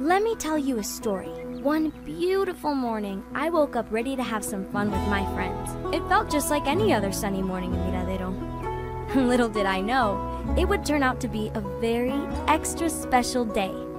Let me tell you a story. One beautiful morning, I woke up ready to have some fun with my friends. It felt just like any other sunny morning in Miradero. Little did I know, it would turn out to be a very extra special day.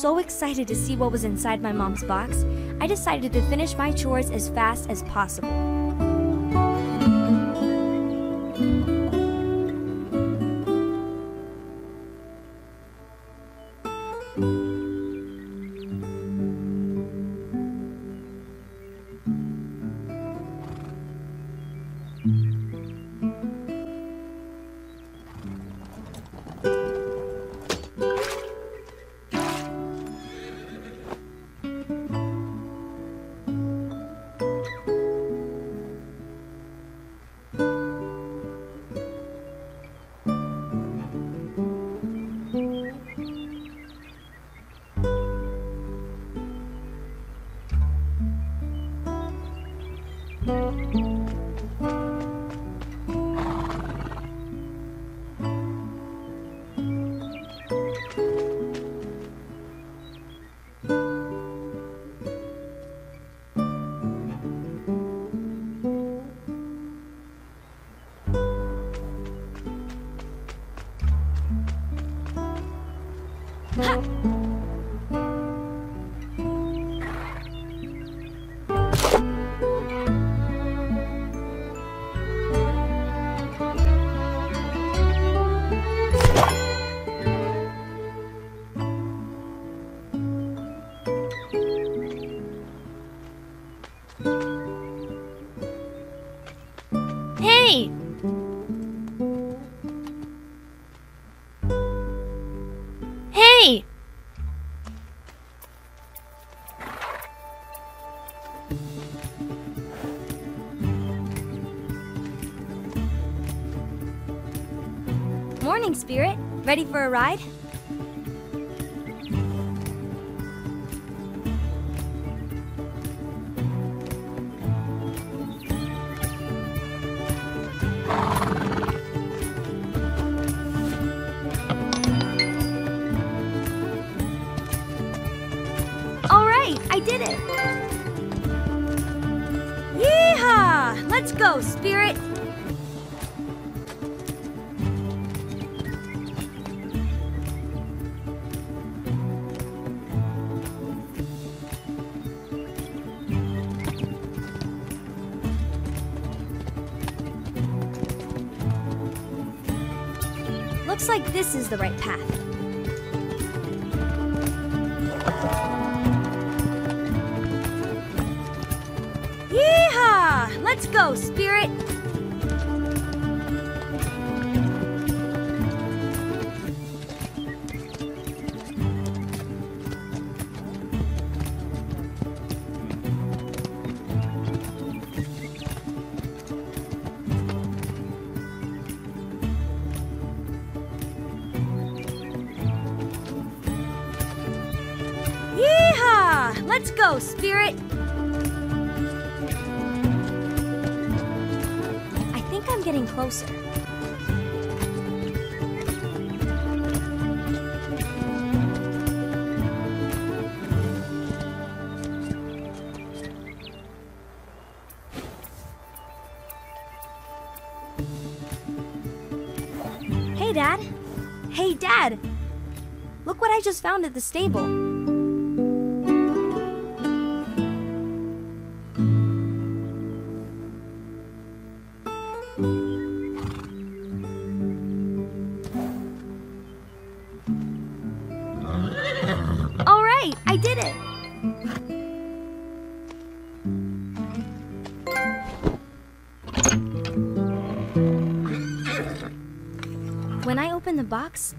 So excited to see what was inside my mom's box, I decided to finish my chores as fast as possible. Morning, Spirit. Ready for a ride? The right path. Found at the stable. All right, I did it. When I opened the box,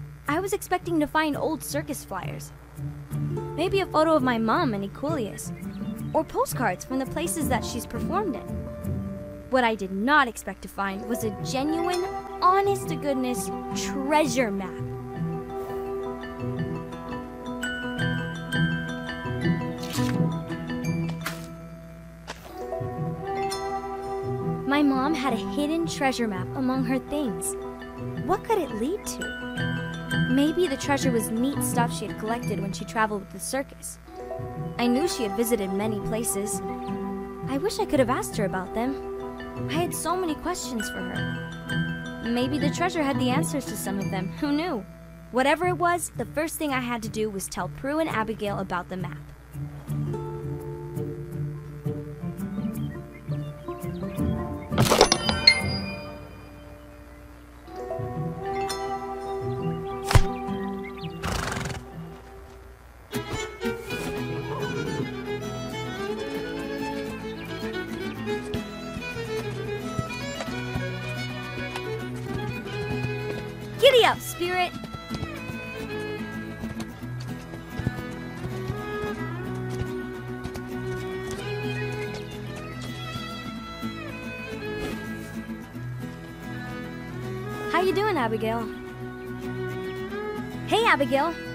was expecting to find old circus flyers. Maybe a photo of my mom and Equilius. Or postcards from the places that she's performed in. What I did not expect to find was a genuine, honest to goodness treasure map. My mom had a hidden treasure map among her things. What could it lead to? Maybe the treasure was neat stuff she had collected when she traveled with the circus. I knew she had visited many places. I wish I could have asked her about them. I had so many questions for her. Maybe the treasure had the answers to some of them. Who knew? Whatever it was, the first thing I had to do was tell Pru and Abigail about the map. Abigail.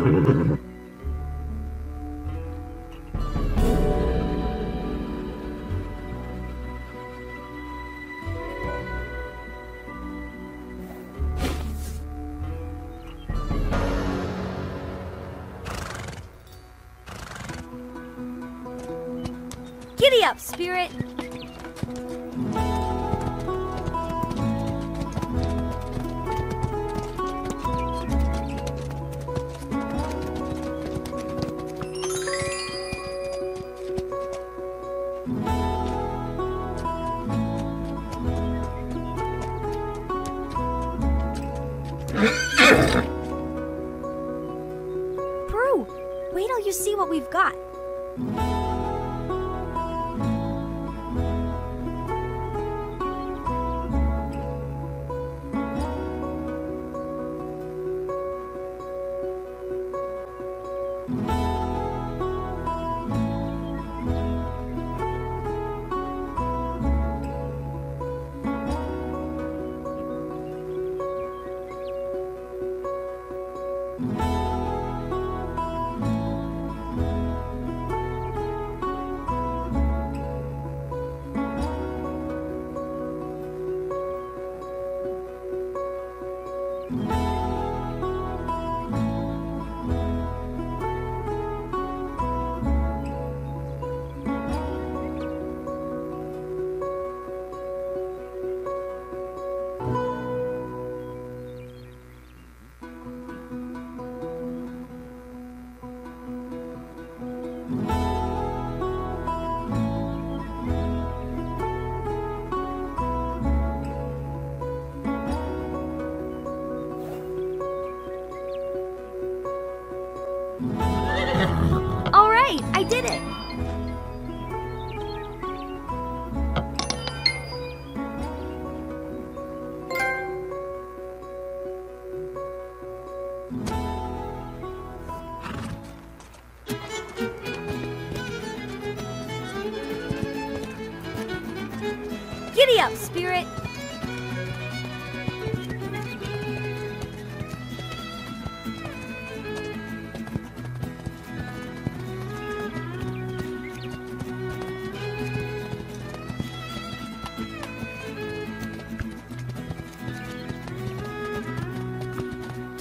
Giddy up, spirit!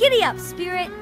Giddy up, spirit!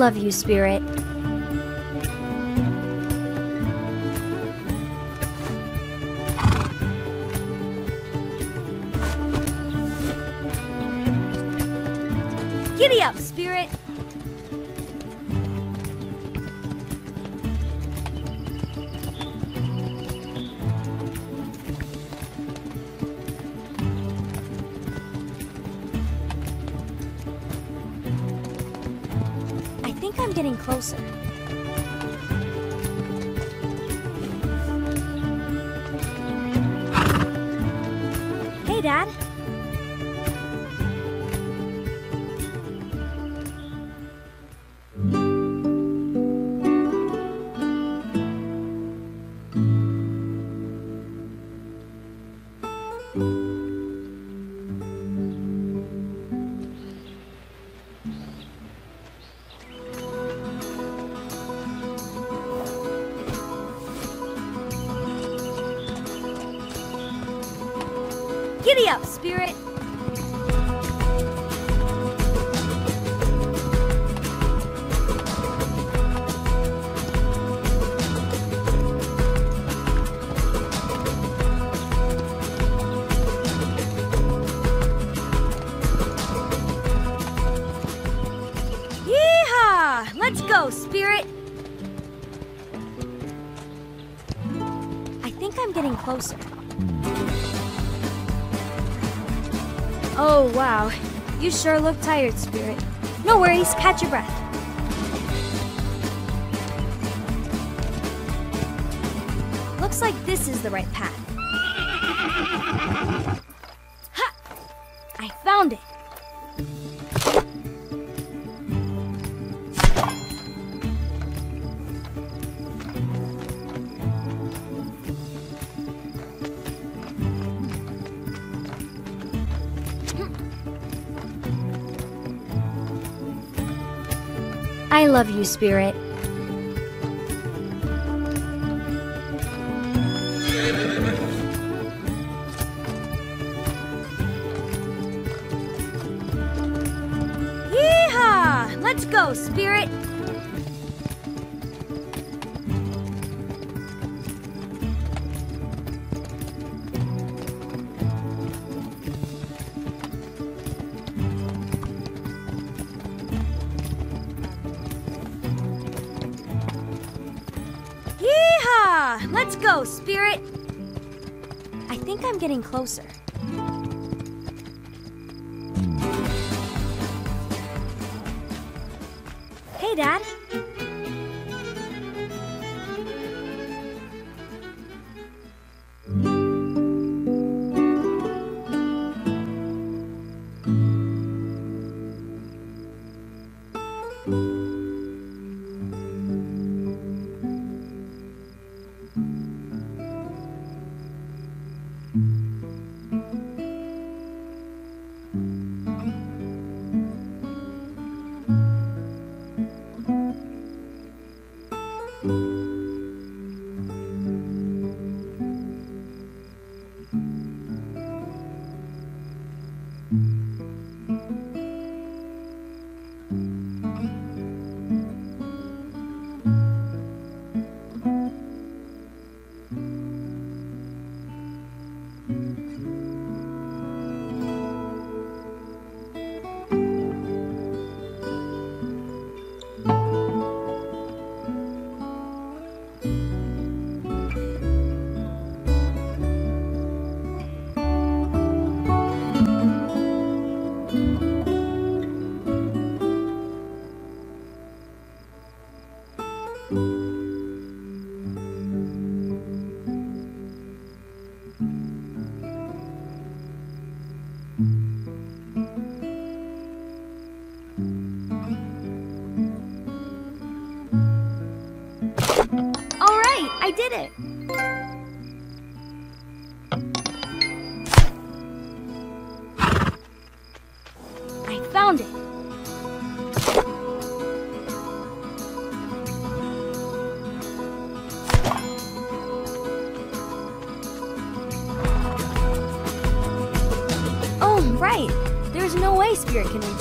love you, Spirit. sure look tired, Spirit. No worries, catch your breath. Love you, Spirit. Closer. Spirit can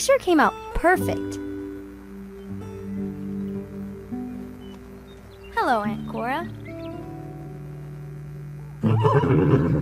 picture came out perfect. Hello, Aunt Cora.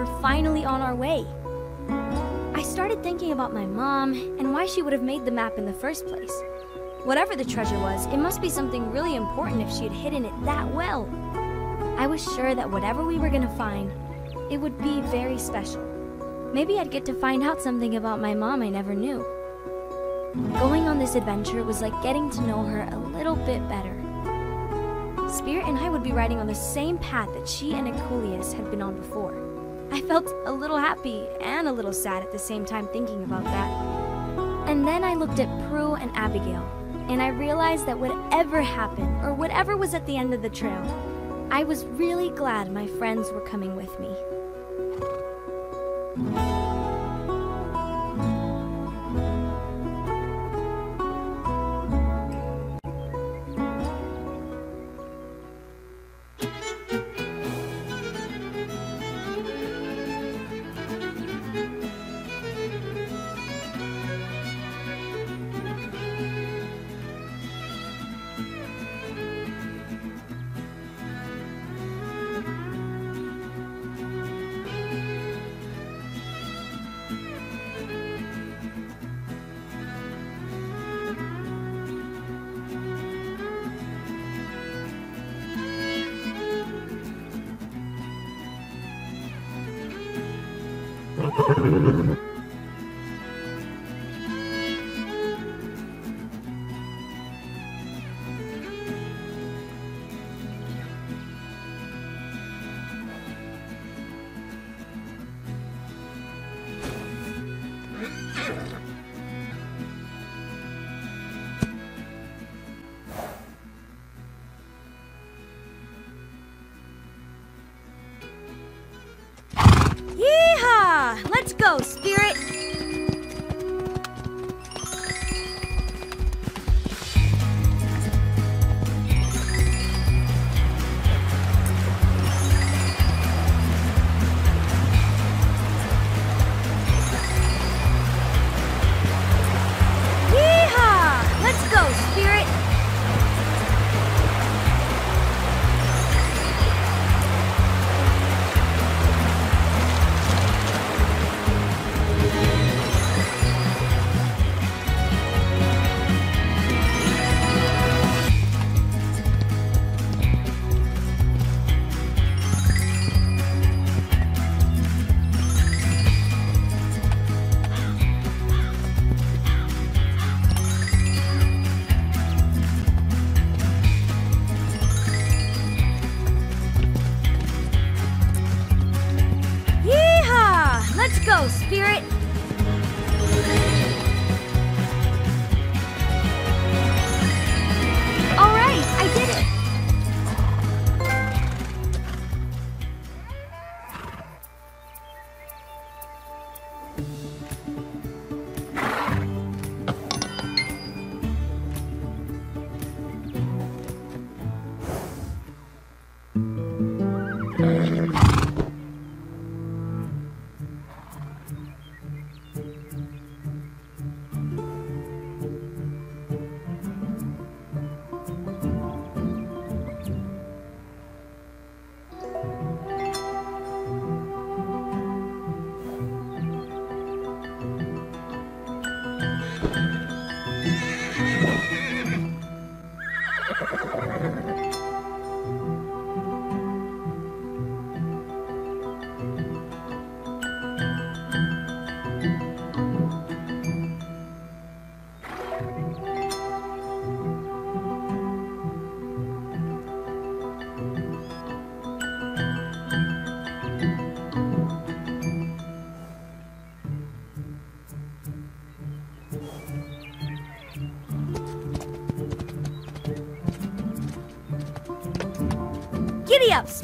were finally on our way. I started thinking about my mom and why she would have made the map in the first place. Whatever the treasure was, it must be something really important if she had hidden it that well. I was sure that whatever we were gonna find, it would be very special. Maybe I'd get to find out something about my mom I never knew. Going on this adventure was like getting to know her a little bit better. Spirit and I would be riding on the same path that she and Akulius had been on before. Felt a little happy and a little sad at the same time thinking about that. And then I looked at Pru and Abigail, and I realized that whatever happened, or whatever was at the end of the trail, I was really glad my friends were coming with me.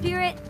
Spirit!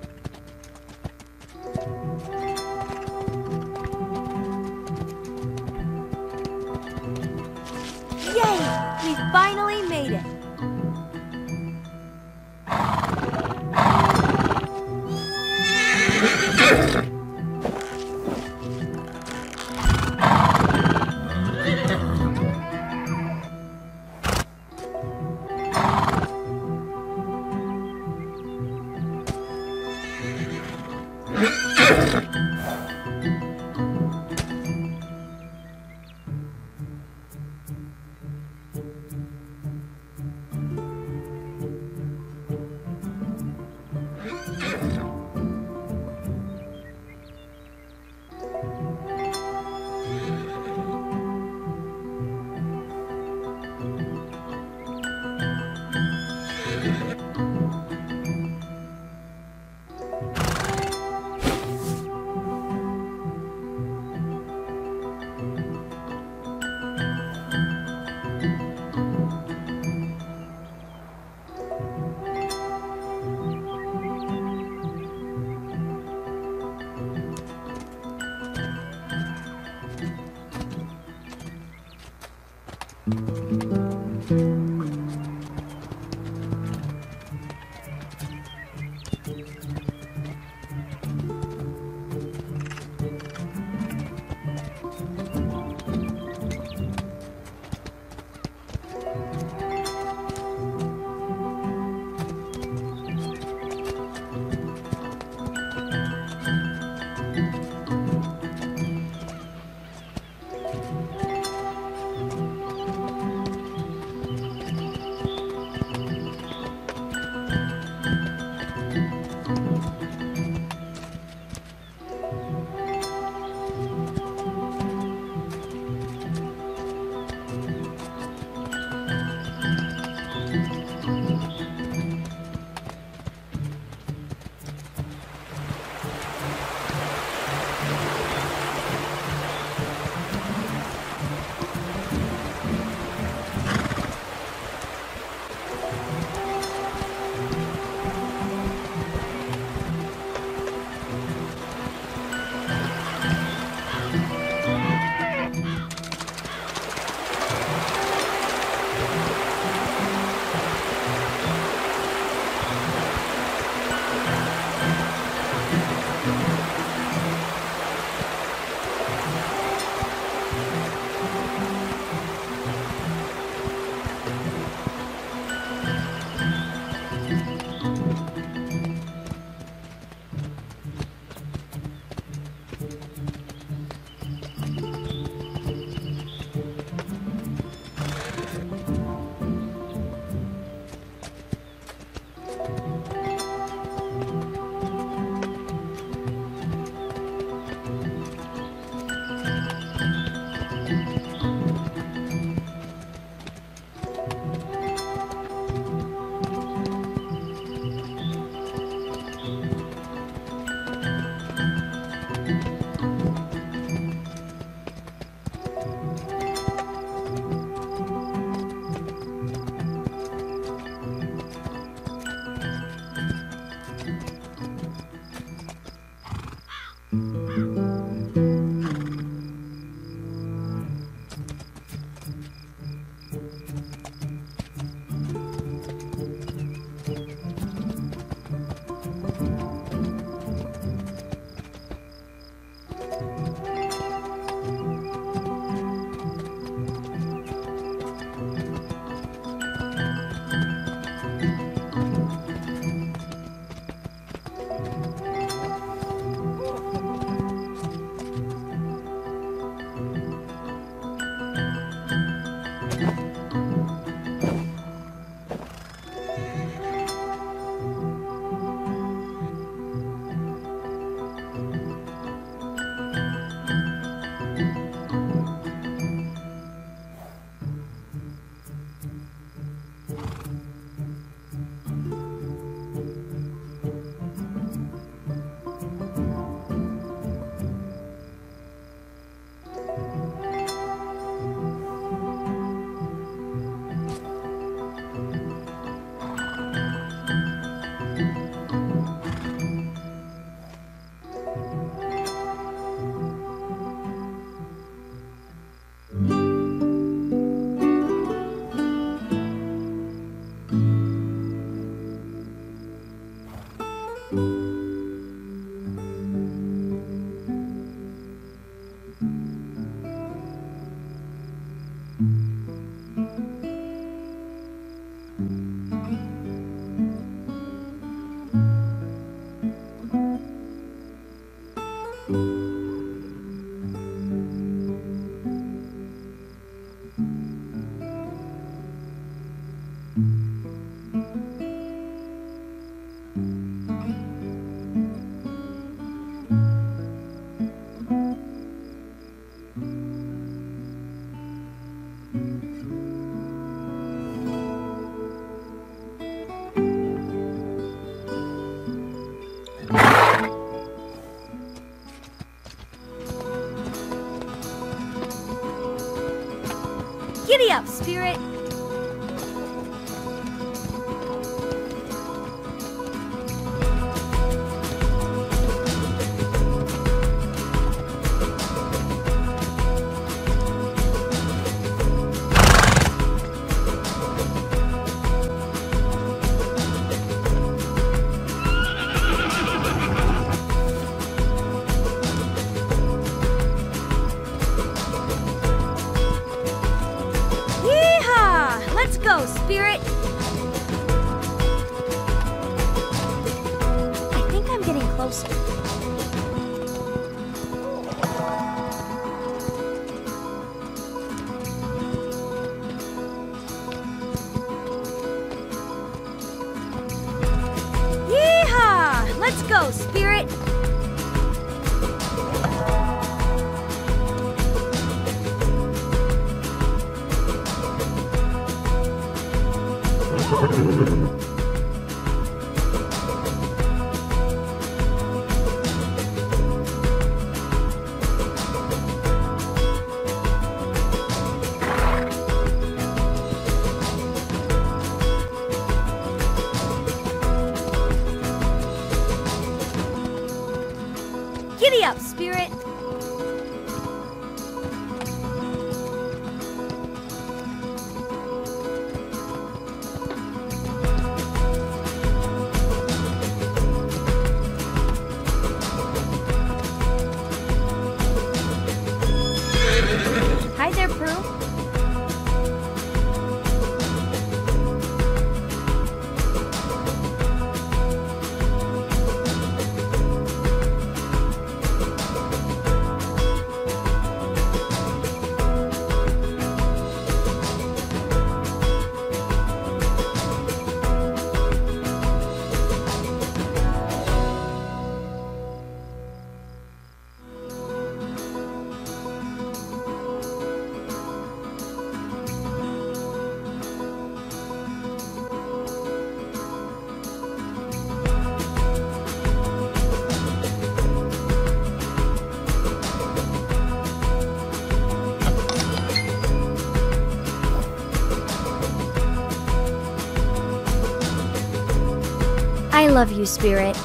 Love you, Spirit.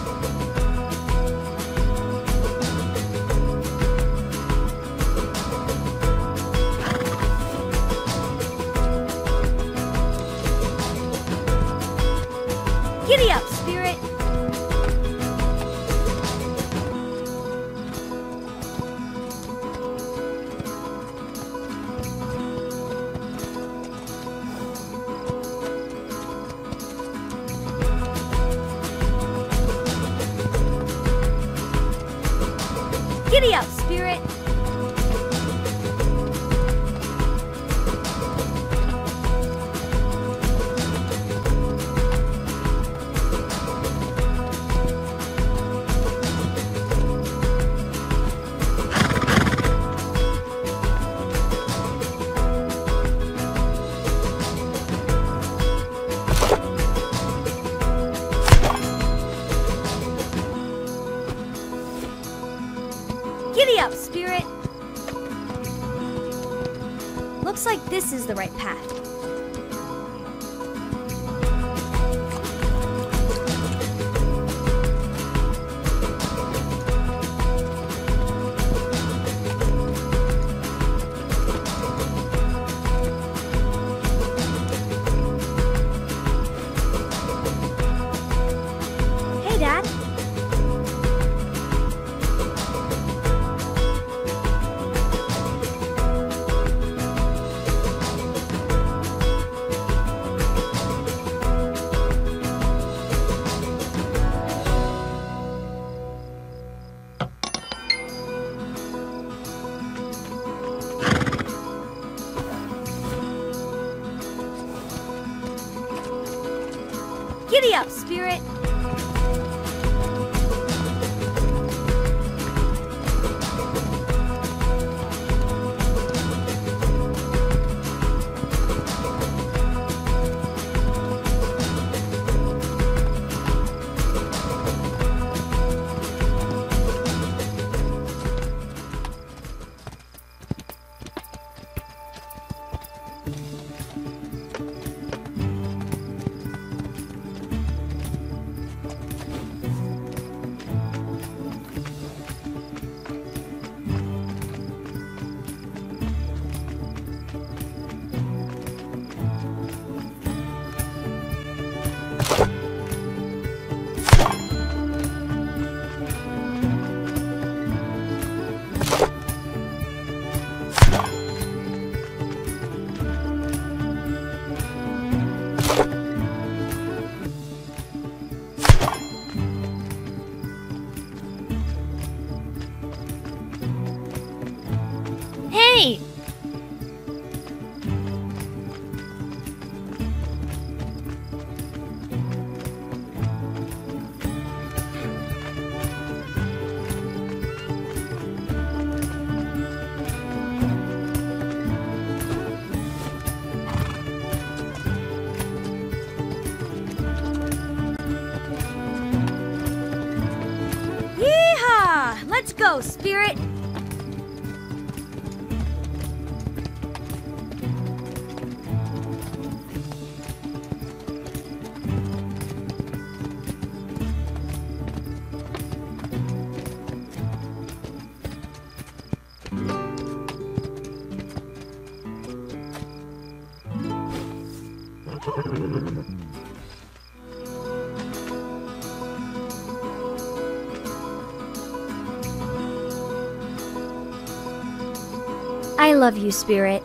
Love you, Spirit.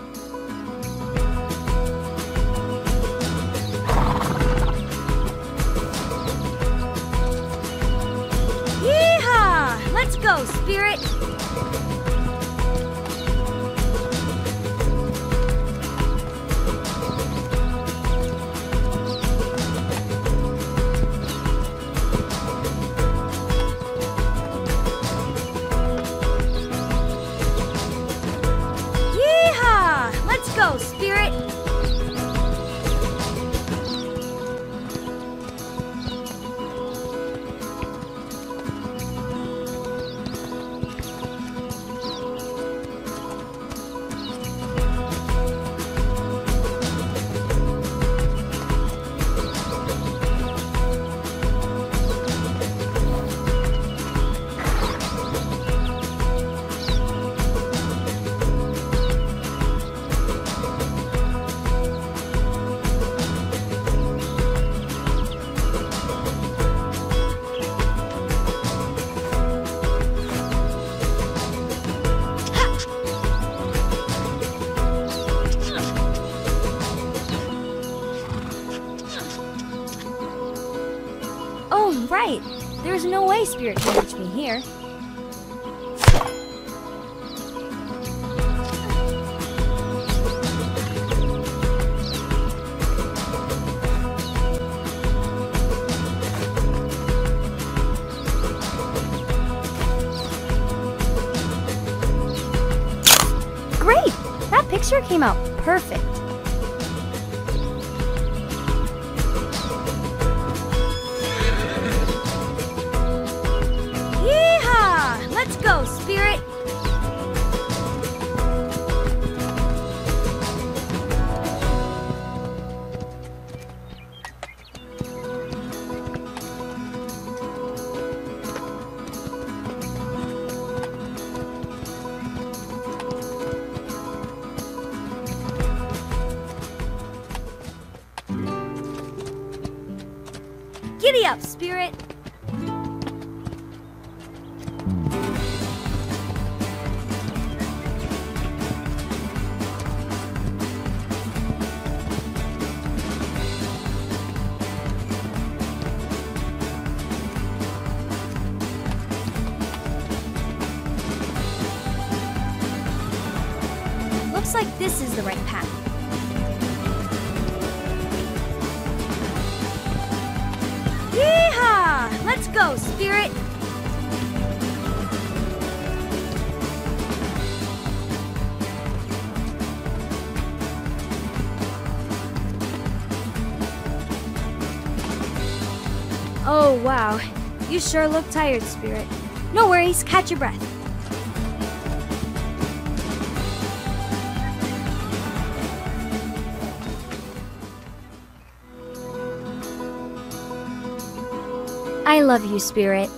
sure look tired, Spirit. No worries, catch your breath. I love you, Spirit.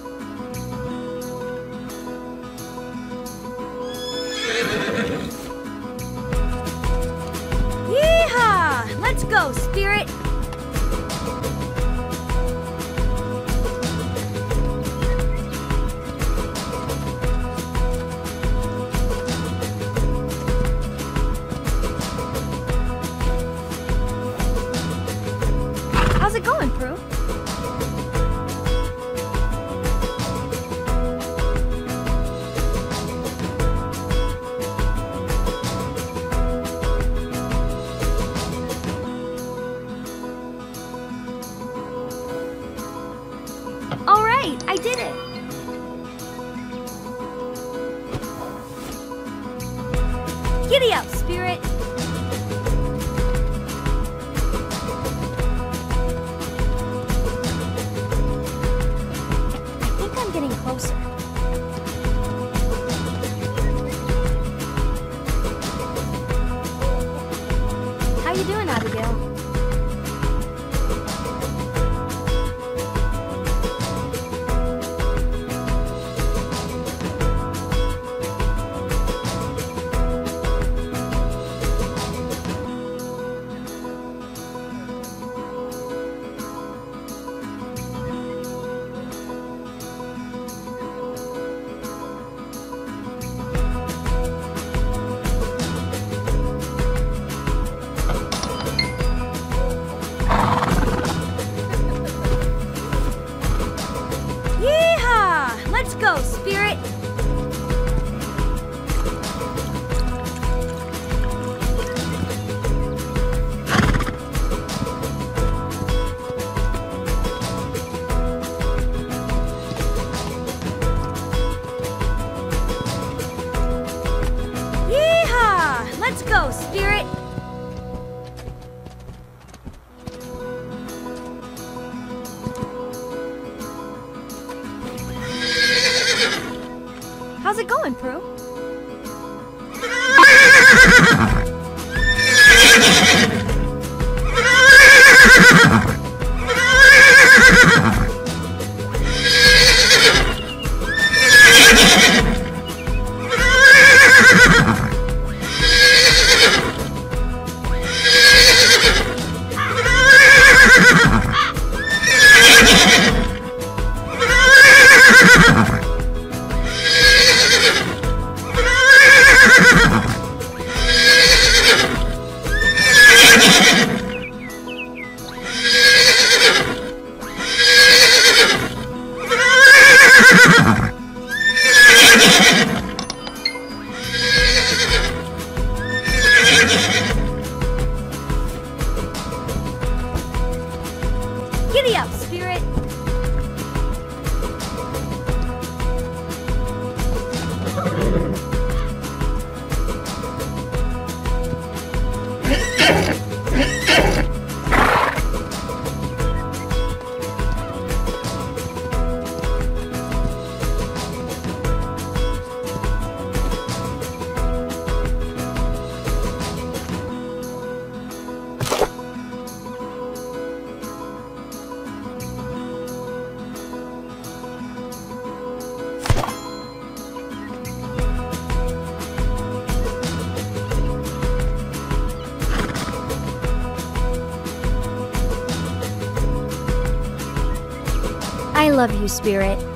love you, Spirit.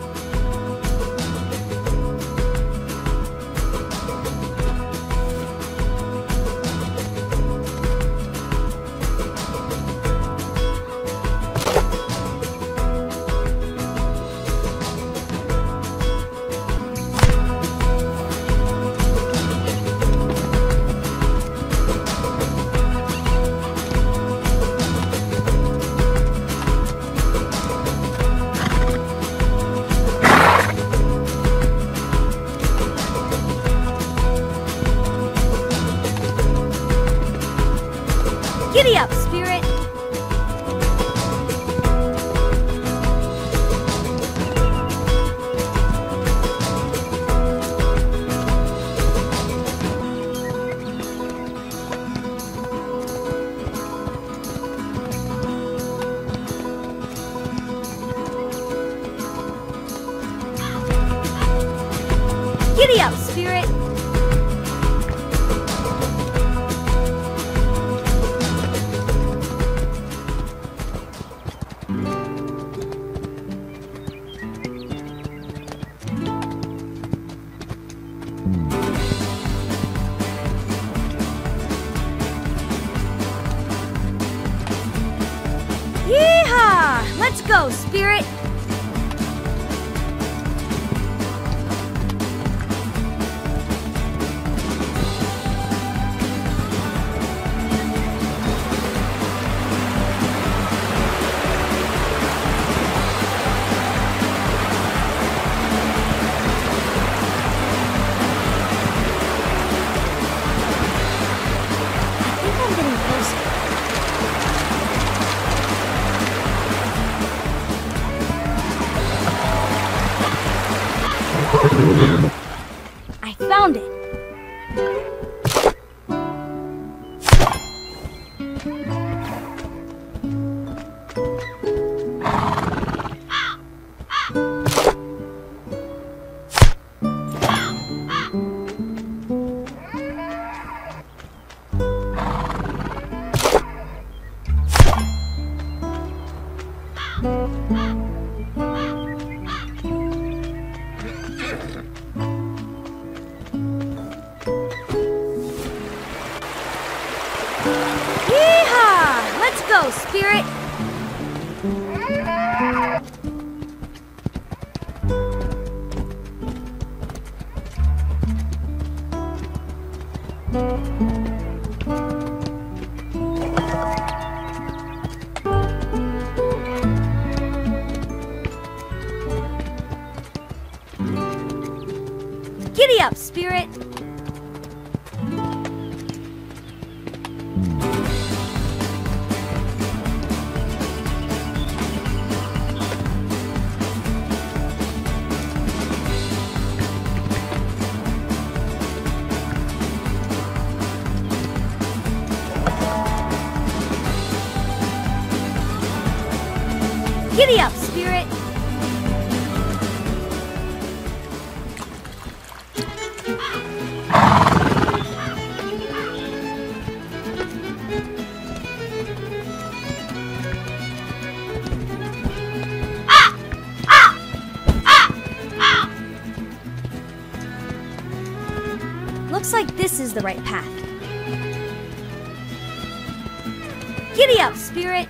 is the right path. Giddy up, spirit!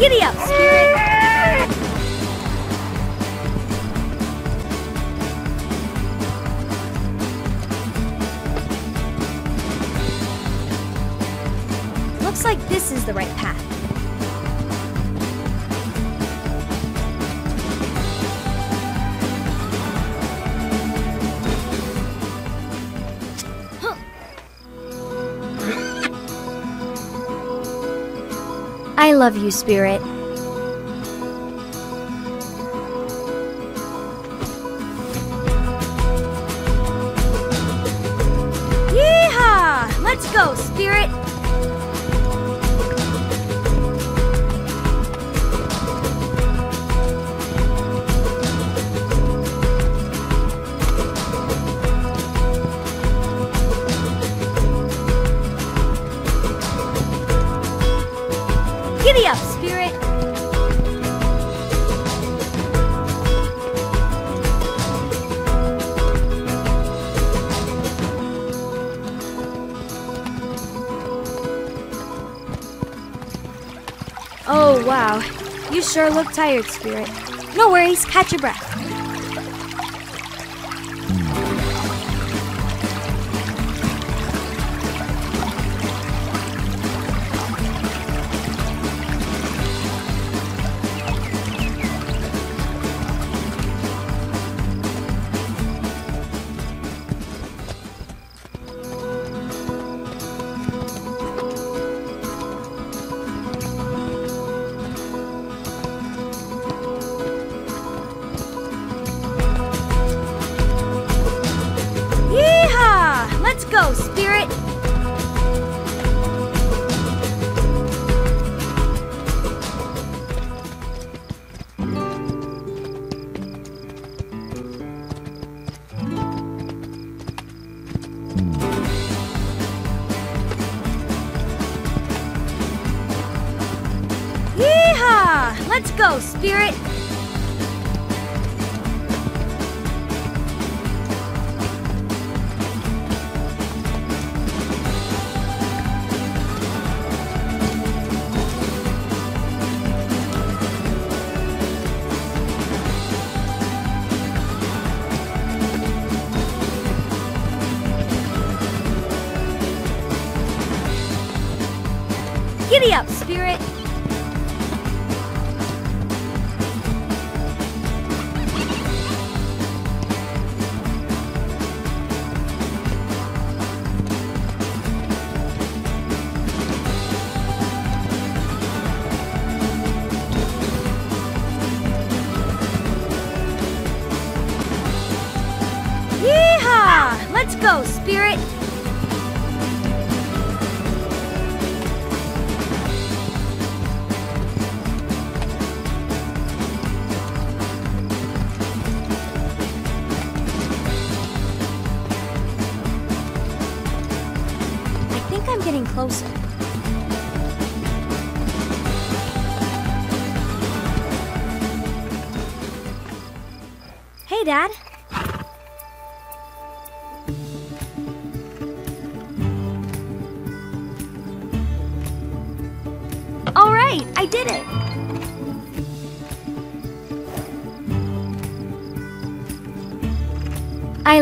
Giddy up, spirit! love you, Spirit. look tired, Spirit. No worries, catch your breath.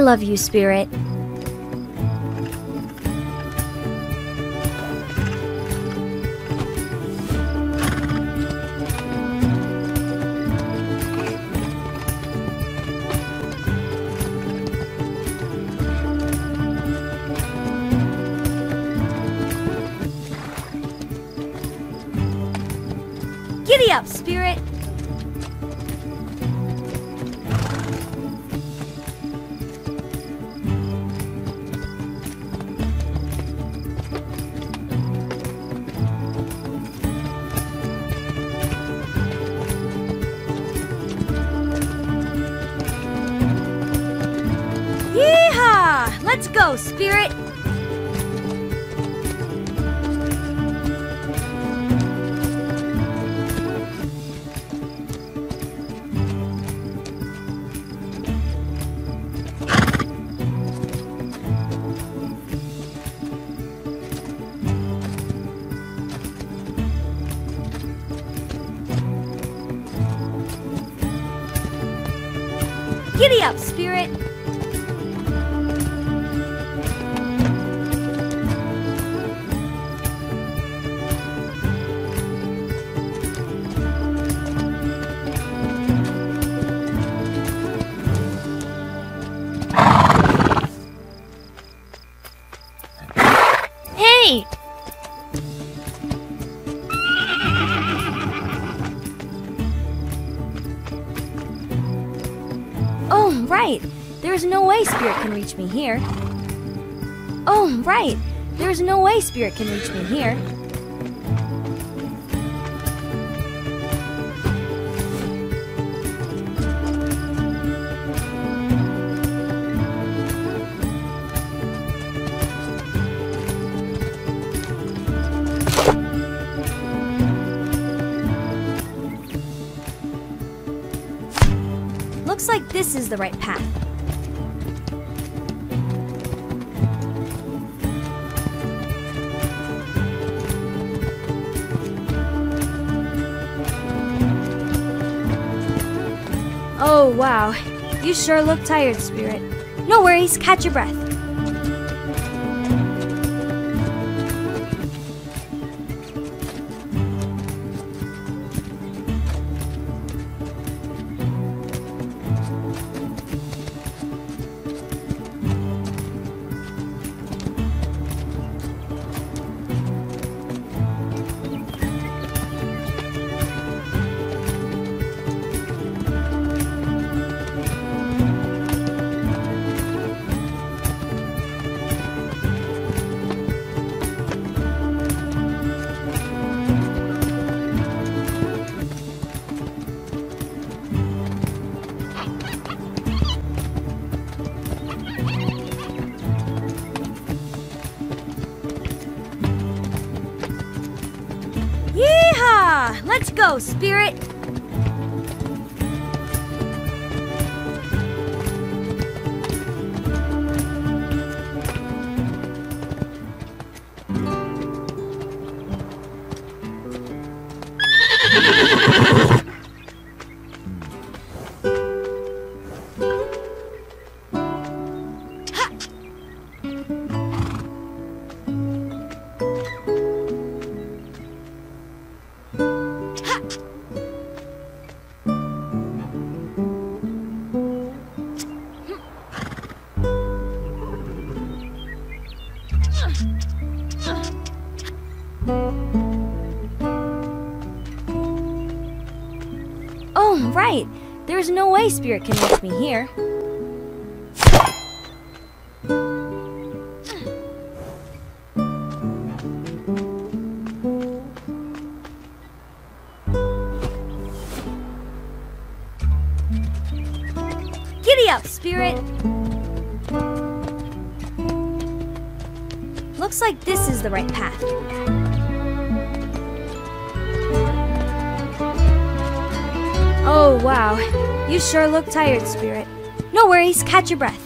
Love you, Spirit. Me here. Oh, right. There's no way Spirit can reach me here. Looks like this is the right path. You sure look tired, Spirit. No worries, catch your breath. Spirit can reach me here. Sure look tired, Spirit. No worries, catch your breath.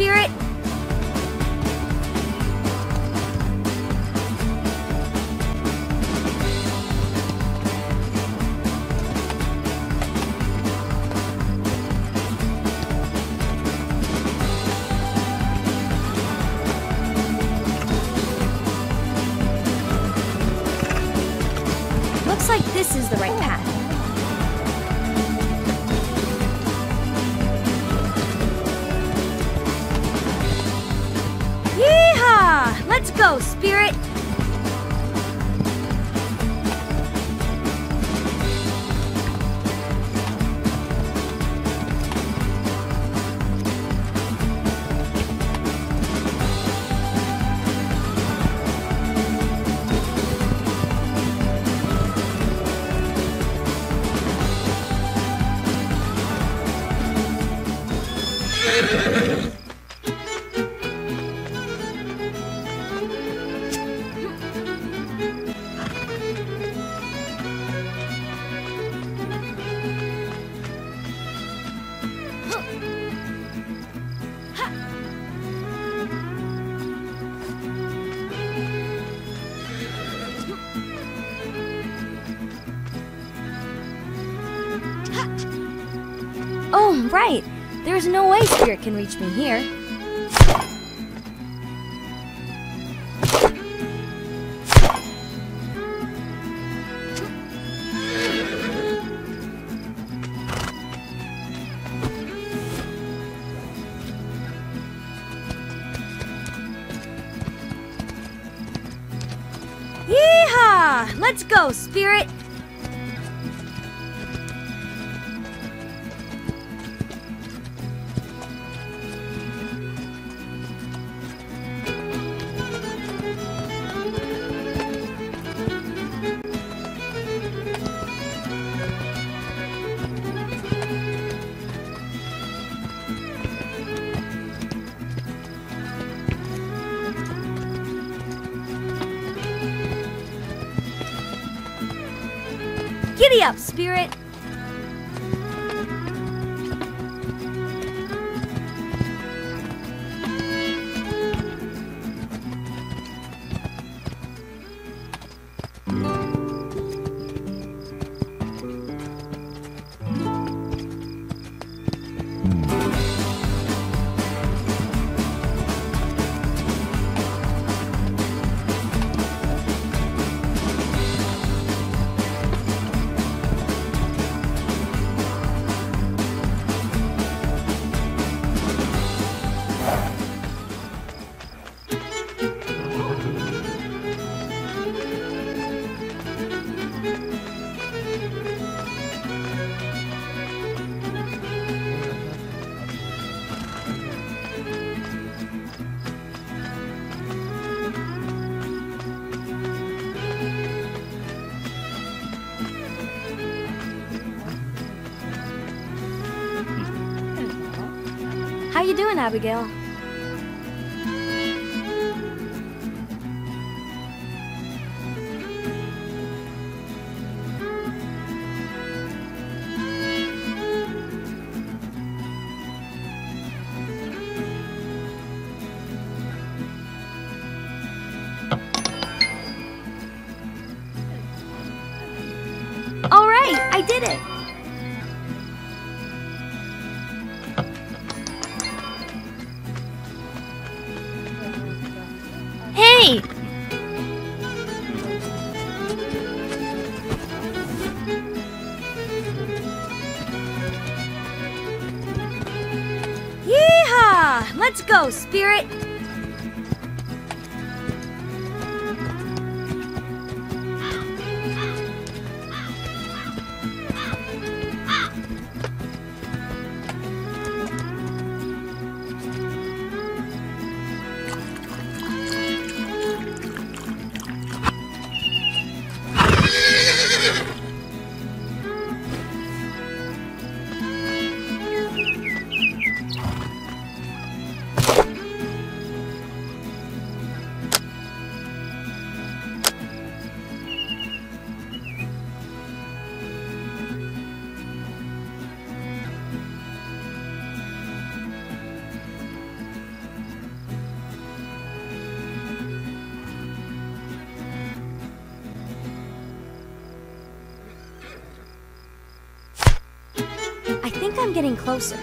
Spirit! Can reach me here. Let's go, Spirit! Spirit! Abigail? Spirit! I'm getting closer.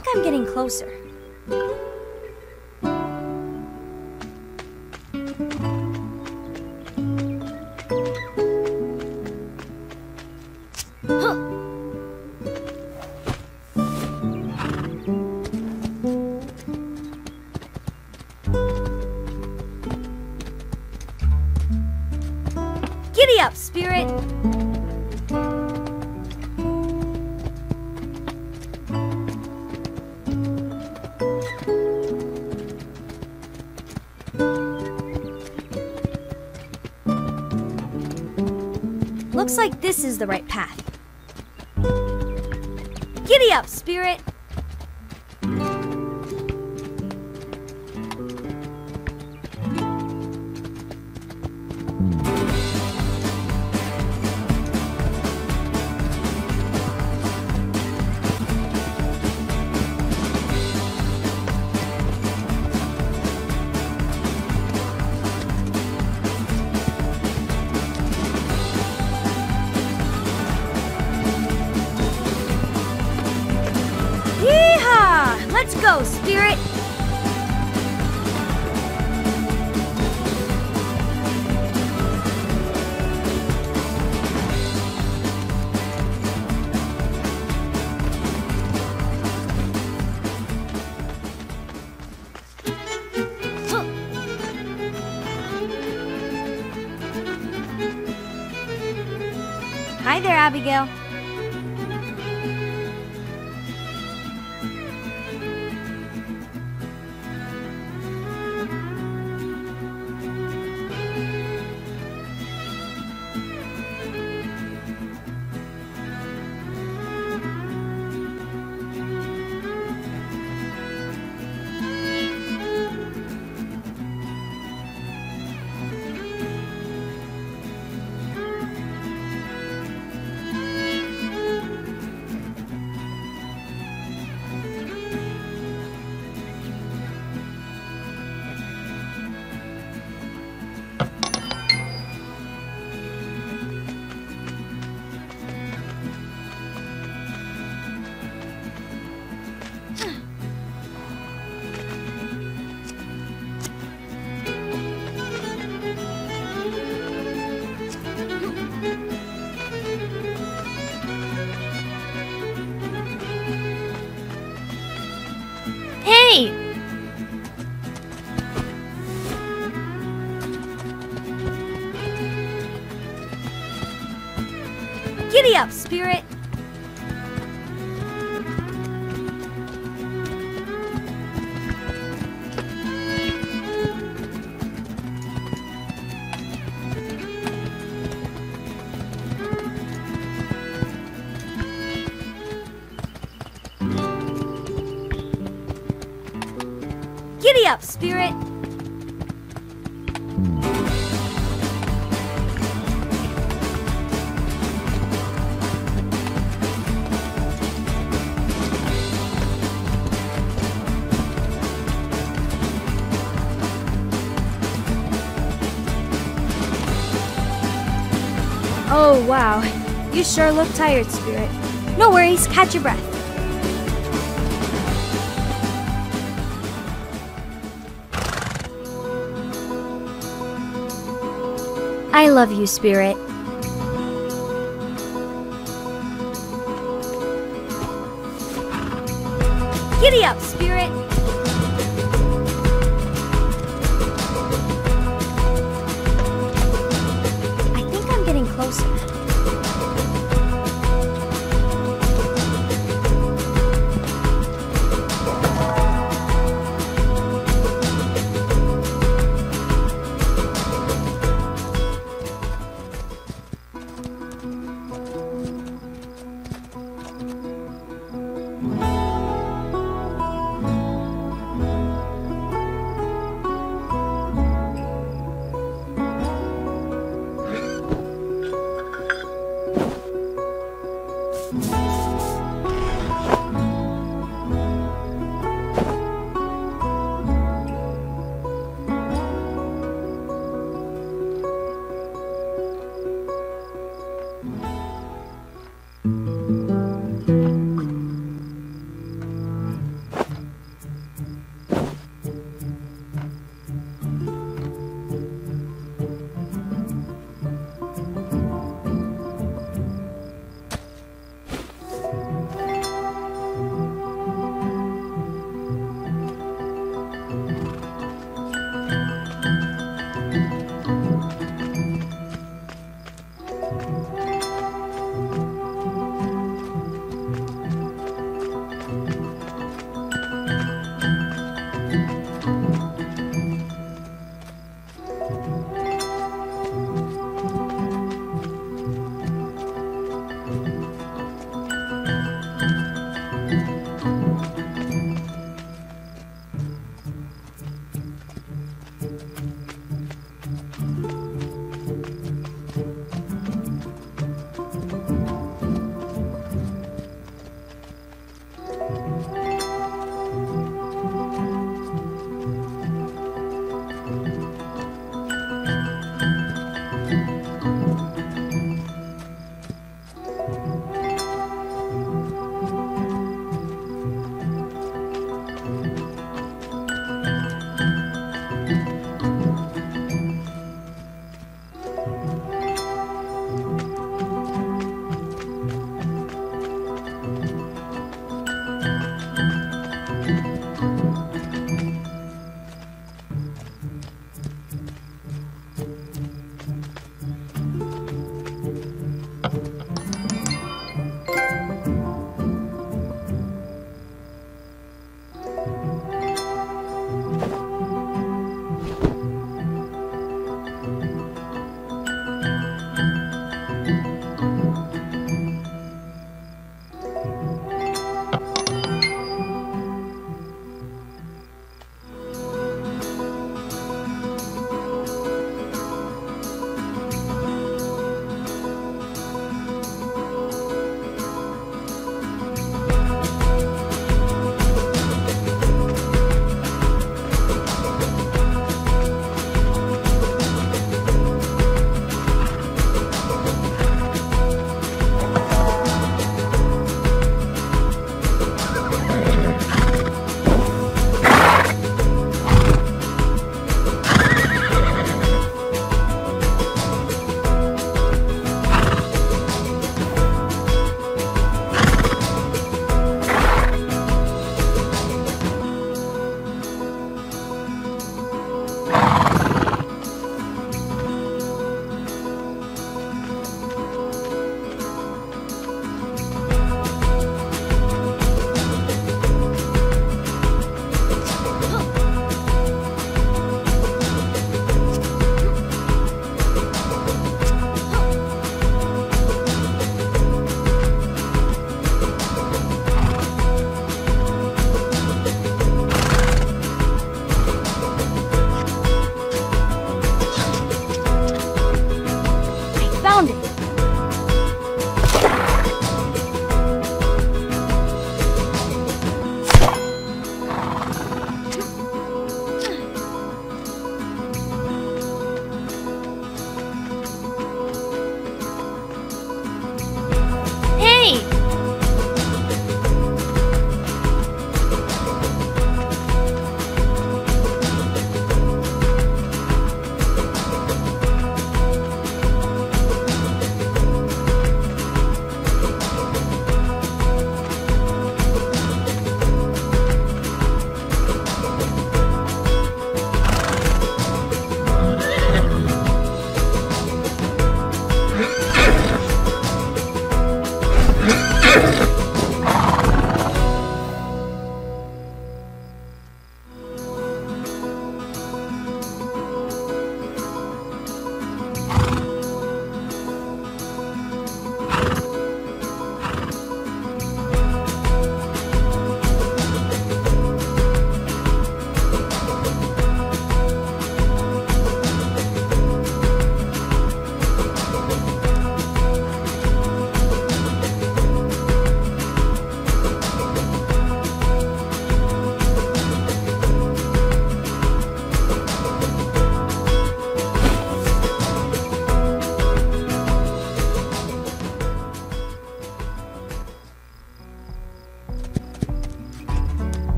think I'm getting closer. Giddy up, Spirit! Looks like this is the right path. Giddy up, spirit! Spirit! Giddy up, spirit! Wow. You sure look tired, Spirit. No worries, catch your breath. I love you, Spirit.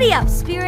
Giddy up, Spirit!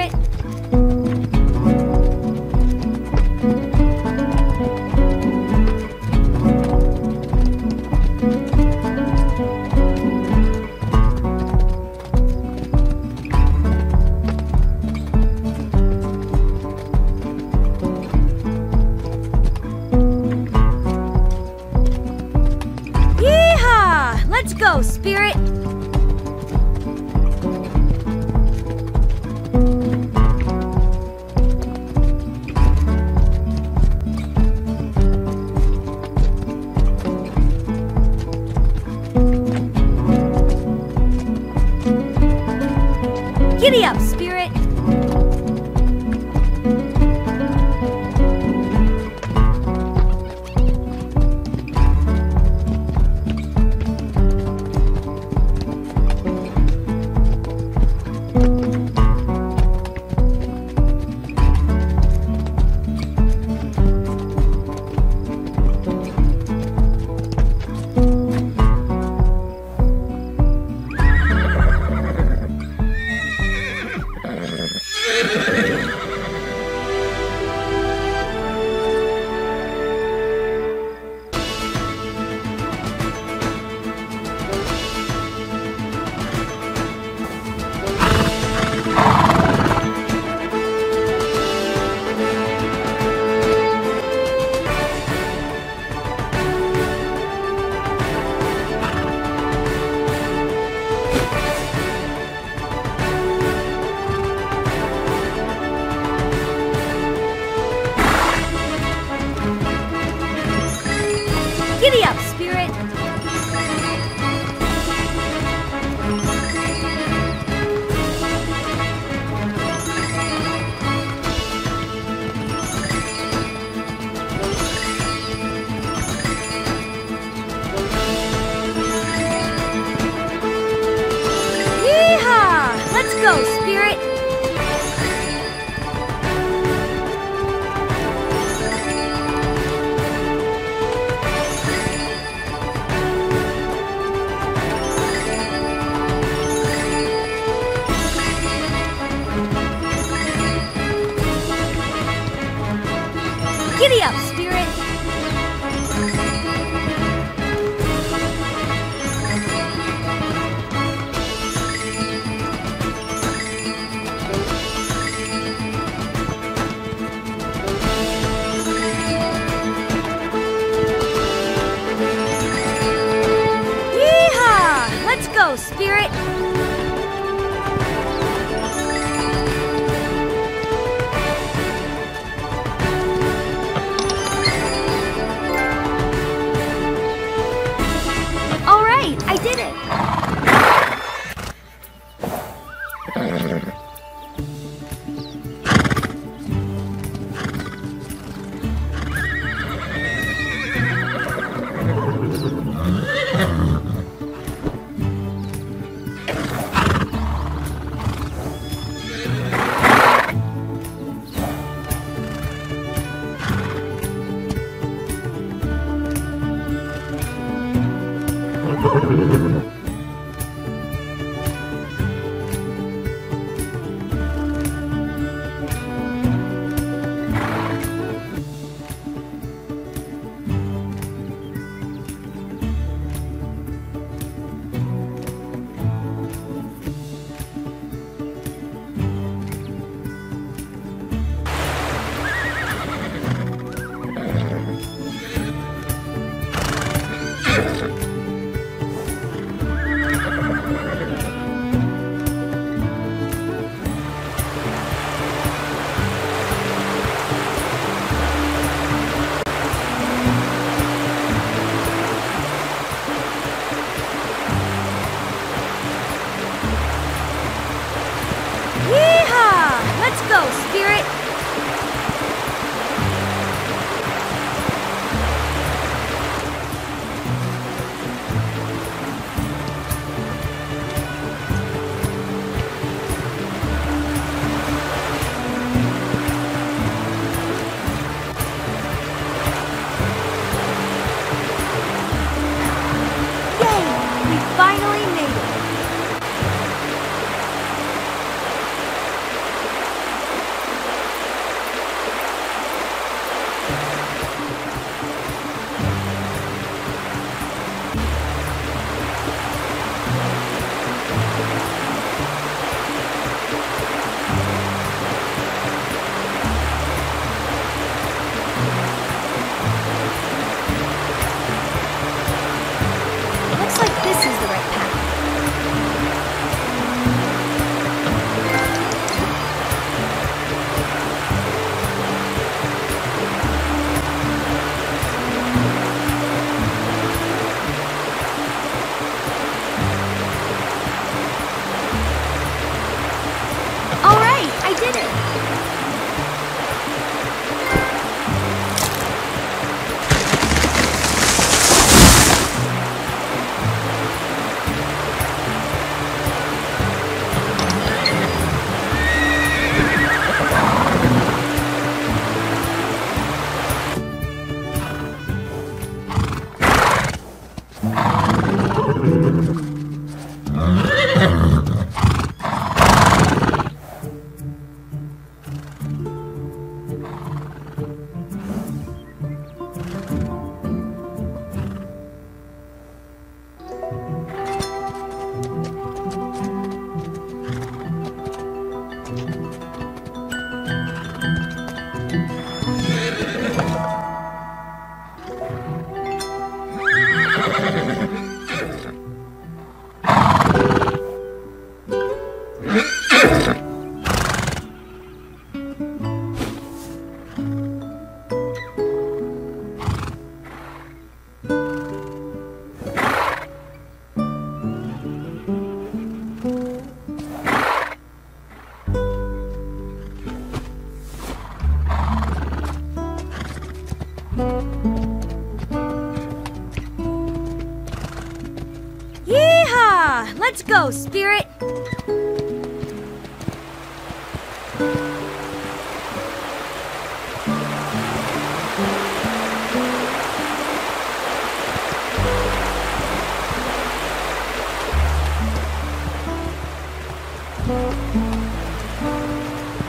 Let's go, Spirit!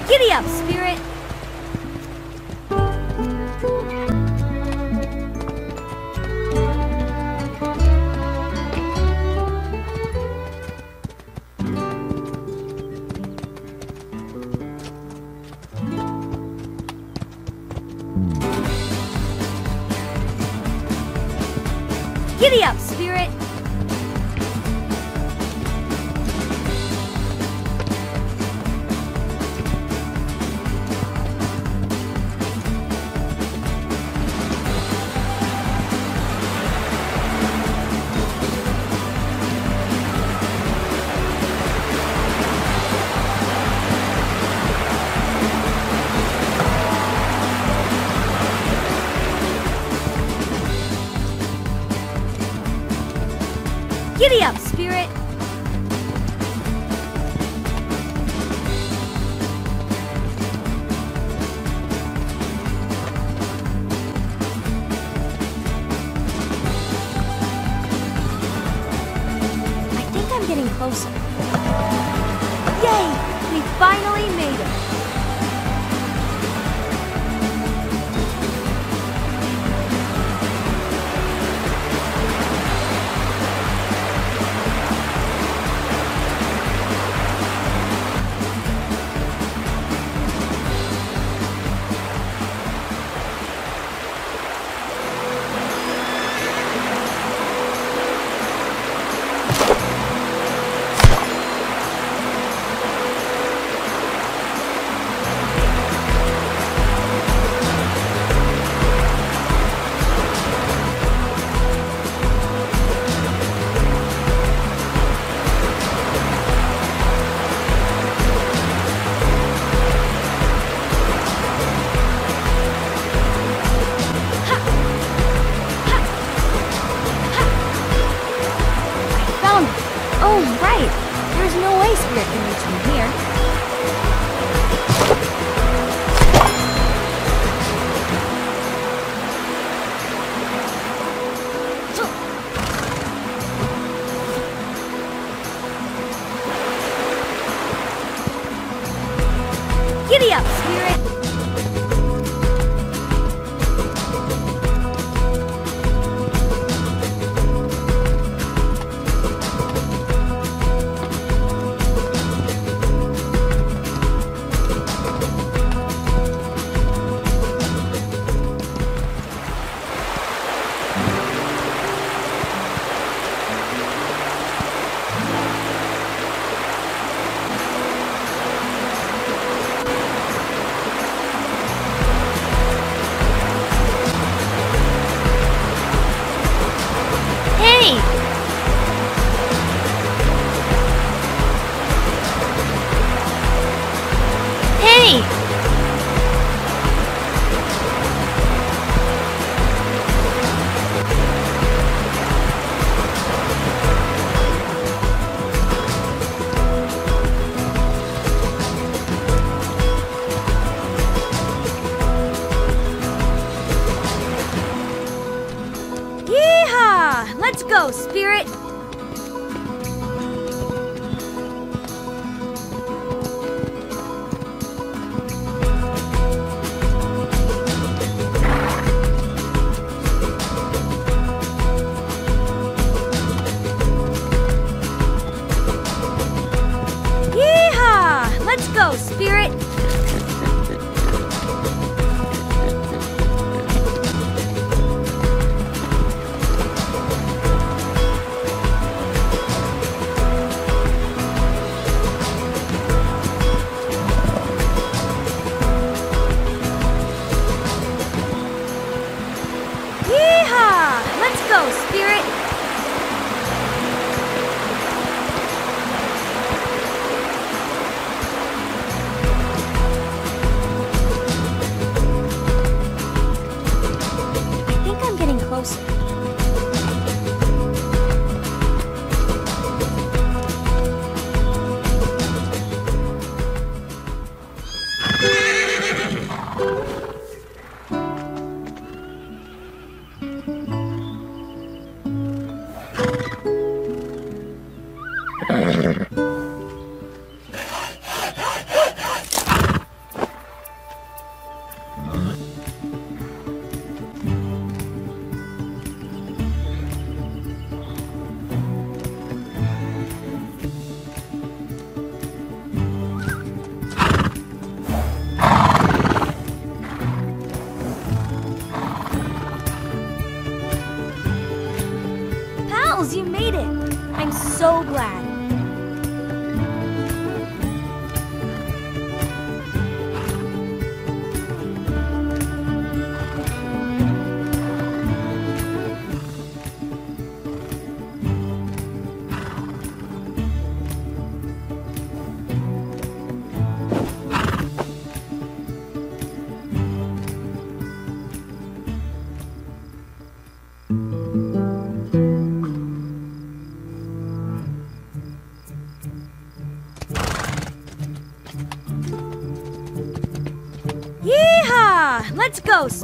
Giddy up, Spirit!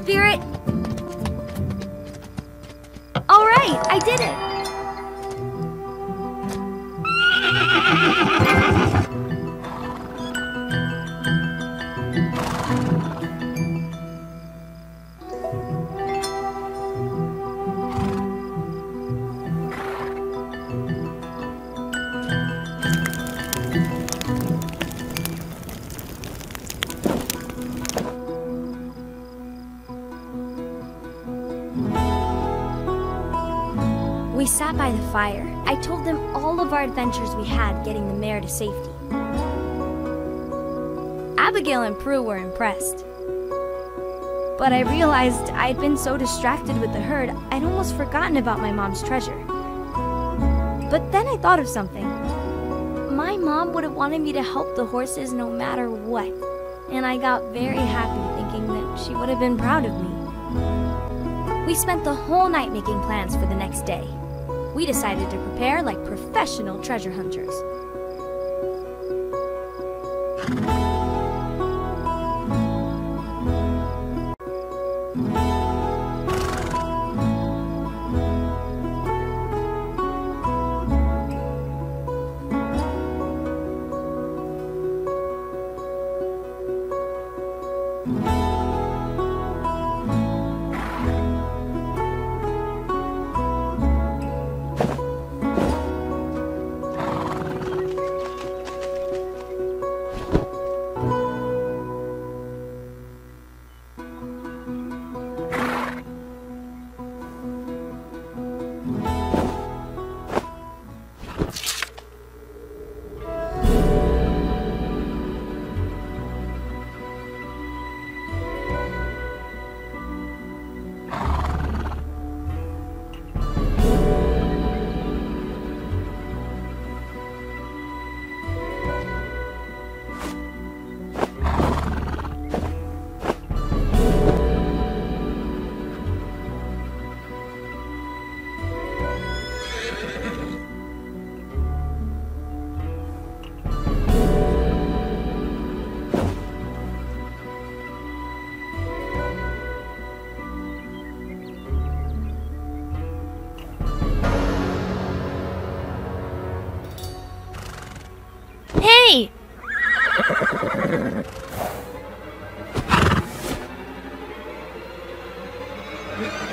Spirit! Alright, I did it! Told them all of our adventures we had getting the mare to safety. Abigail and Pru were impressed. But I realized I'd been so distracted with the herd, I'd almost forgotten about my mom's treasure. But then I thought of something. My mom would have wanted me to help the horses no matter what. And I got very happy thinking that she would have been proud of me. We spent the whole night making plans for the next day. We decided to prepare like professional treasure hunters. Hey!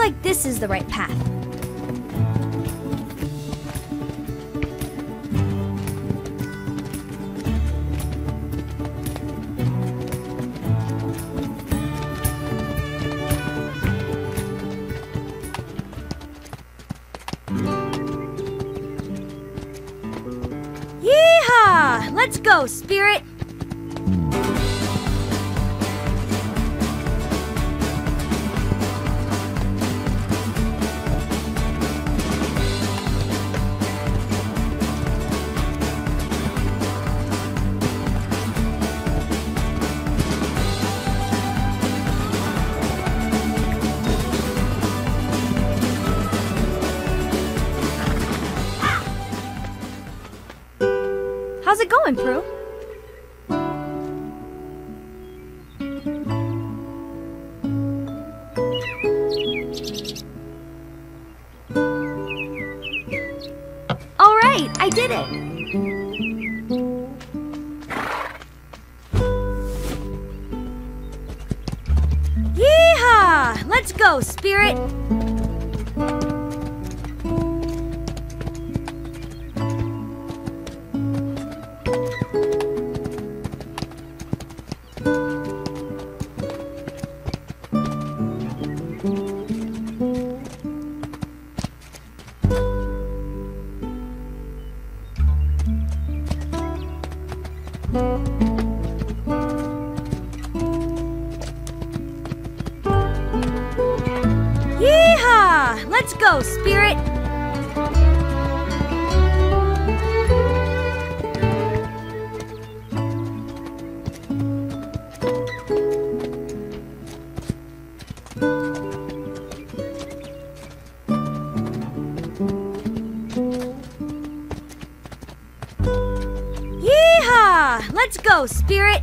like this is the right path. Yeehaw! Let's go, Spirit! Go, Spirit!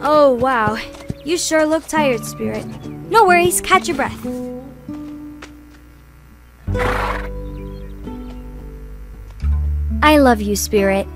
Oh, wow. You sure look tired, Spirit. No worries, catch your breath. I love you, Spirit.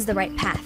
Is the right path.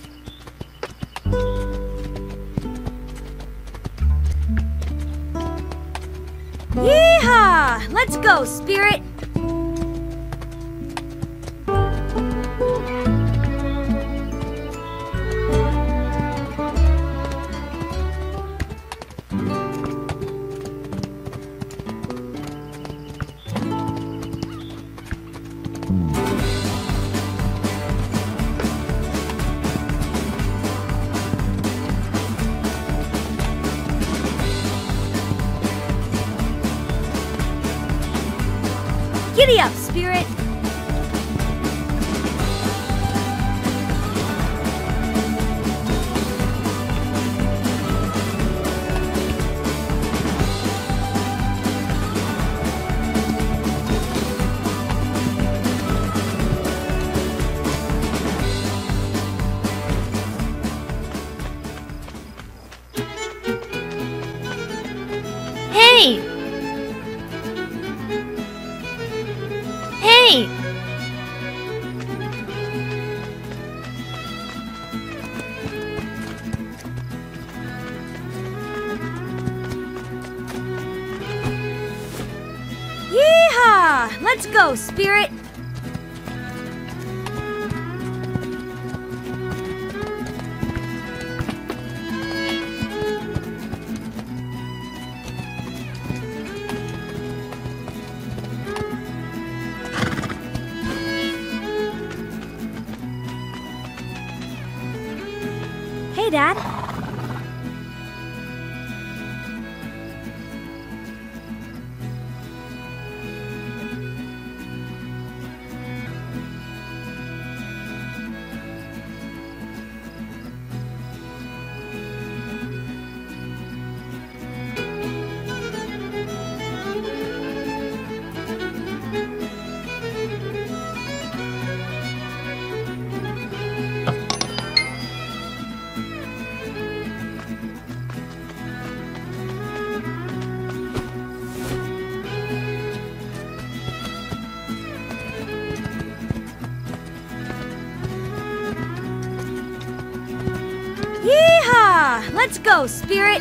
Let's go, Spirit!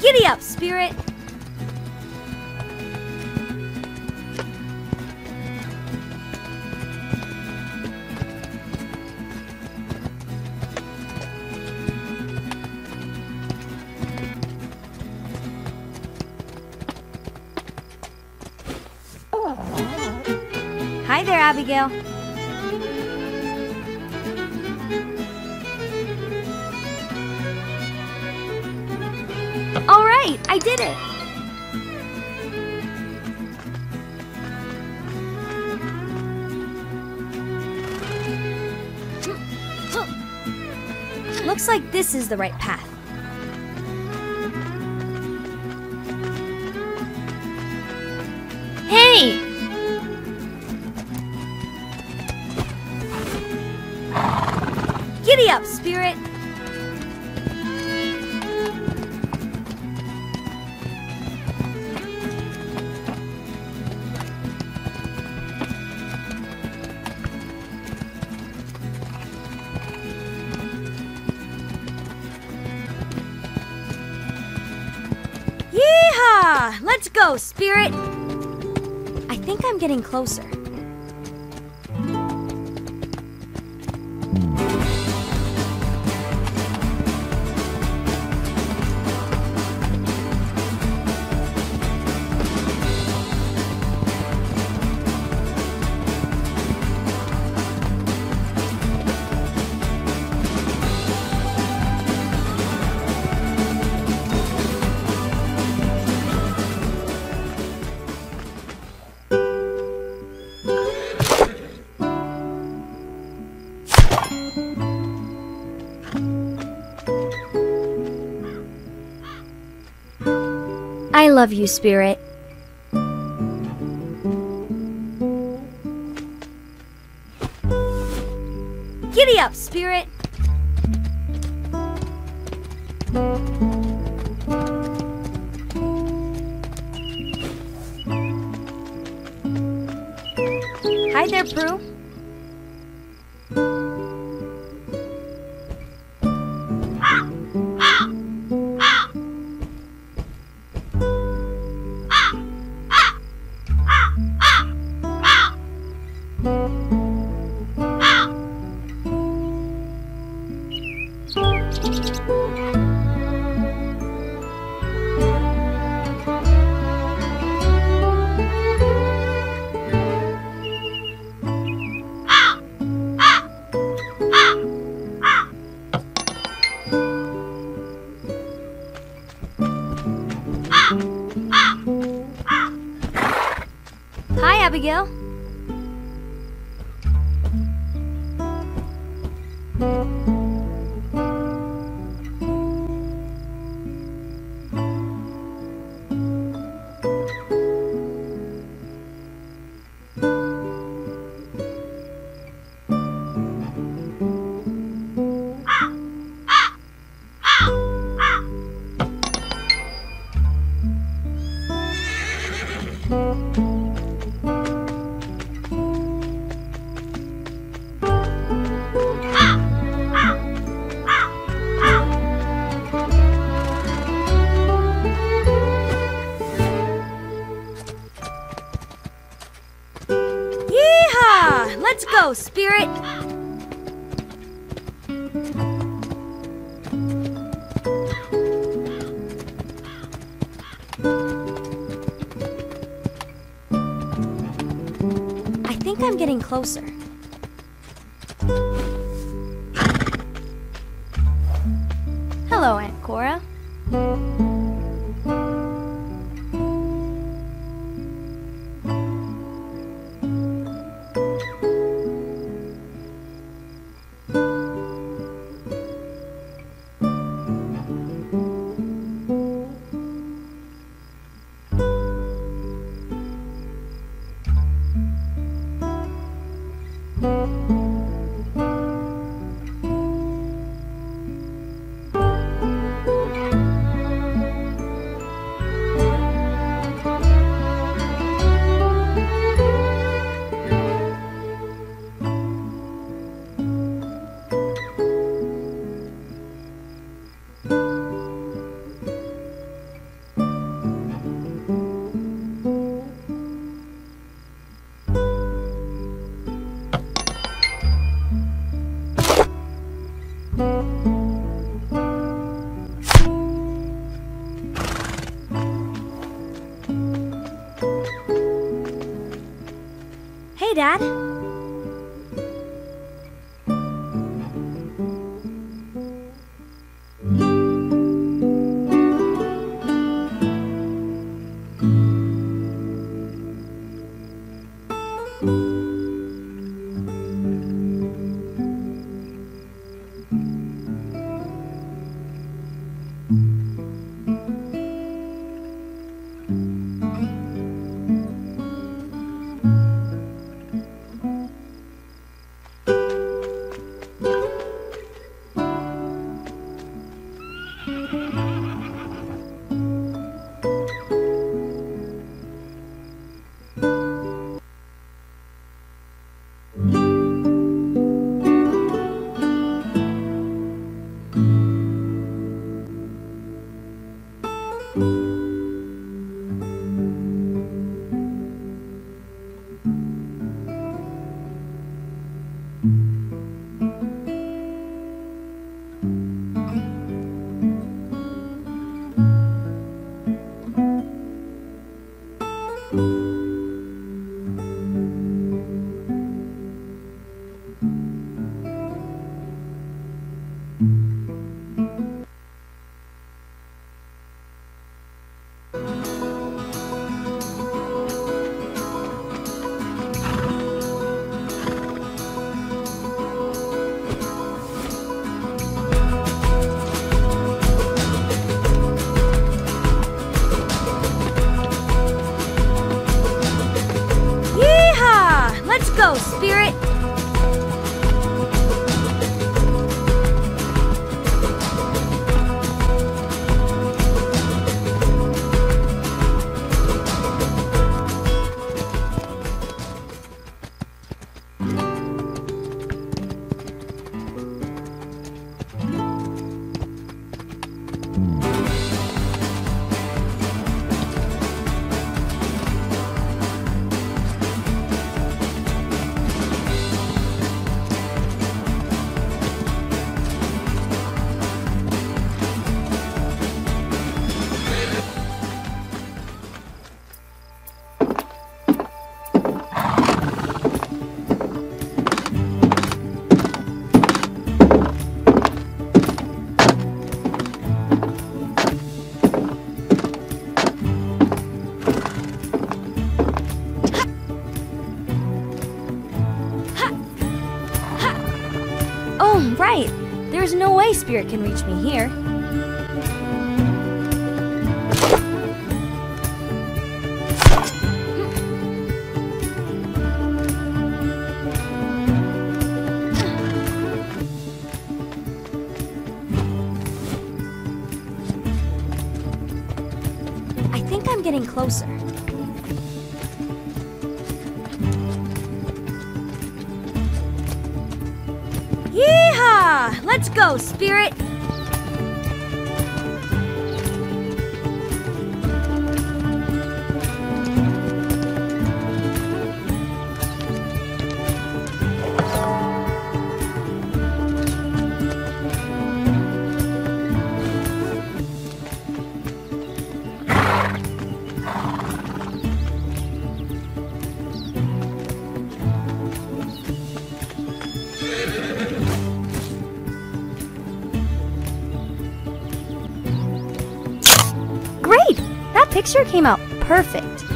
Giddy up, Spirit! Is the right path. Getting closer. Love you, Spirit. Yeehaw! Spirit! Oh, right. There's no way Spirit can reach me here. I think I'm getting closer. Came out perfect.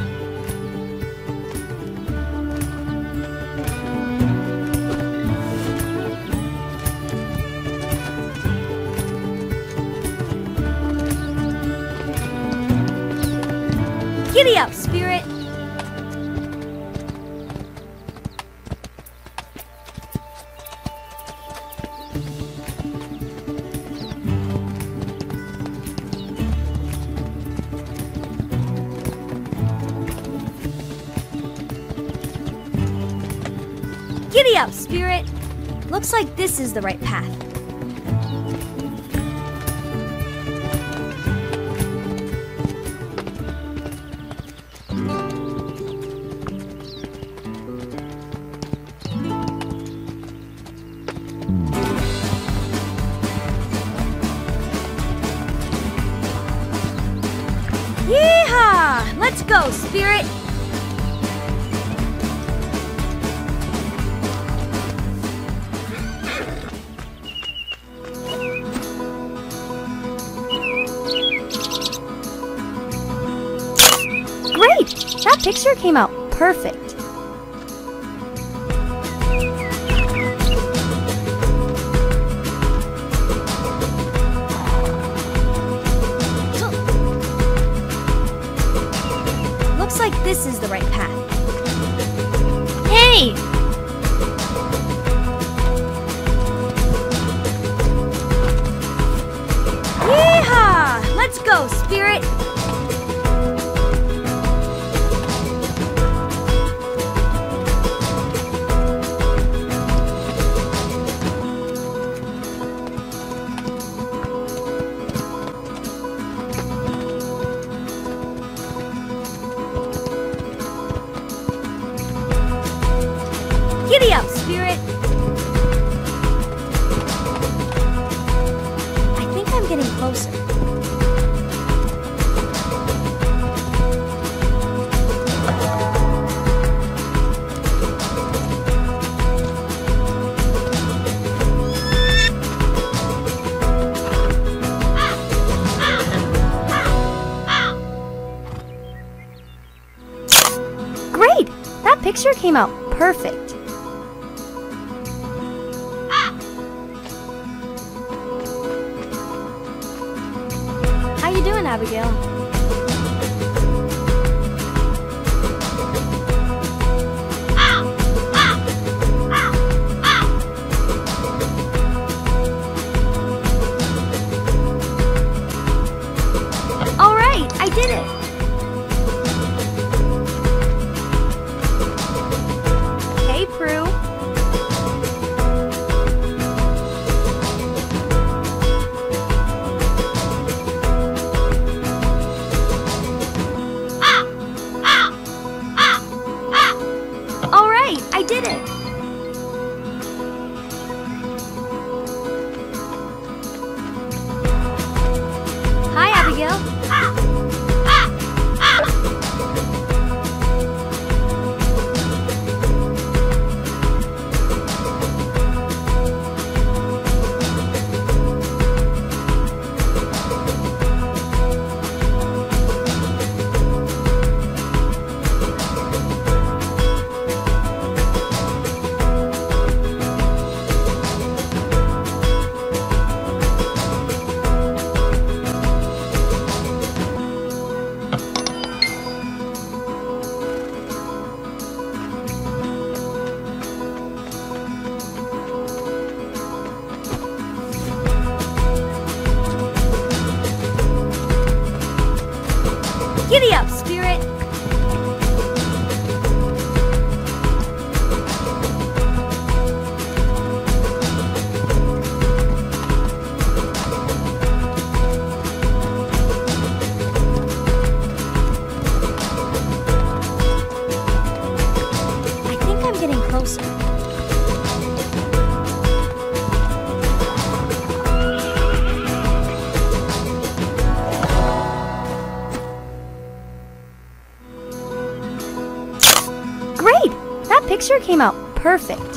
This is the right path. Came out perfect. Came out perfect. Came out perfect.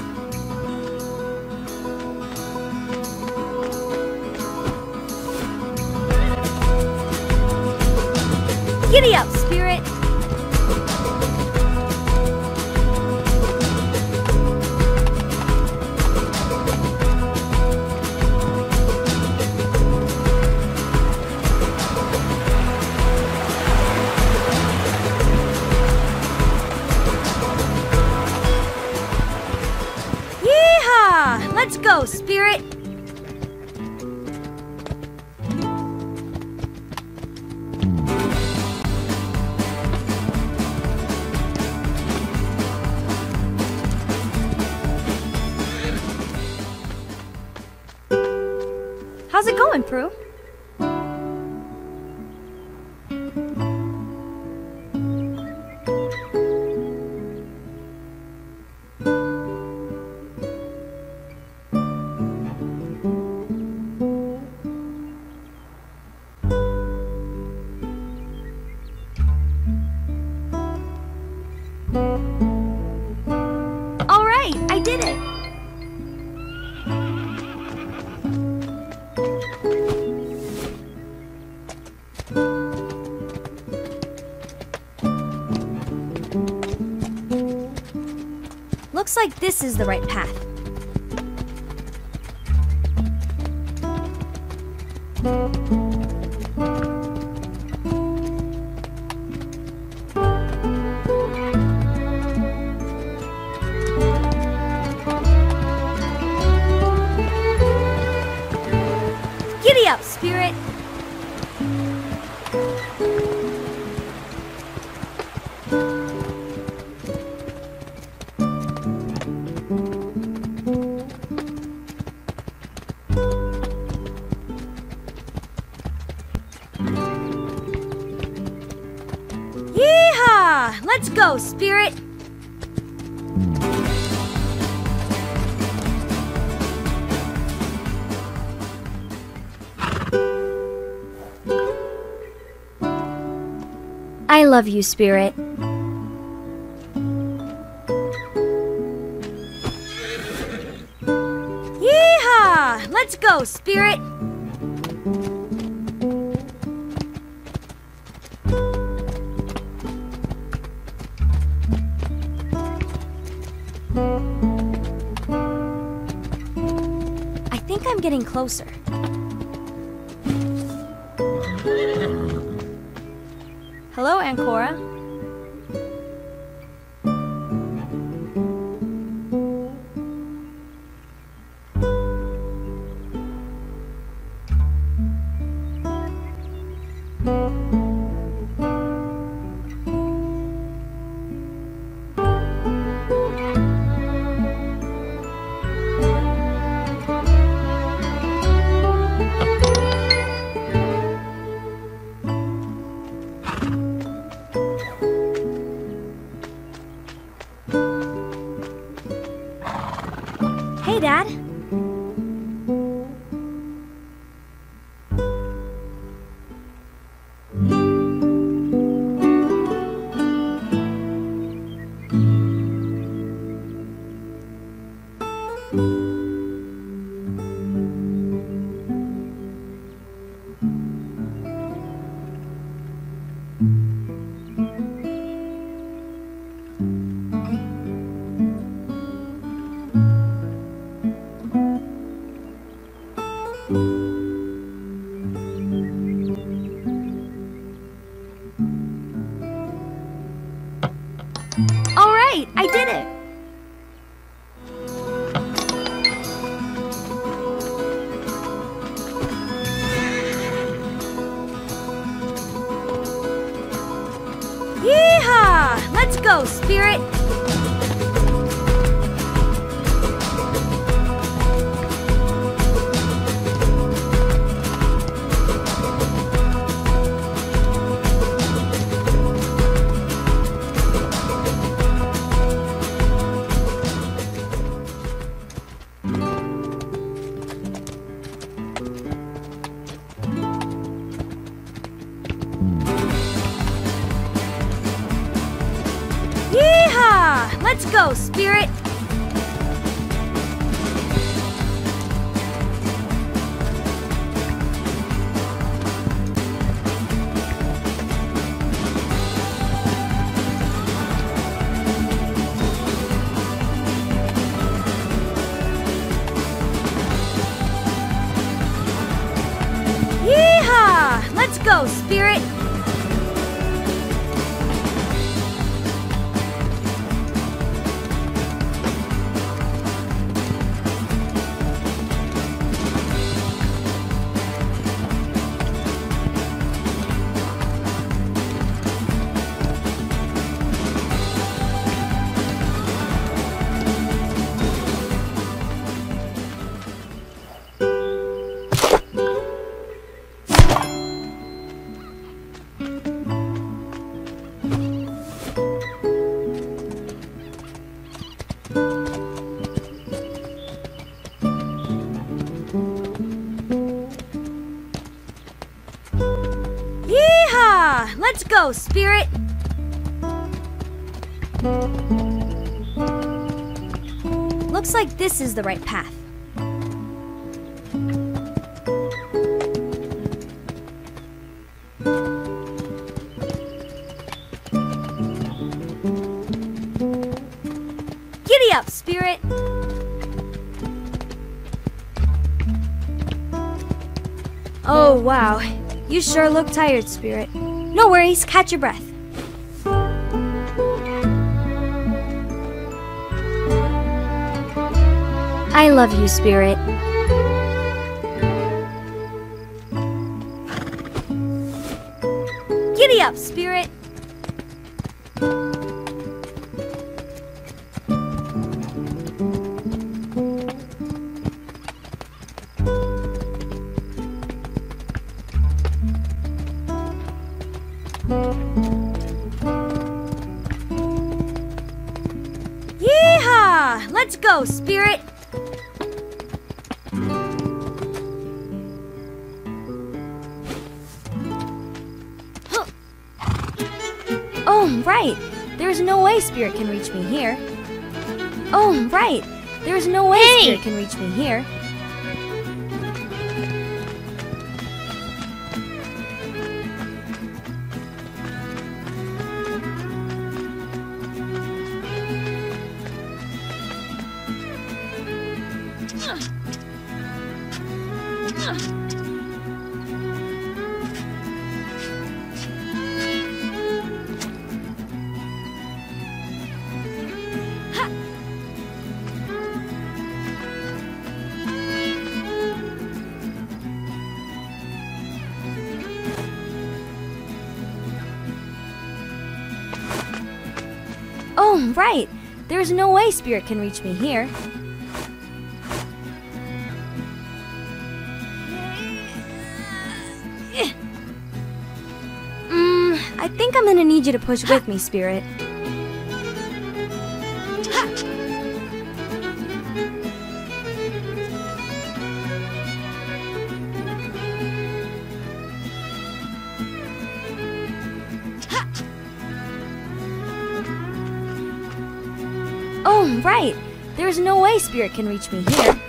Like this is the right path. You, Spirit. Yeehaw! Let's go, Spirit! I think I'm getting closer. Hello, Ancora. Go, Spirit! Looks like this is the right path. Giddy up, Spirit! Oh, wow. You sure look tired, Spirit. No worries, catch your breath. I love you, Spirit. Reach me here. There's no way Spirit can reach me here. Mm, I think I'm gonna need you to push with me, Spirit. Spirit can reach me here.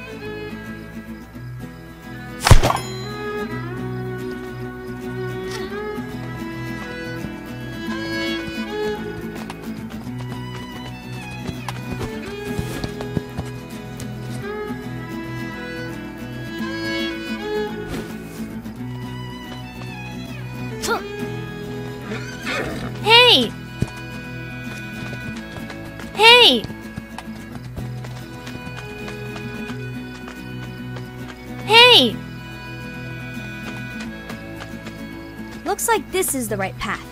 Like this is the right path.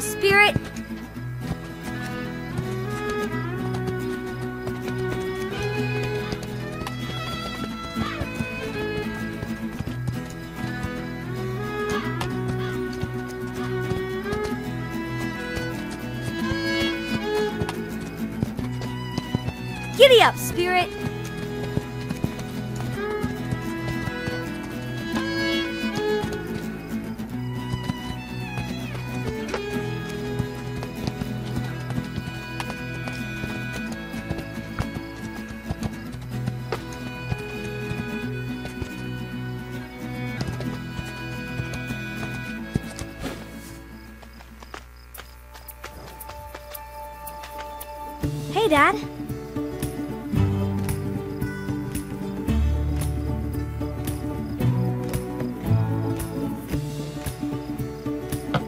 Spirit! Hey, Dad.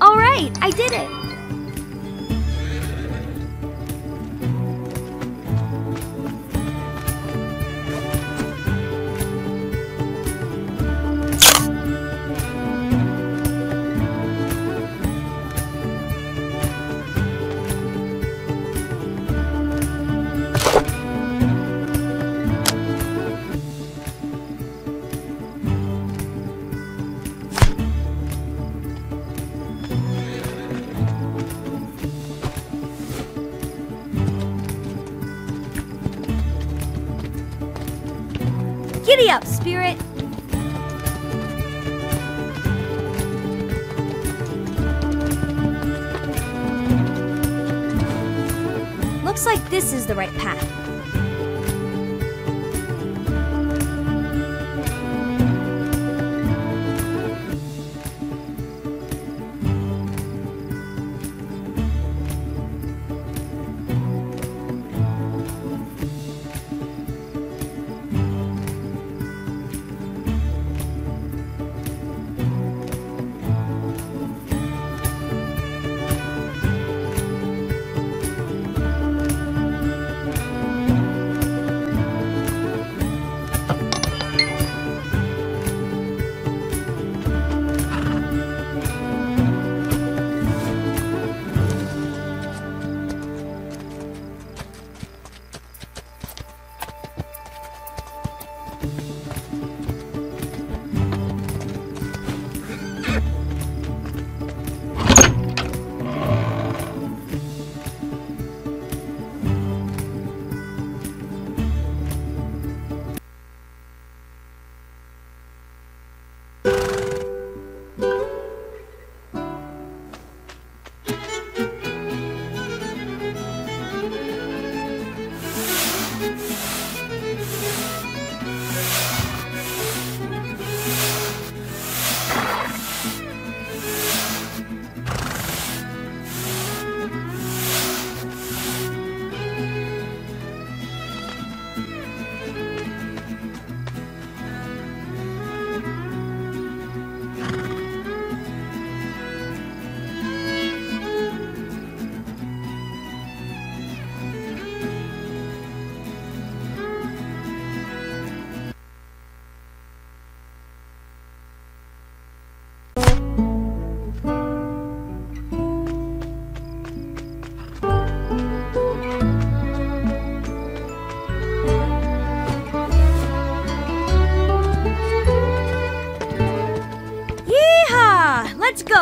All right, I did it. The right path.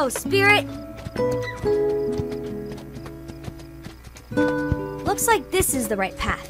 Go, Spirit! Looks like this is the right path.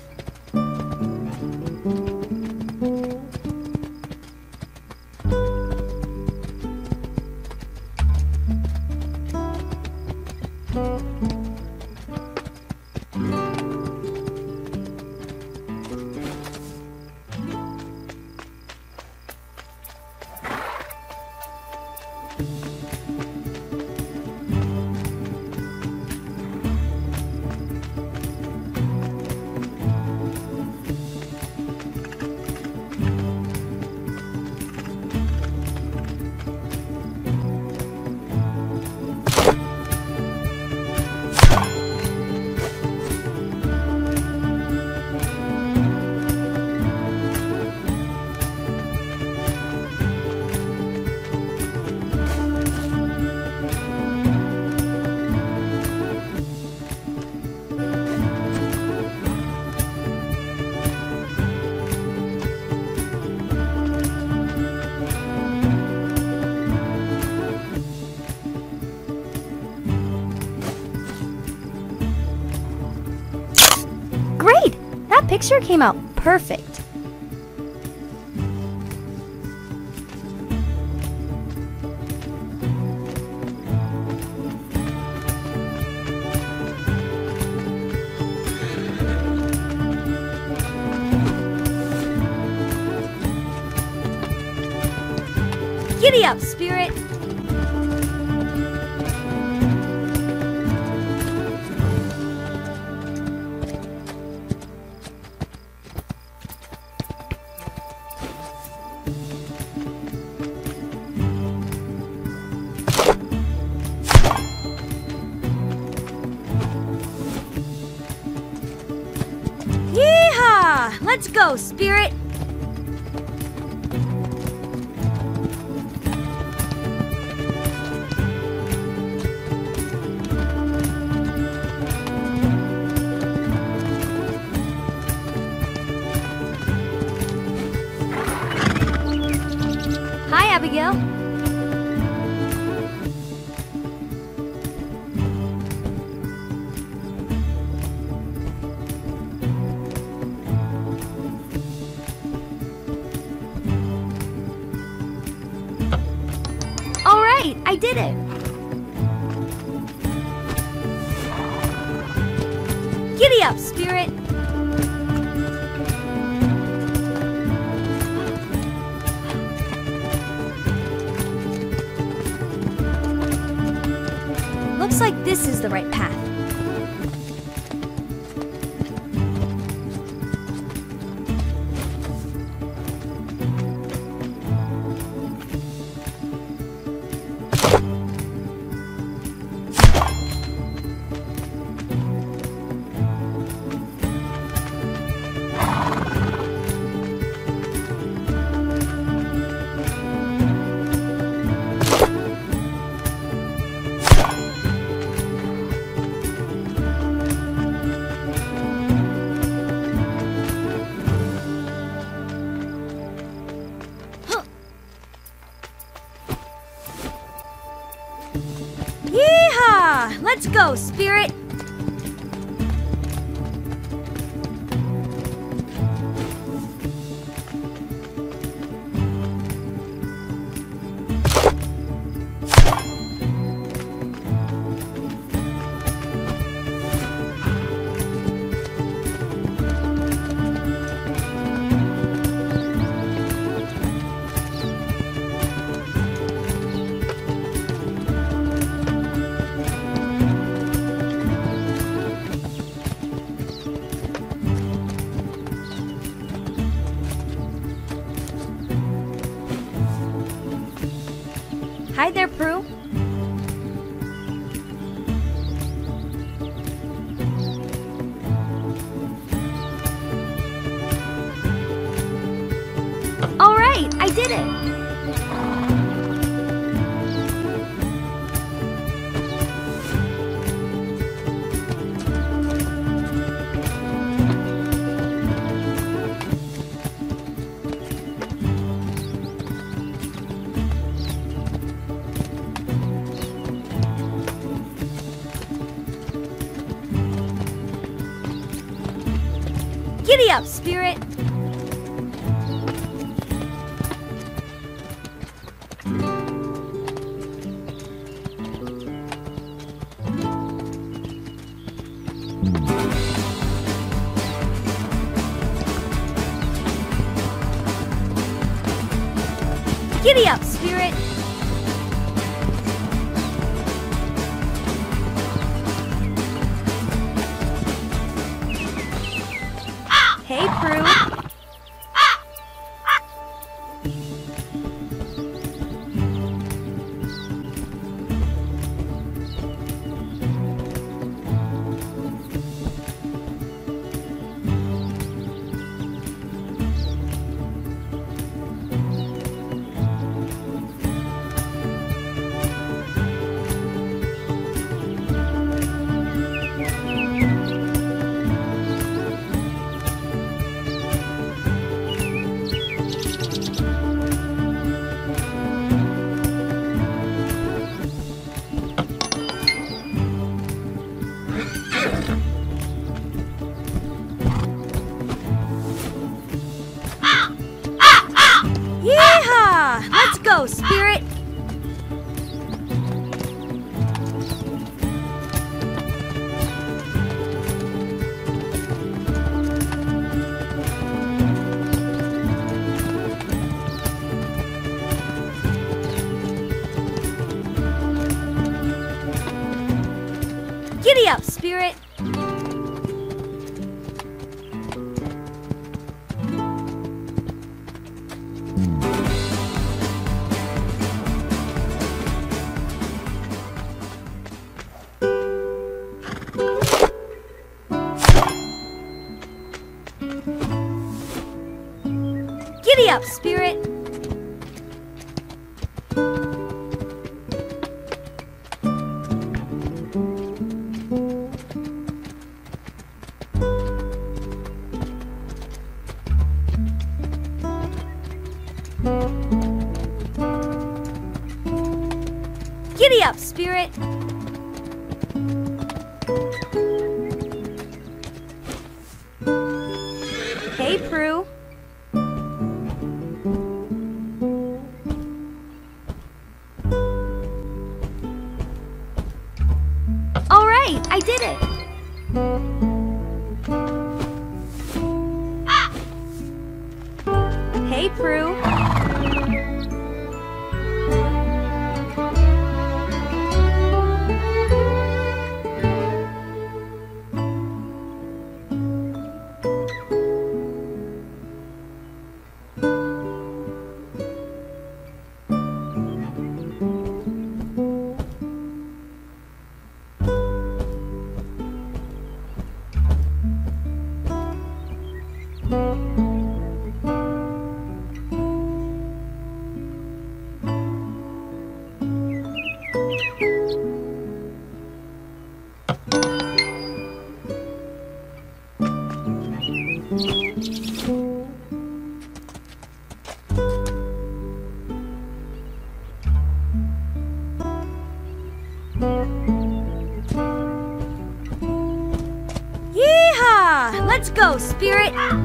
Picture came out perfect. Go, spirit! Spirit. crew. Spirit.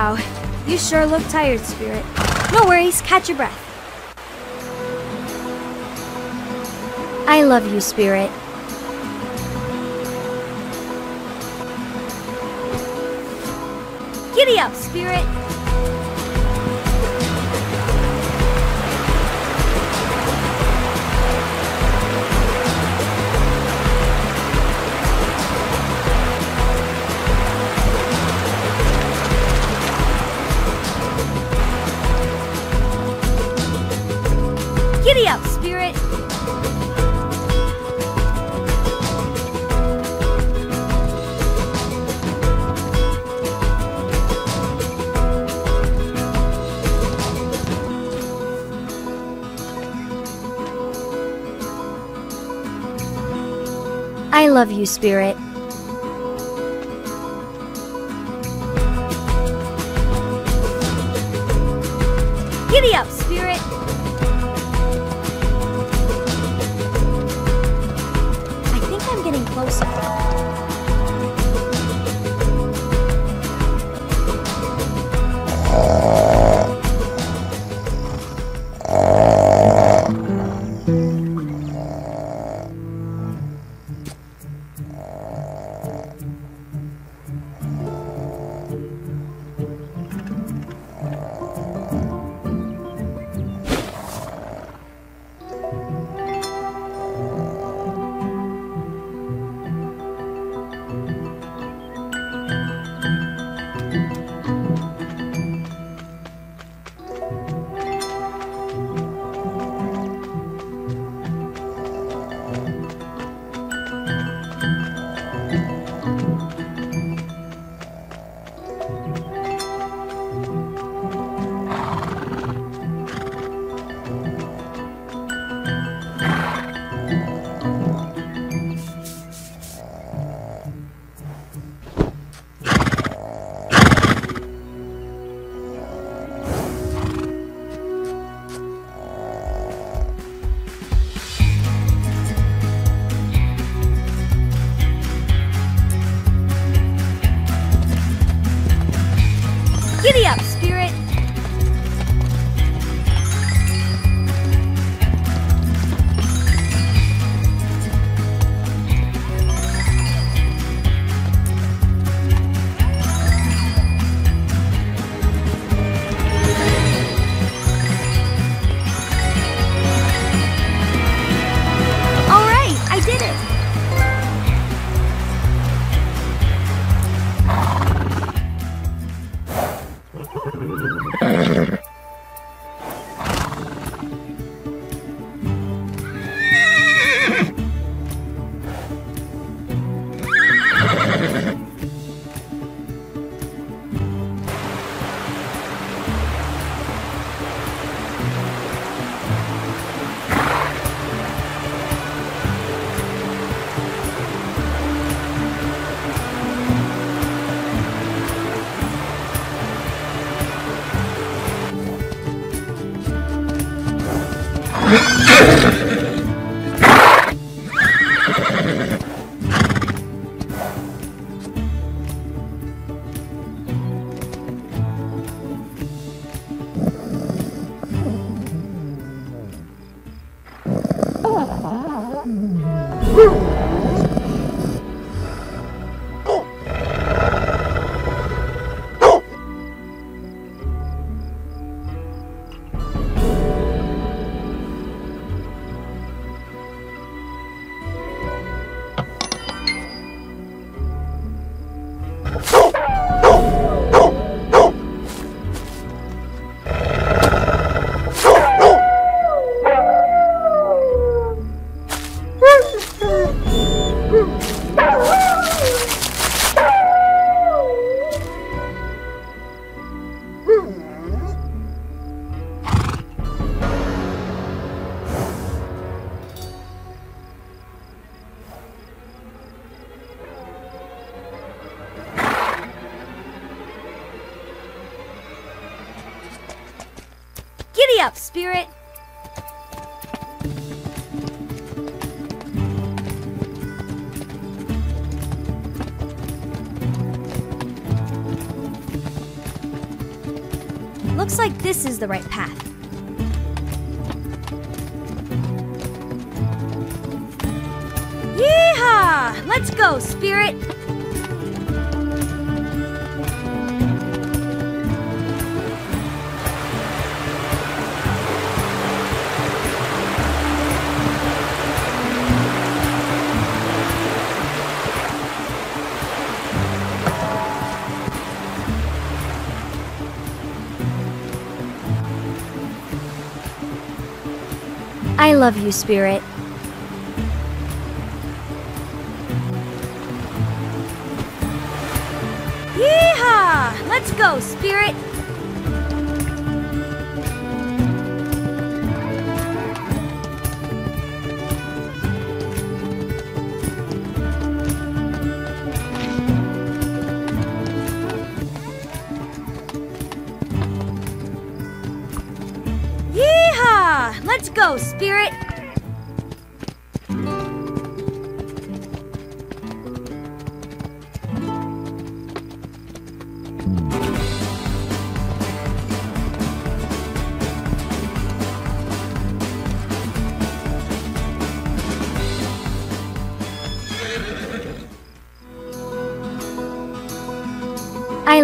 Wow, you sure look tired, Spirit. No worries, catch your breath. I love you, Spirit. you, Spirit. Spirit! Looks like this is the right path. Yeehaw! Let's go, spirit! I love you, Spirit.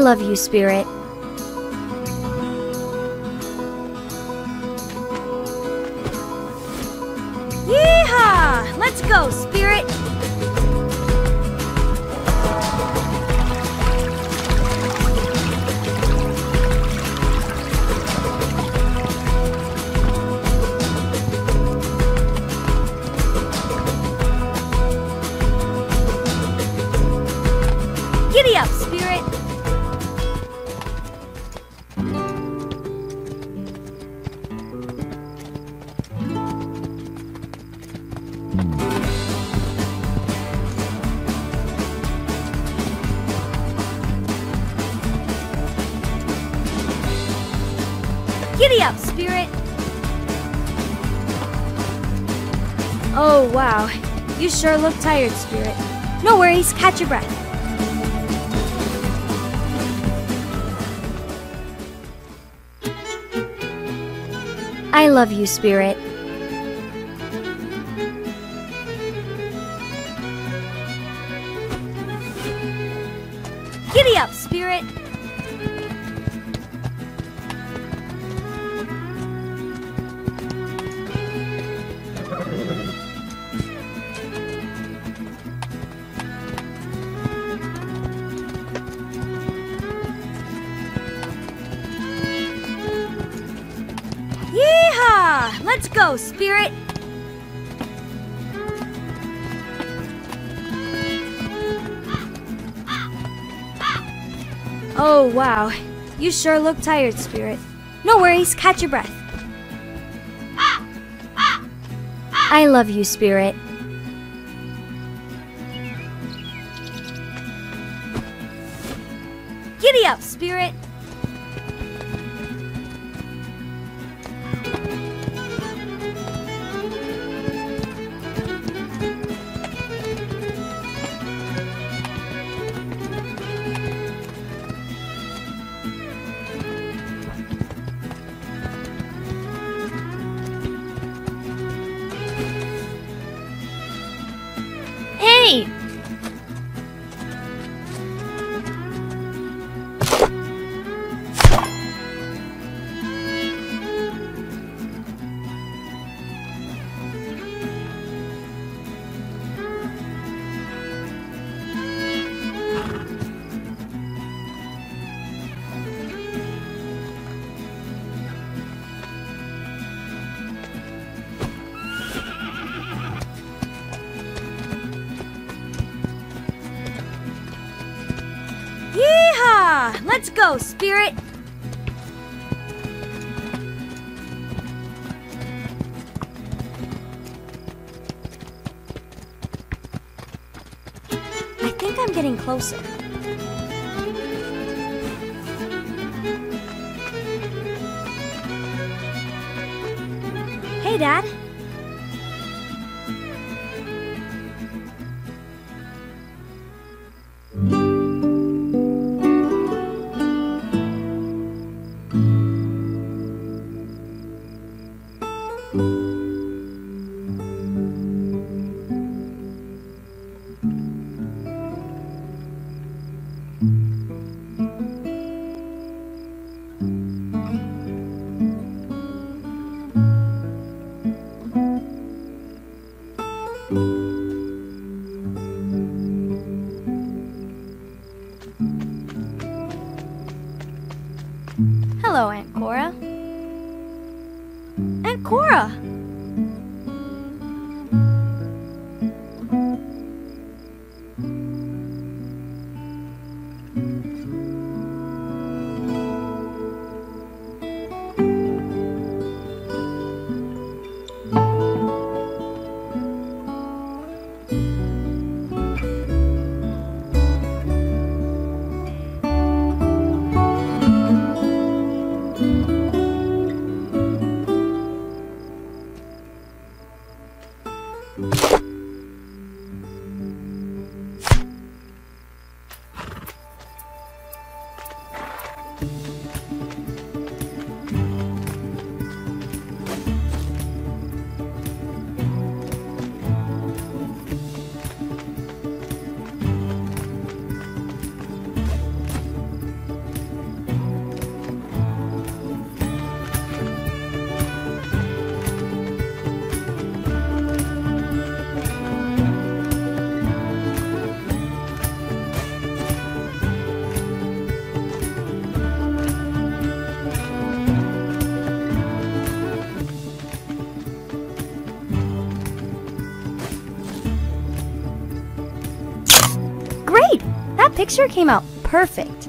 Love you, Spirit. Sure look tired, Spirit. No worries, catch your breath. I love you, Spirit. Sure look tired, Spirit. No worries, catch your breath. I love you, Spirit. Picture came out perfect.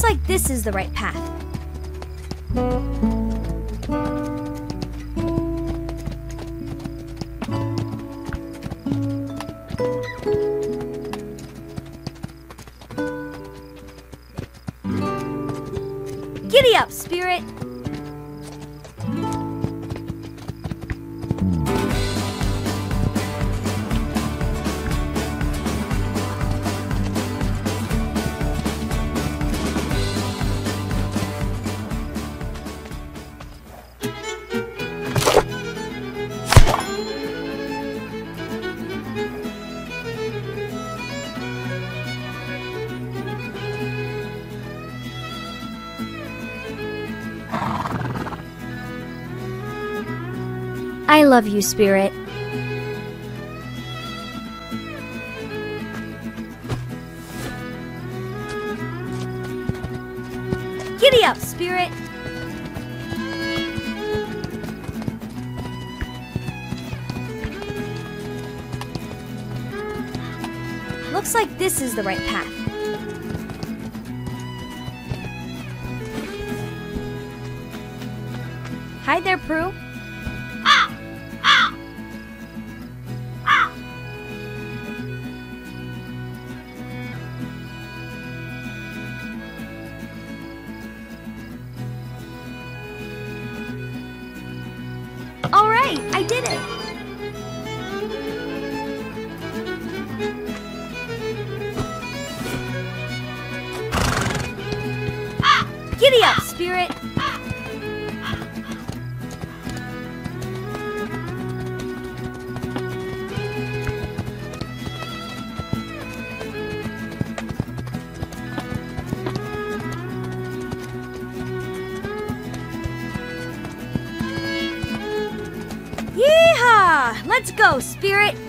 Looks like this is the right path. Love you, spirit. Giddy up, spirit! Looks like this is the right path. Go, spirit.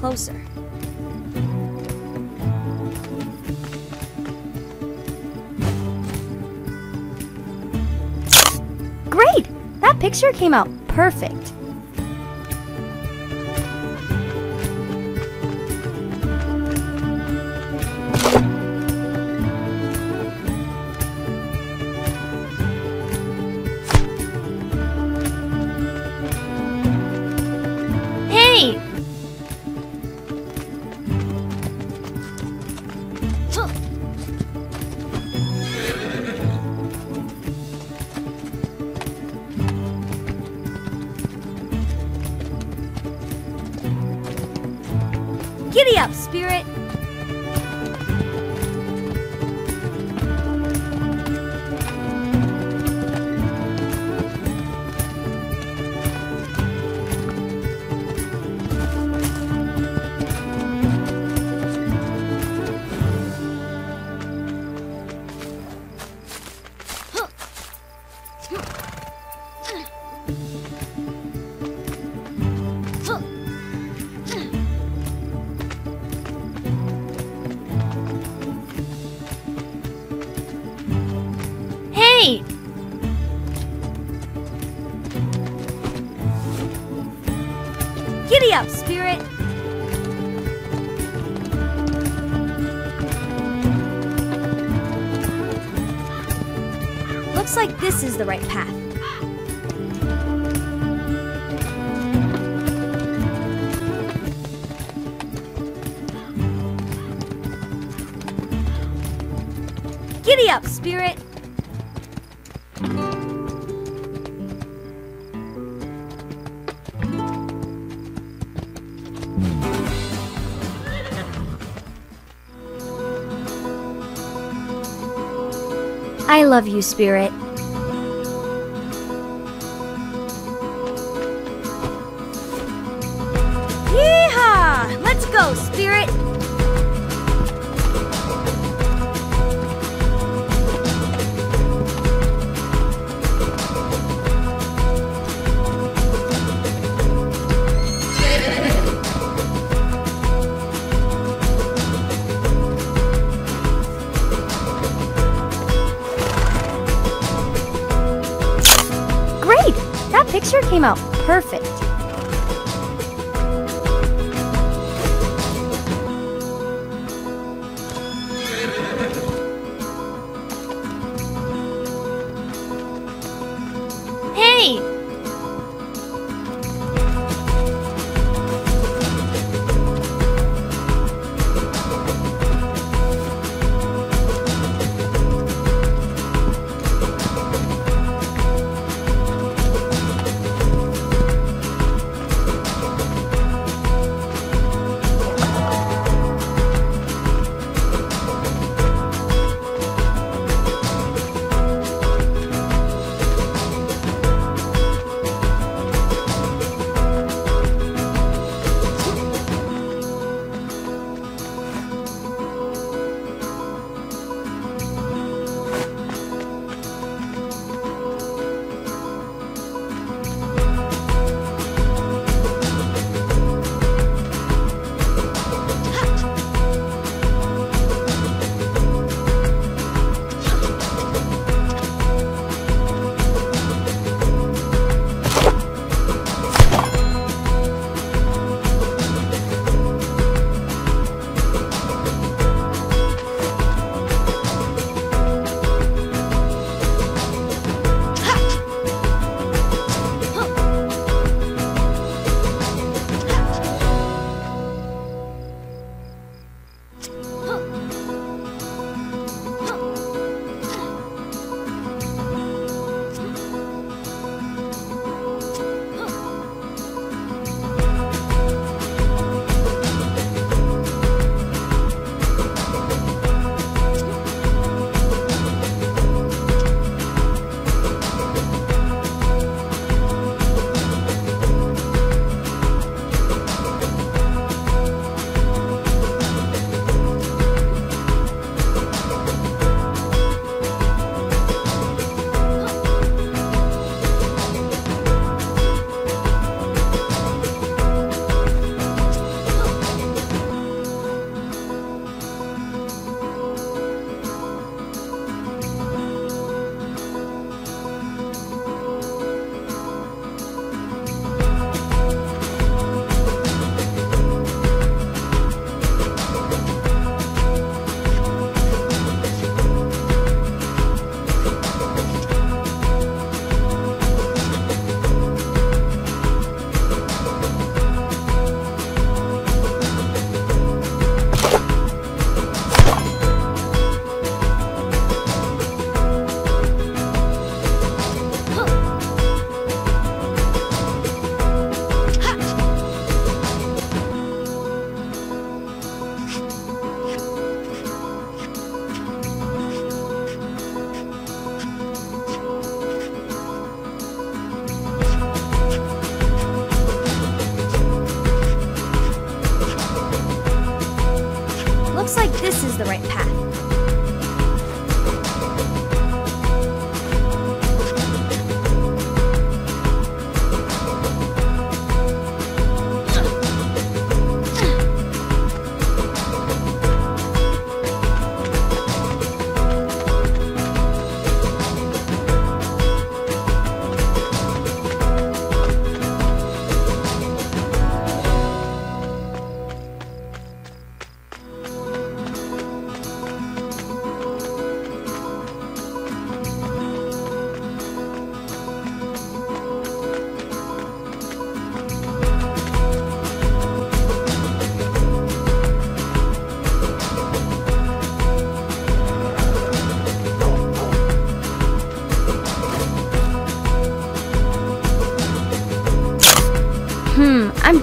closer. Great! That picture came out perfect. the right path. Giddy up, Spirit! I love you, Spirit.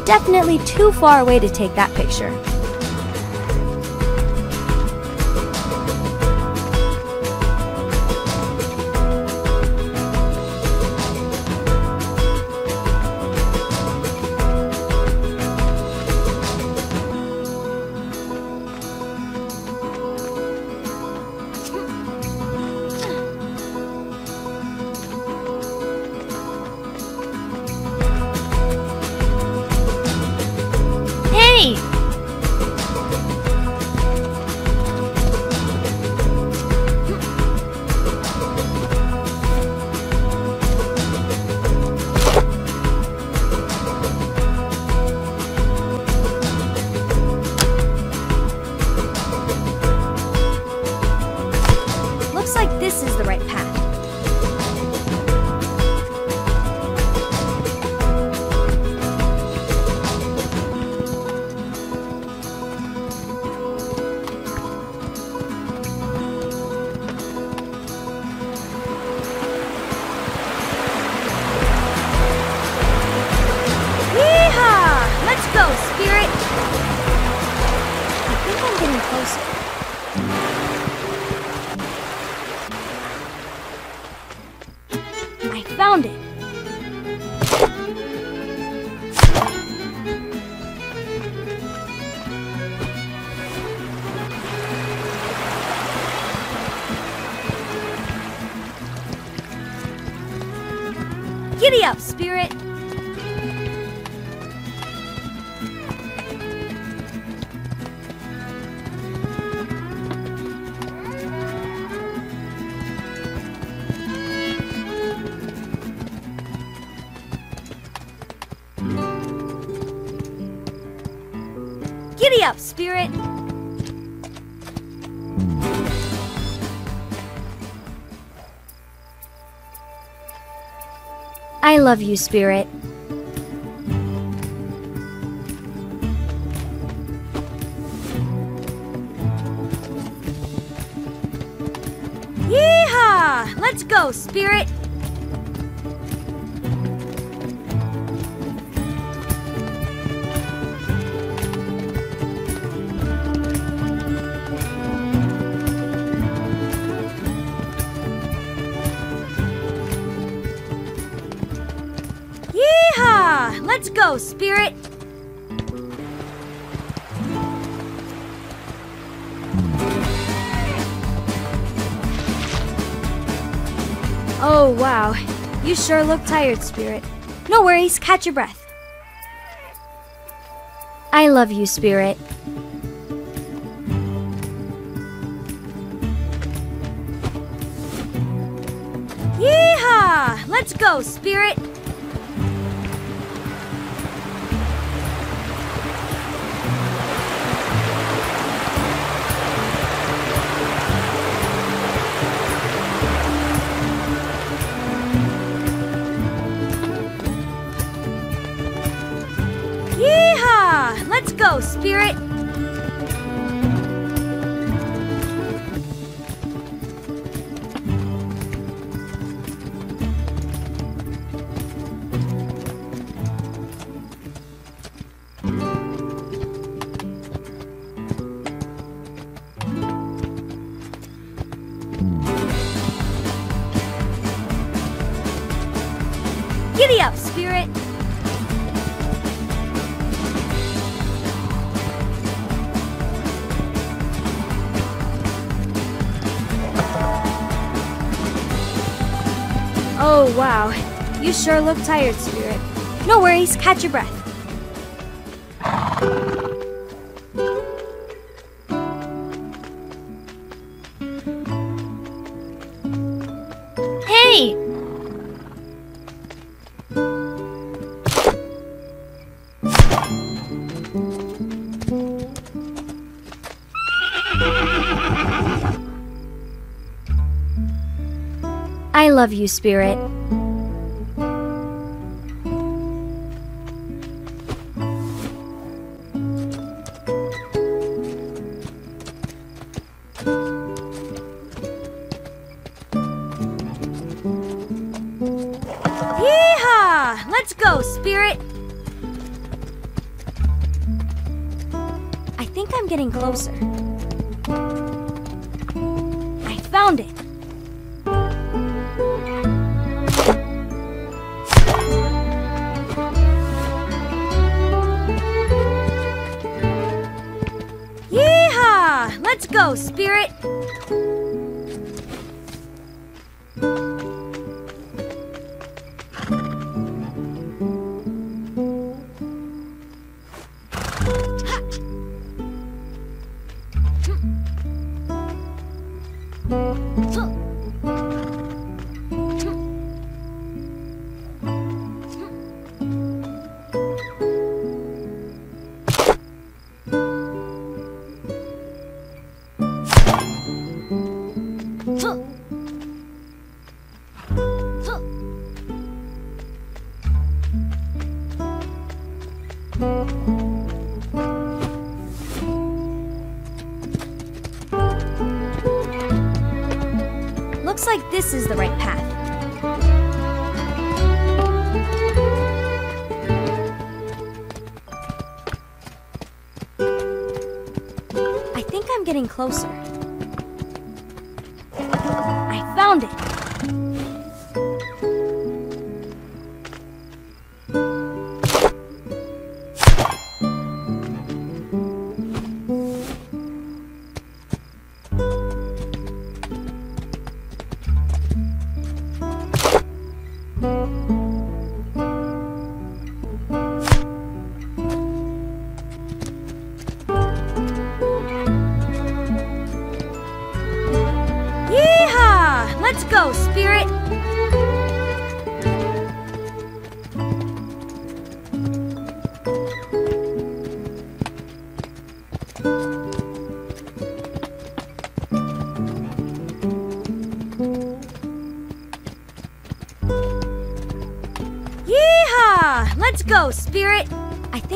Definitely too far away to take that picture. Spirit! I love you, Spirit. Sure look tired, Spirit. No worries, catch your breath. I love you, Spirit. Yeehaw! Let's go, Spirit! Wow. You sure look tired, Spirit. No worries, catch your breath. Hey! I love you, Spirit. closer.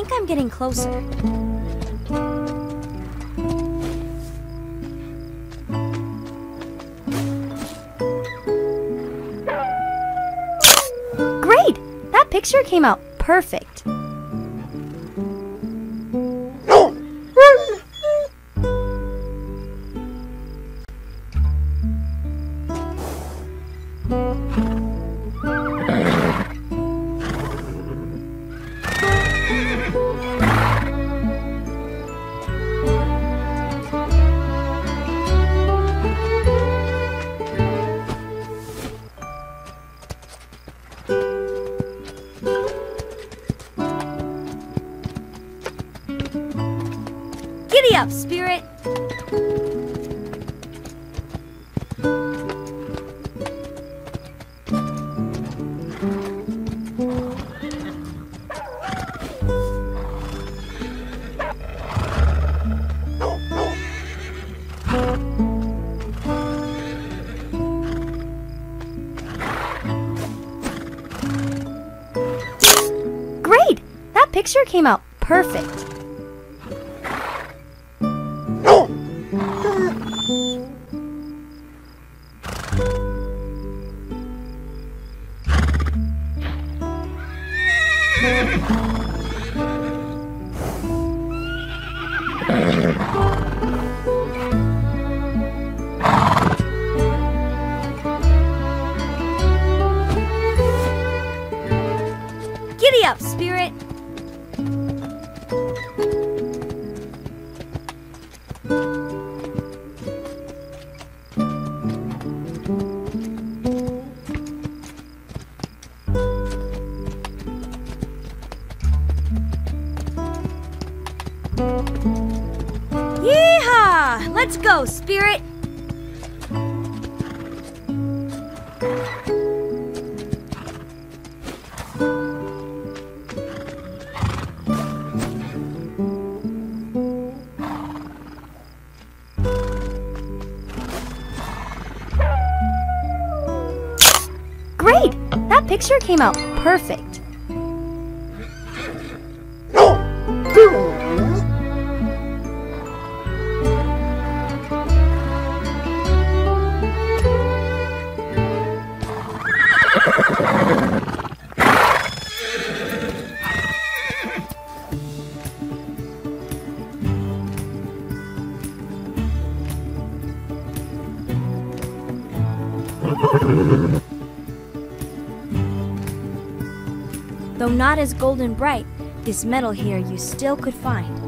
think I'm getting closer. Great! That picture came out perfect. came out perfect. picture came out perfect. Not as golden bright, this metal here you still could find.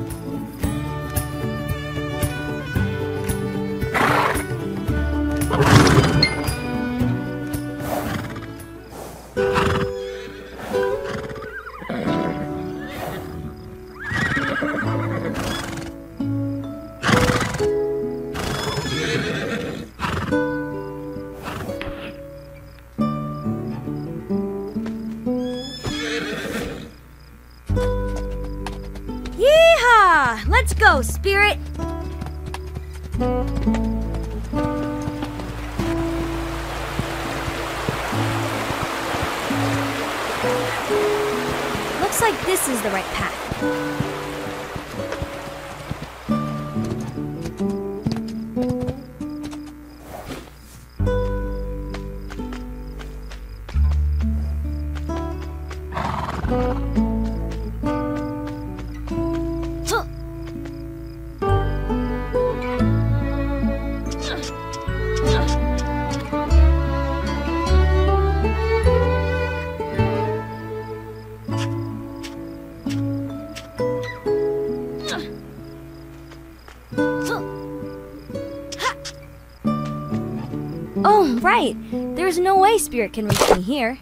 Way Spirit can reach me here.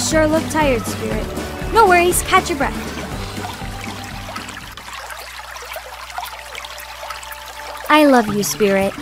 You sure look tired, Spirit. No worries, catch your breath. I love you, Spirit.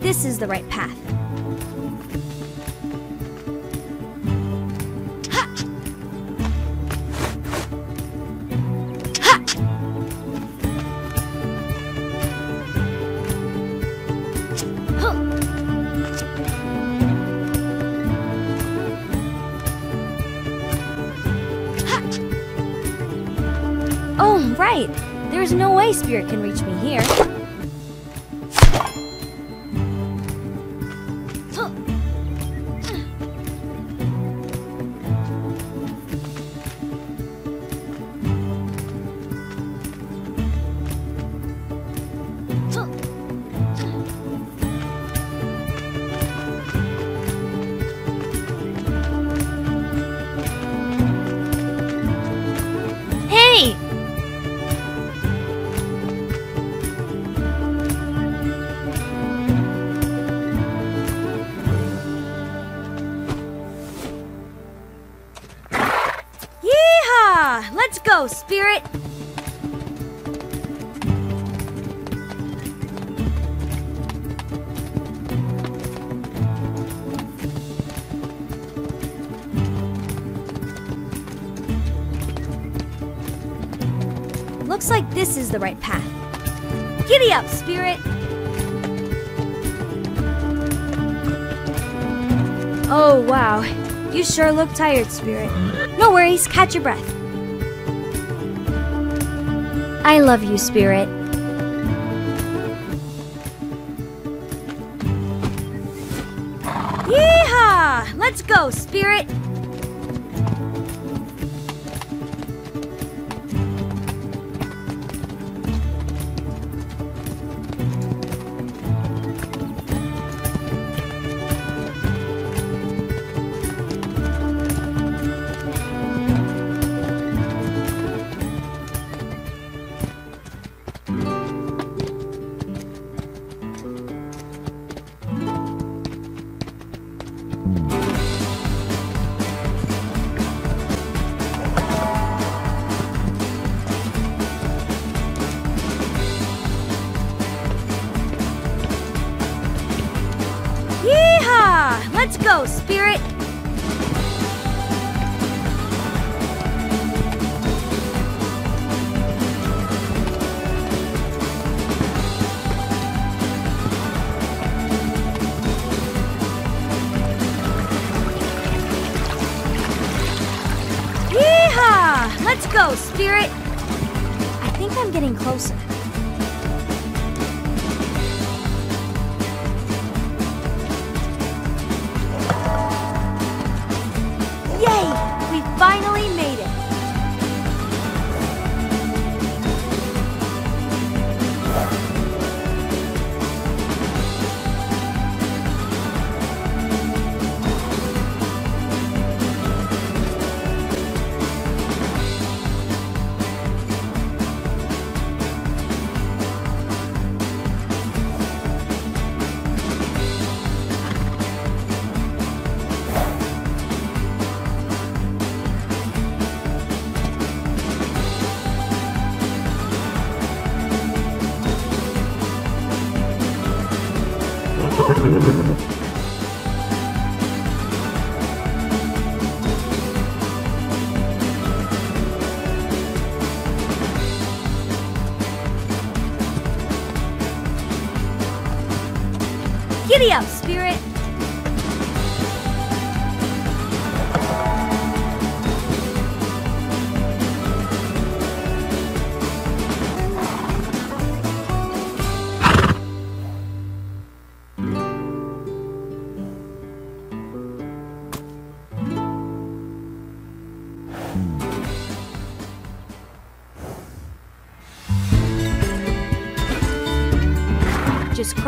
This is the right path. Oh, right. There's no way Spirit can reach me here. This is the right path. Giddy up, Spirit! Oh, wow. You sure look tired, Spirit. No worries, catch your breath. I love you, Spirit.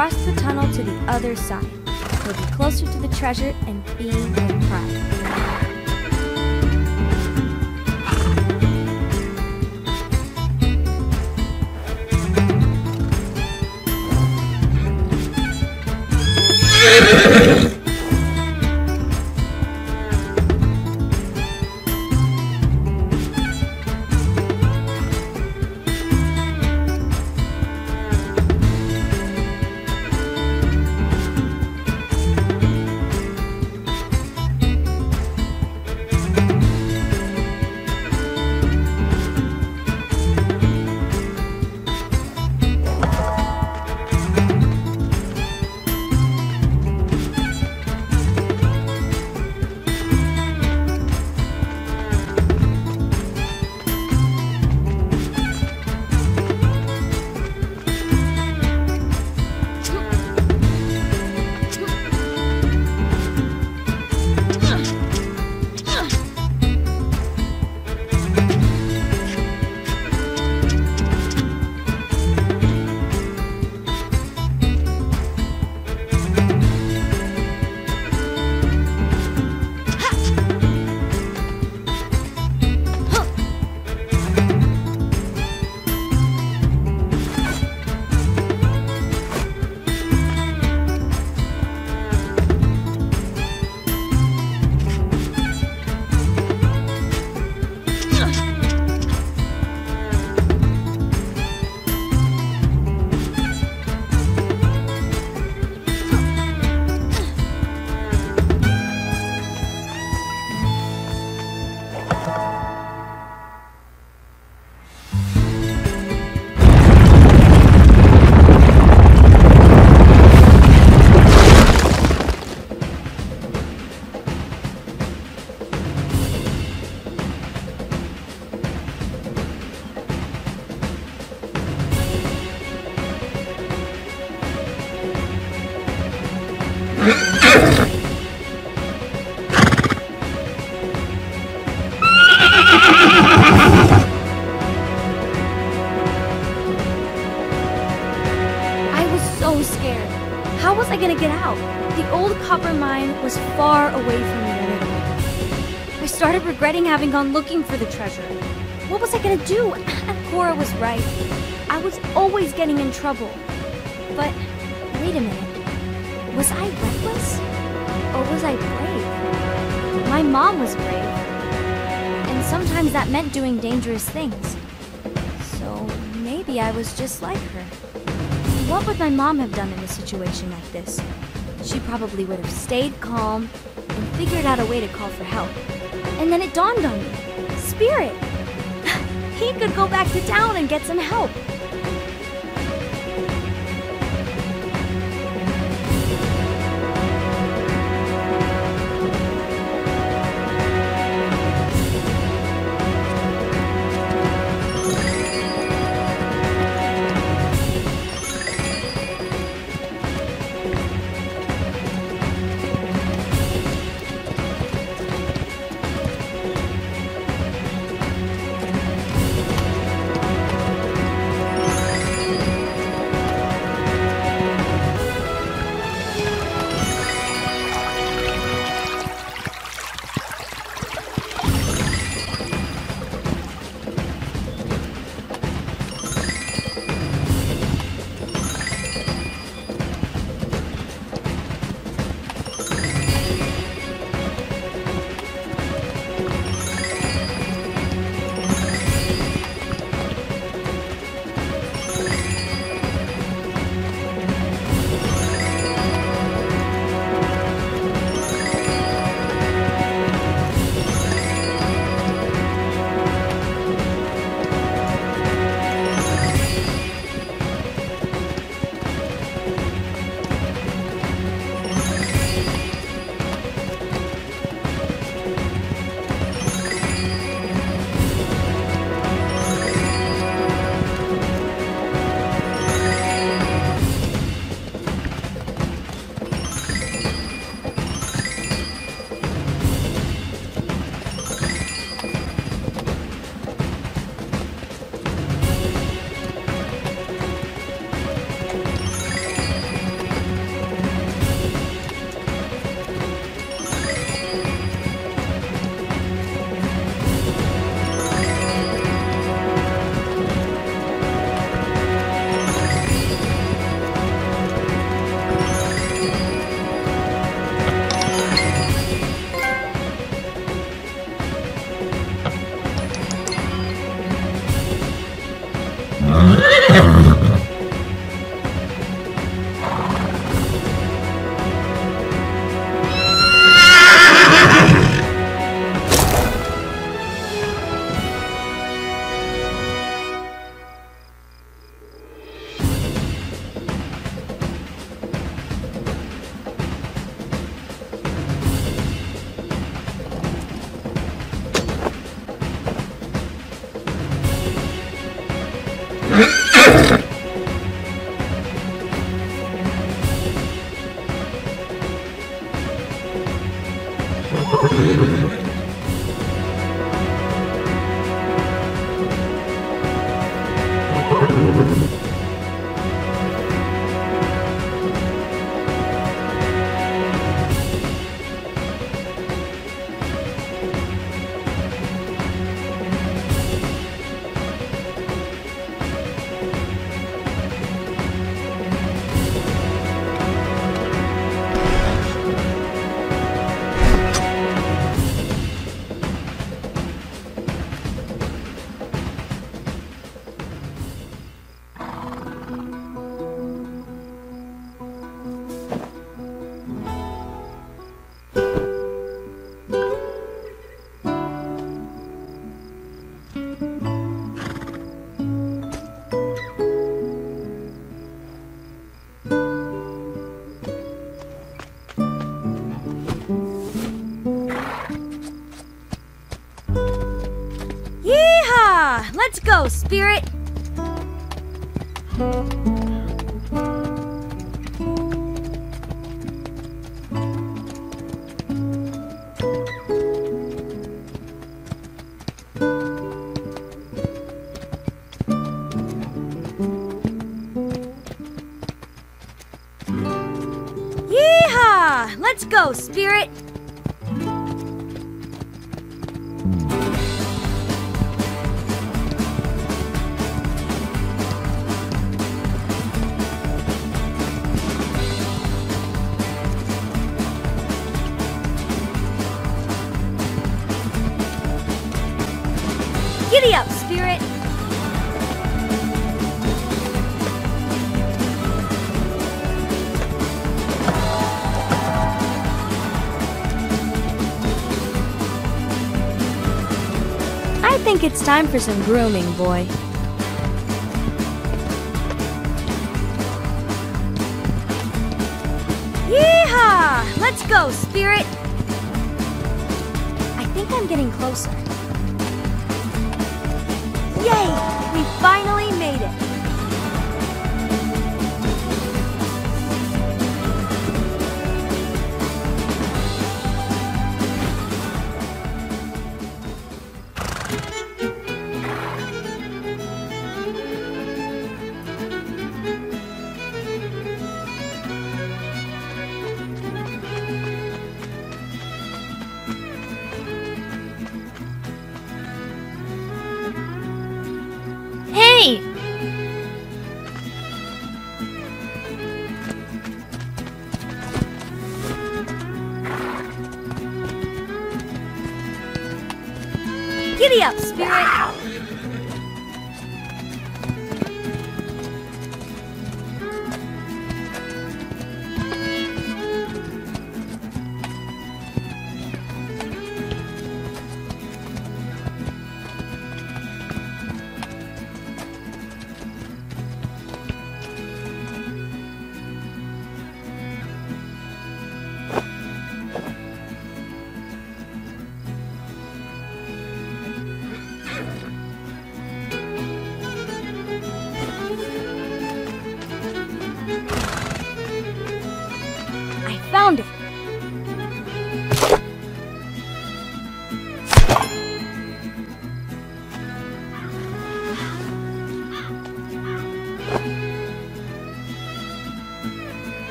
Cross the tunnel to the other side. You'll be closer to the treasure and being pride. Yeah. was far away from me. I started regretting having gone looking for the treasure. What was I gonna do? Cora was right. I was always getting in trouble. But wait a minute. Was I reckless? Or was I brave? My mom was brave. And sometimes that meant doing dangerous things. So maybe I was just like her. What would my mom have done in a situation like this? She probably would have stayed calm and figured out a way to call for help. And then it dawned on me Spirit! he could go back to town and get some help. Let's go, Spirit! Yeehaw! Let's go, Spirit! It's time for some grooming, boy. Yeehaw! Let's go, Spirit! I think I'm getting closer. Yay! We finally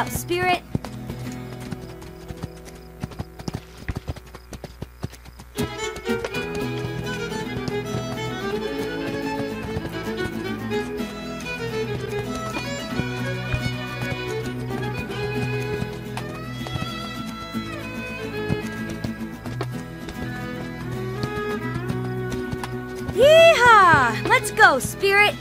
up, Spirit! Yeehaw! Let's go, Spirit!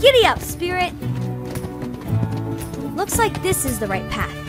Giddy up, spirit! Looks like this is the right path.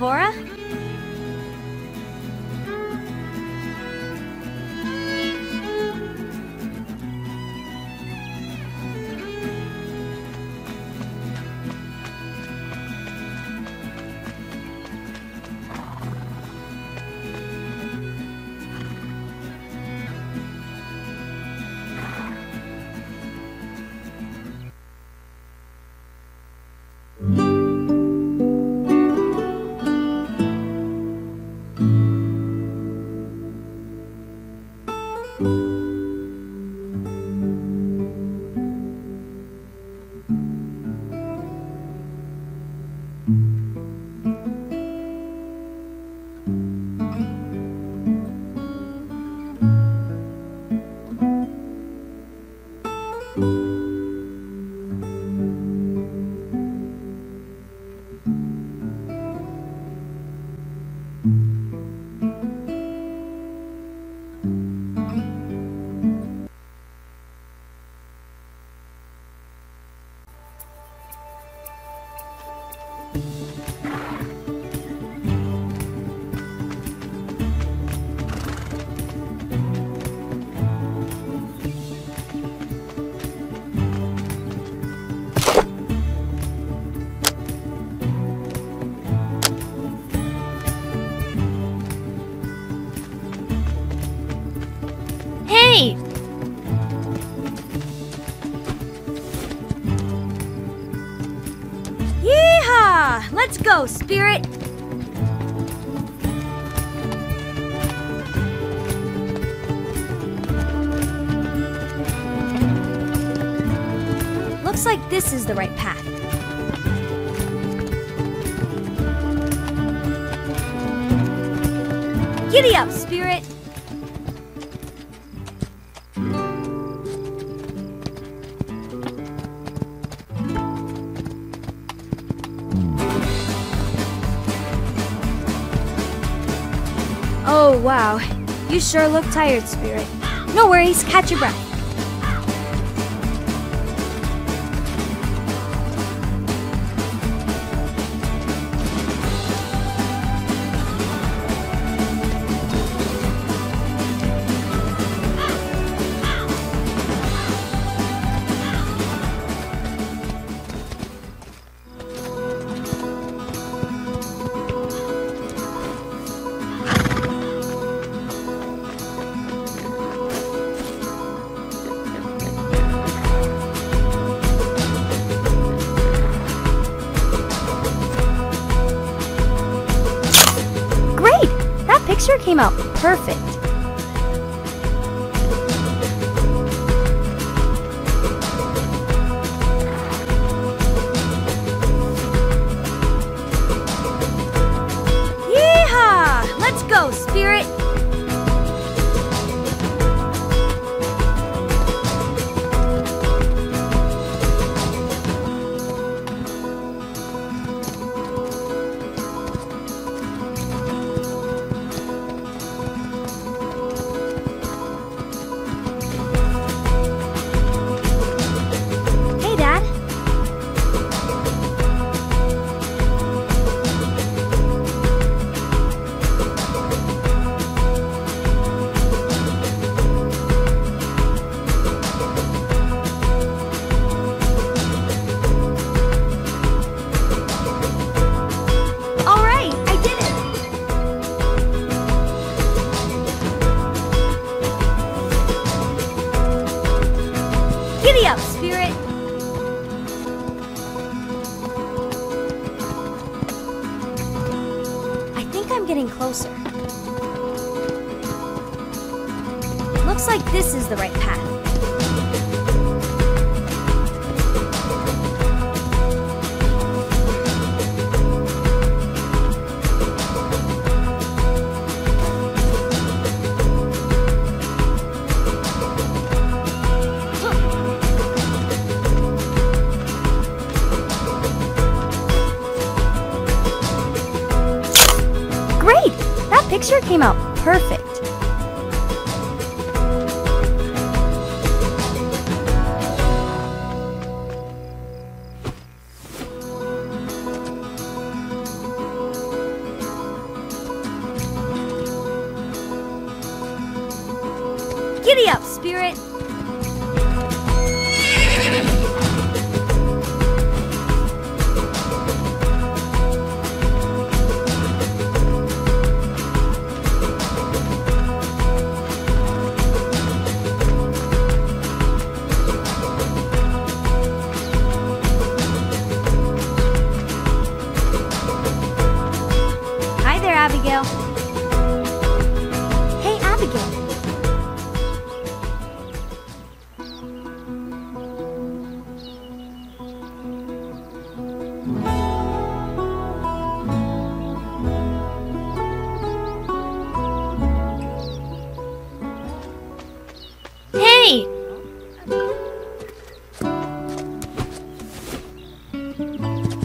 Cora? up, Spirit! Oh, wow. You sure look tired, Spirit. No worries, catch your breath. came out perfect.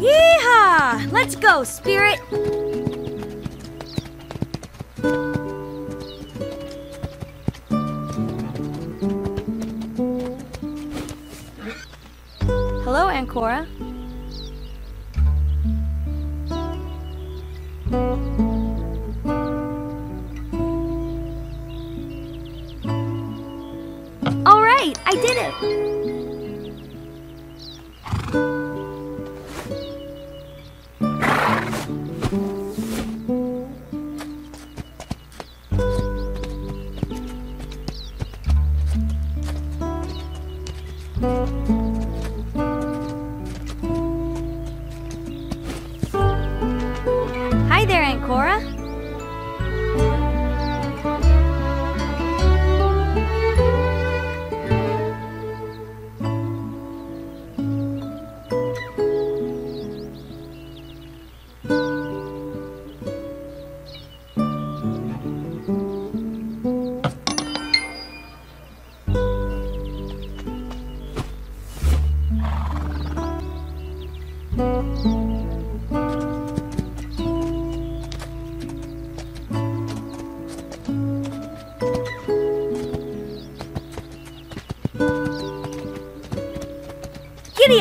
Yeehaw! Let's go, Spirit! Hello, Aunt Cora.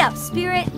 Up, Spirit!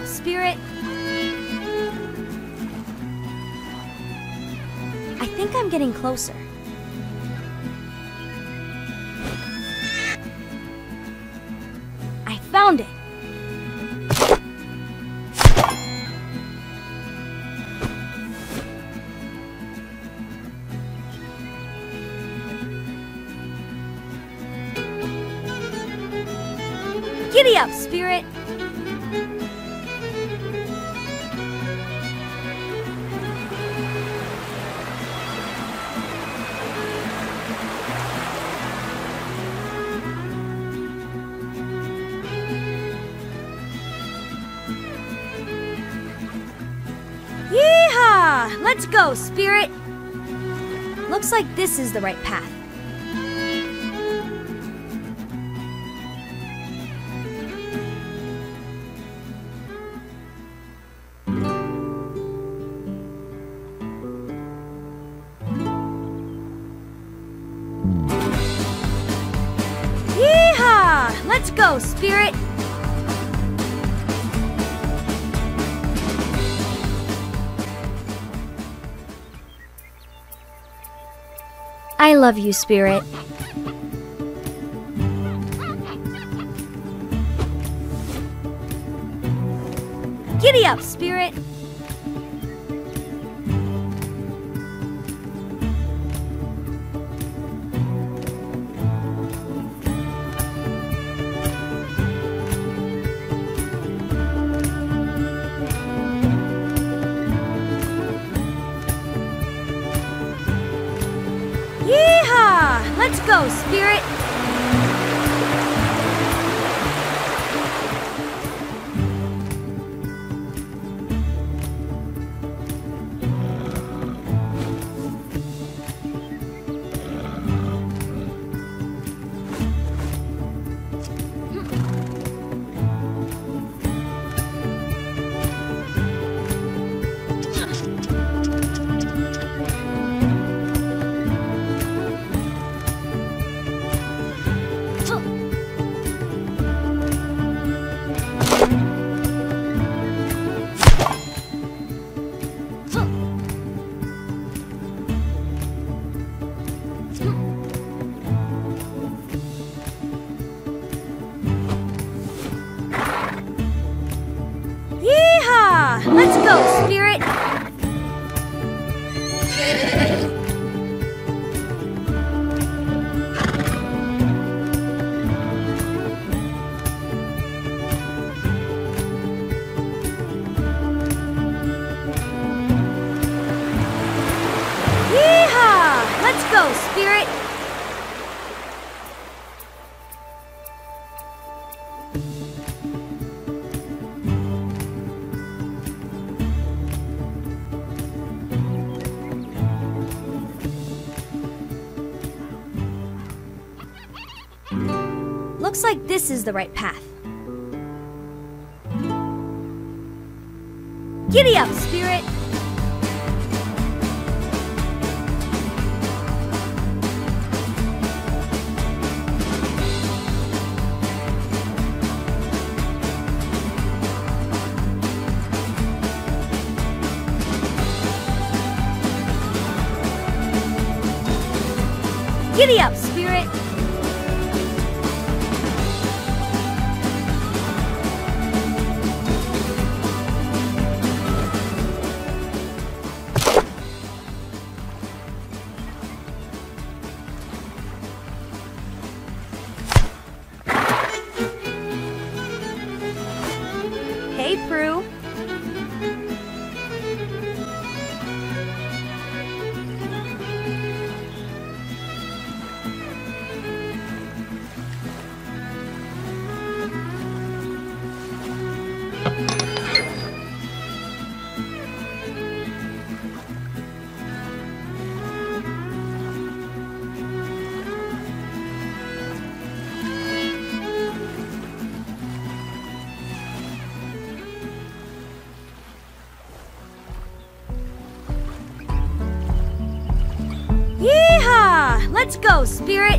Up, Spirit! I think I'm getting closer. I found it! Giddy up, Spirit! Like this is the right path. I love you, Spirit. Like this is the right path. Giddy up, Spirit! Giddy up, Spirit!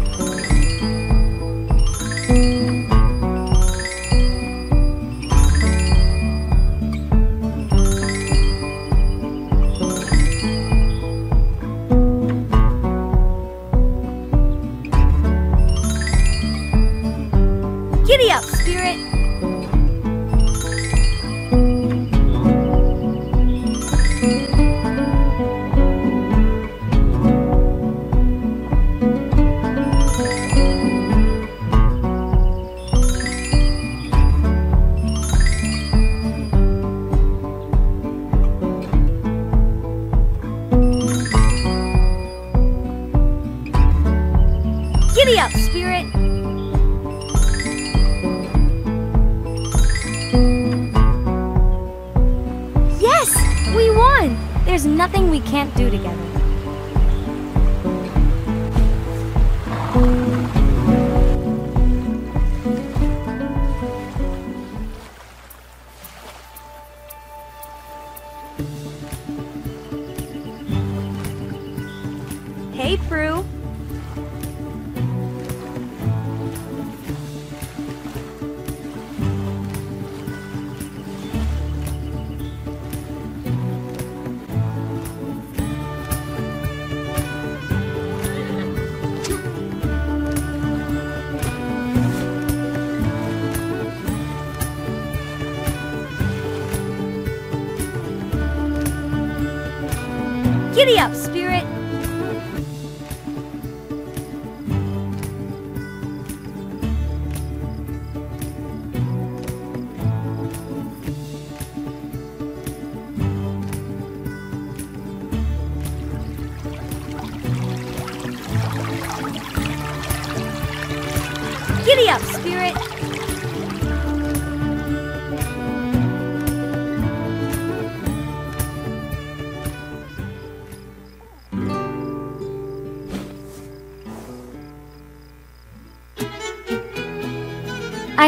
Can't do together.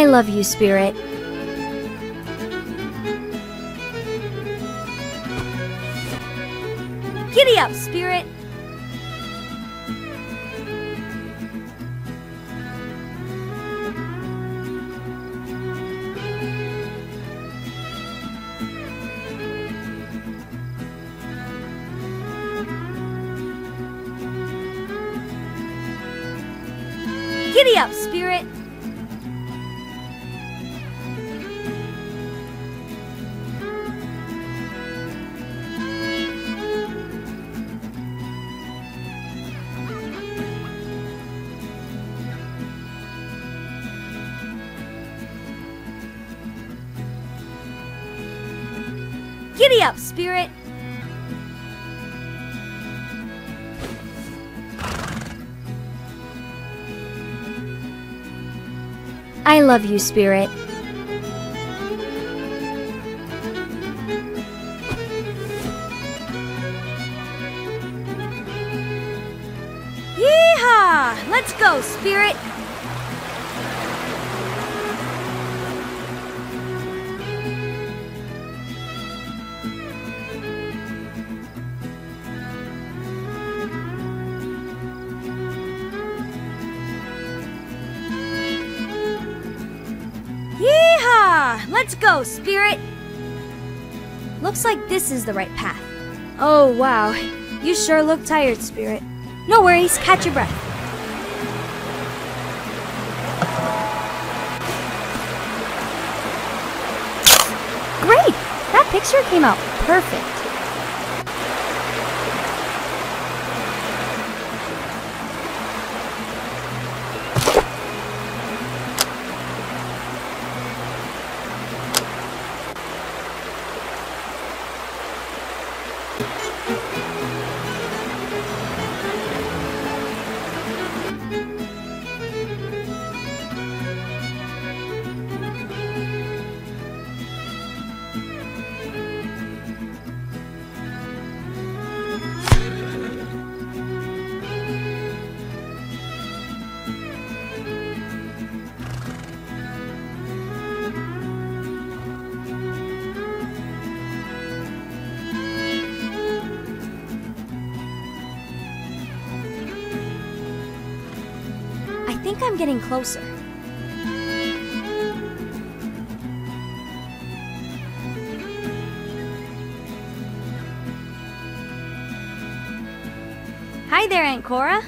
I love you, Spirit. Love you, Spirit. This is the right path. Oh, wow. You sure look tired, Spirit. No worries, catch your breath. Great! That picture came out perfect. Closer. Hi there, Aunt Cora.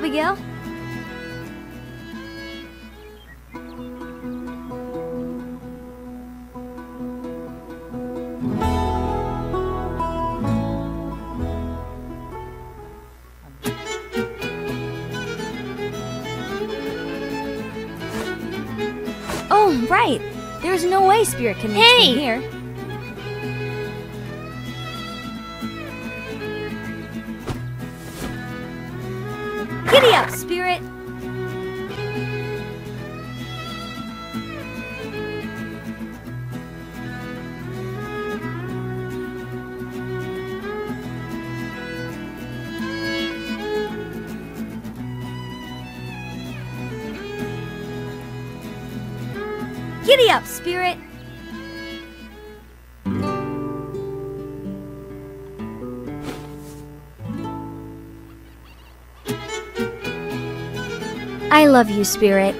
Abigail? Oh, right. There's no way Spirit can reach hey! here. love you, Spirit.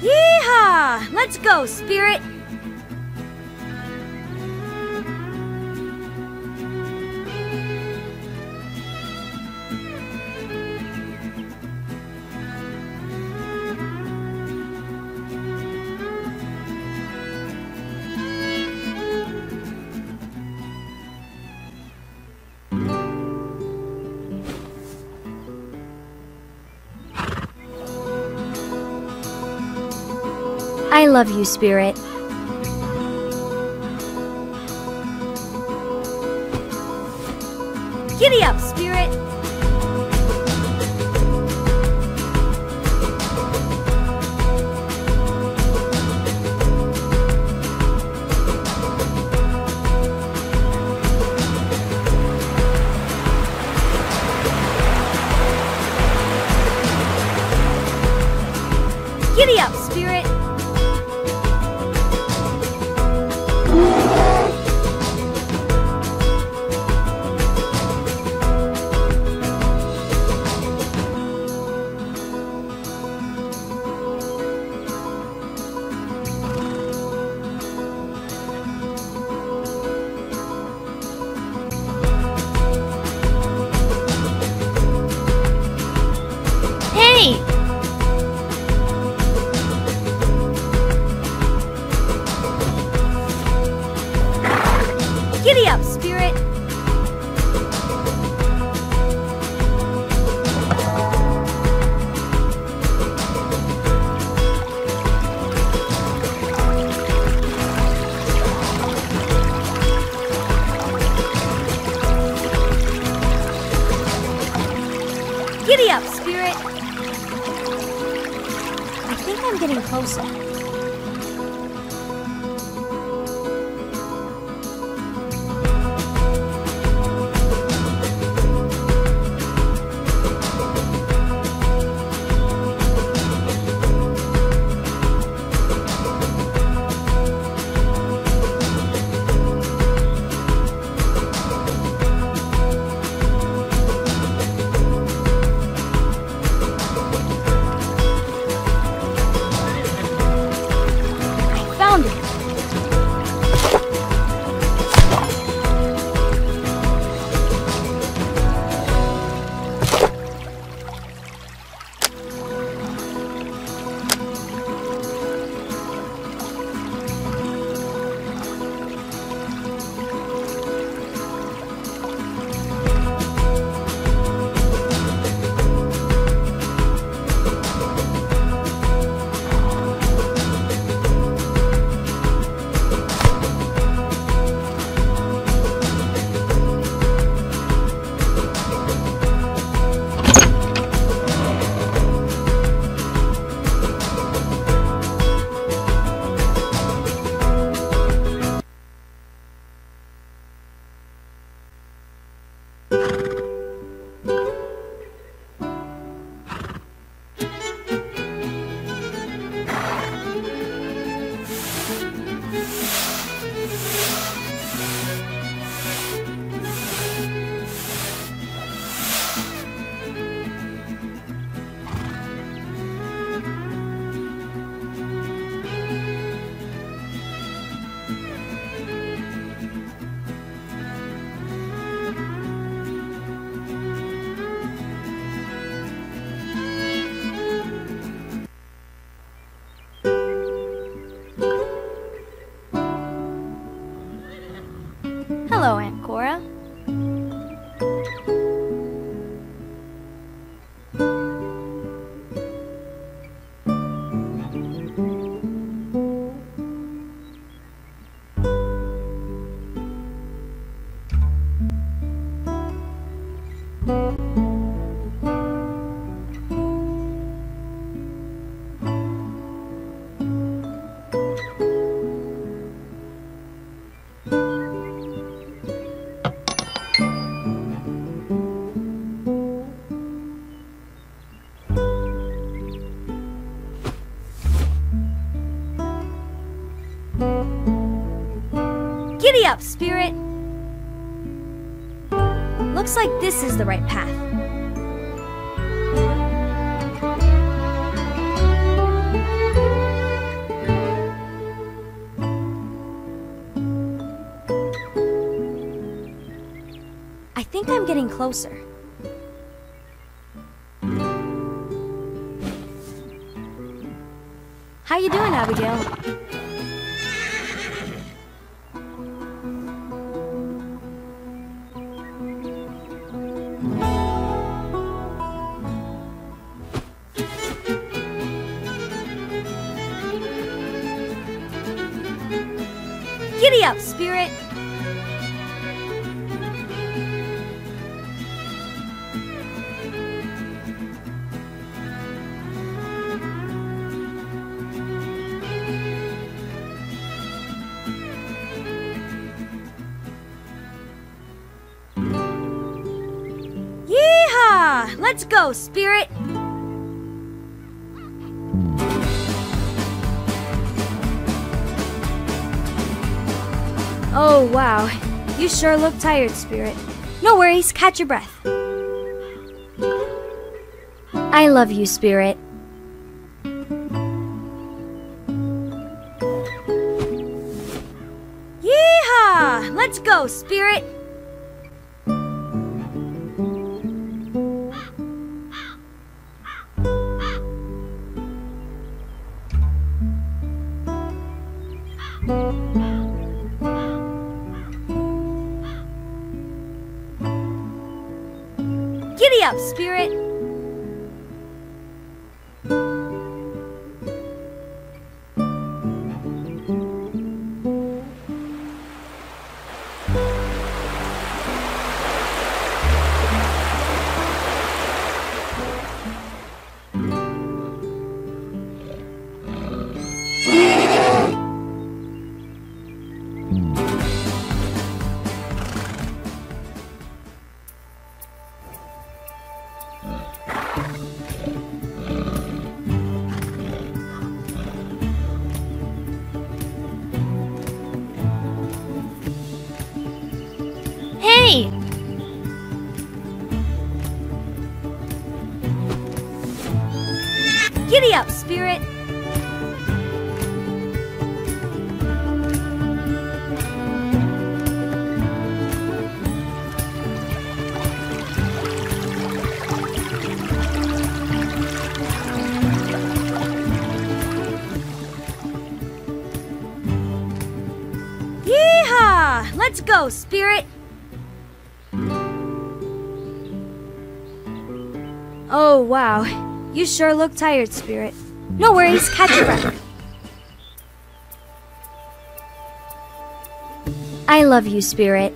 Yeehaw! Let's go, Spirit! love you, Spirit. Giddy up, Spirit! Up, Spirit! Looks like this is the right path. I think I'm getting closer. How you doing, Abigail? Spirit! Oh, wow. You sure look tired, Spirit. No worries, catch your breath. I love you, Spirit. You sure look tired, Spirit. No worries, catch your breath. I love you, Spirit.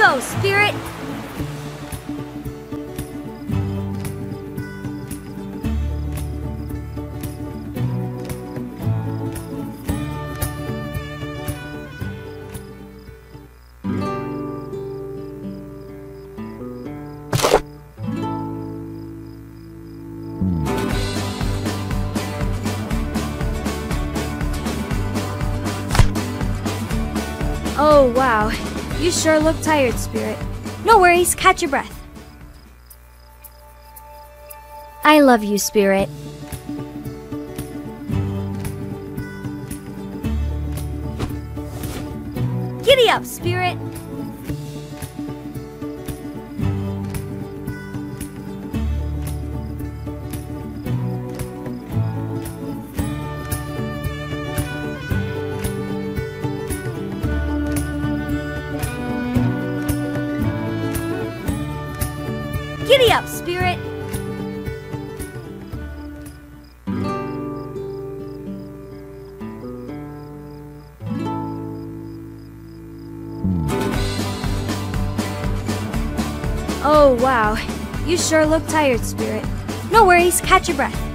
Go, Spirit! You sure look tired, Spirit. No worries, catch your breath. I love you, Spirit. Giddy up, Spirit! Sure look tired, Spirit. No worries, catch your breath.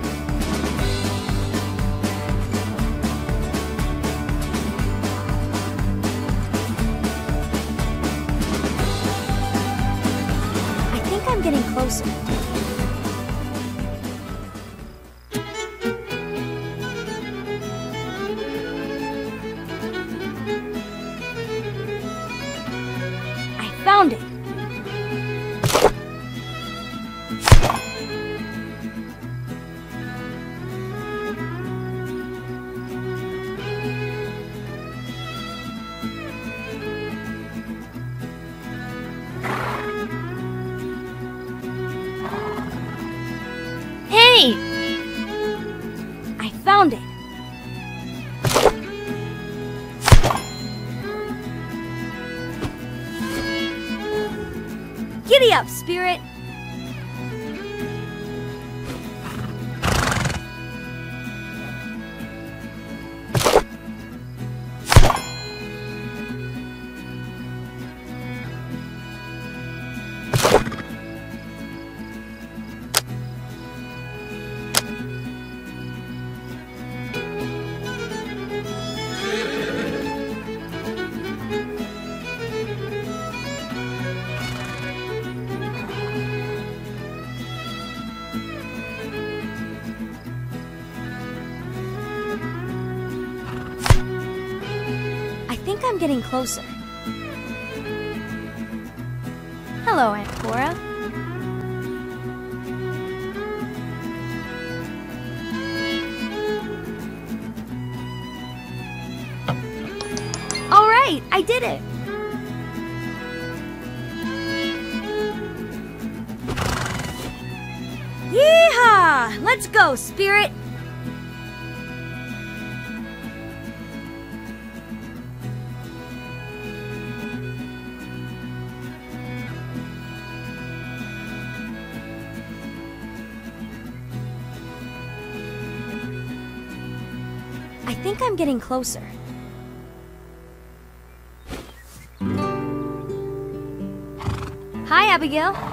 Getting closer. Getting closer. Hi, Abigail.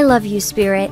I love you, Spirit.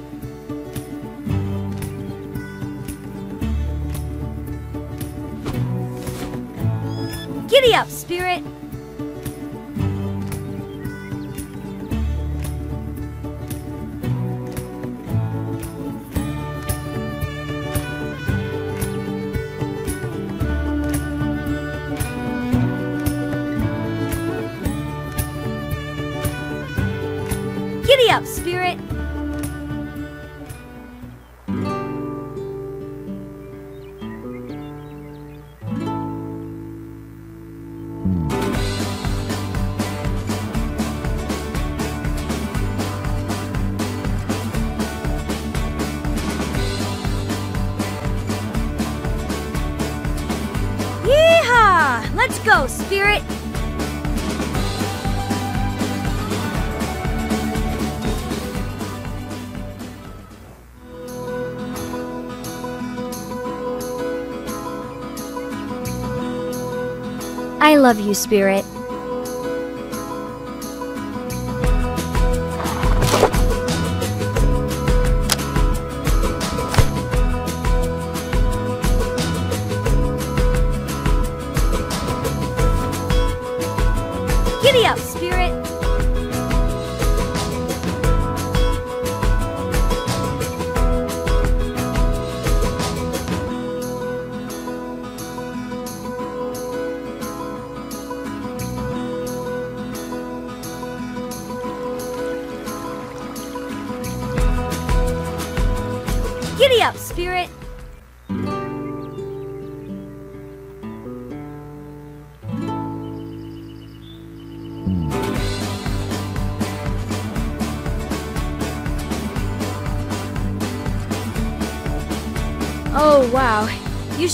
Love you, Spirit.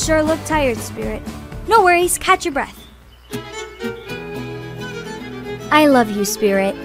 Sure look tired, Spirit. No worries, catch your breath. I love you, Spirit.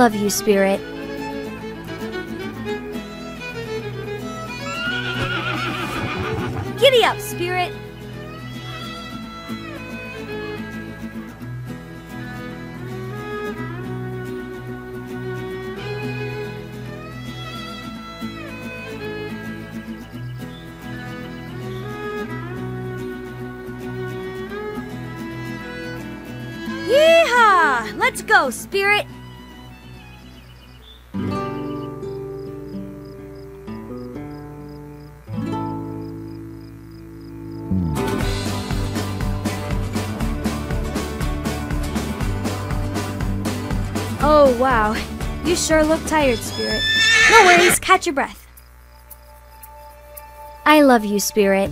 Love you, Spirit. sure look tired, Spirit. No worries, catch your breath. I love you, Spirit.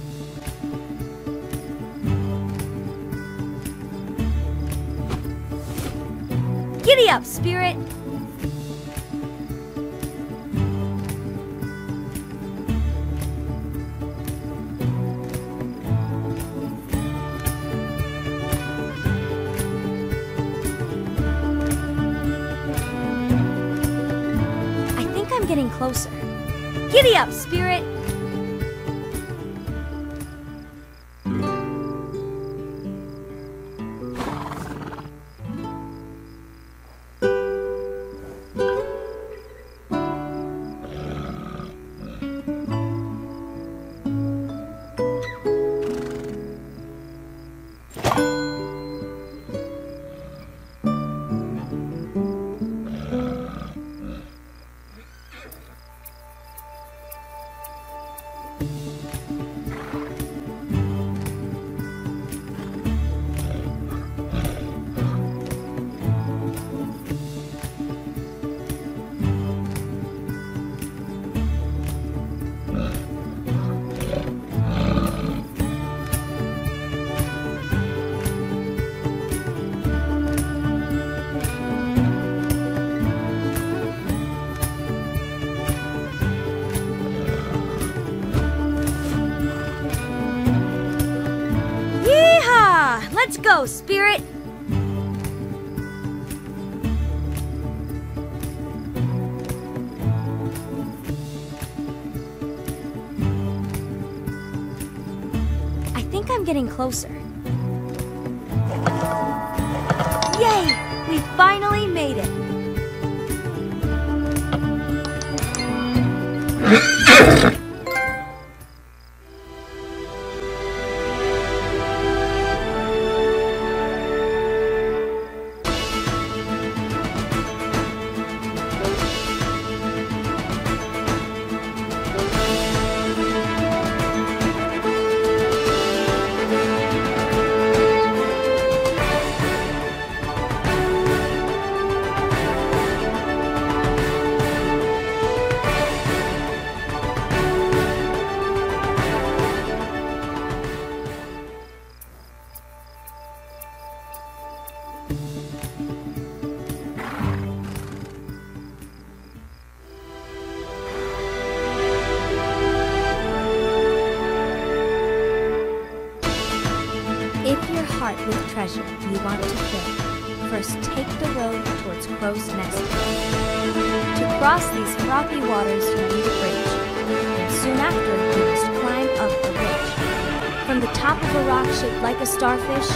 Starfish,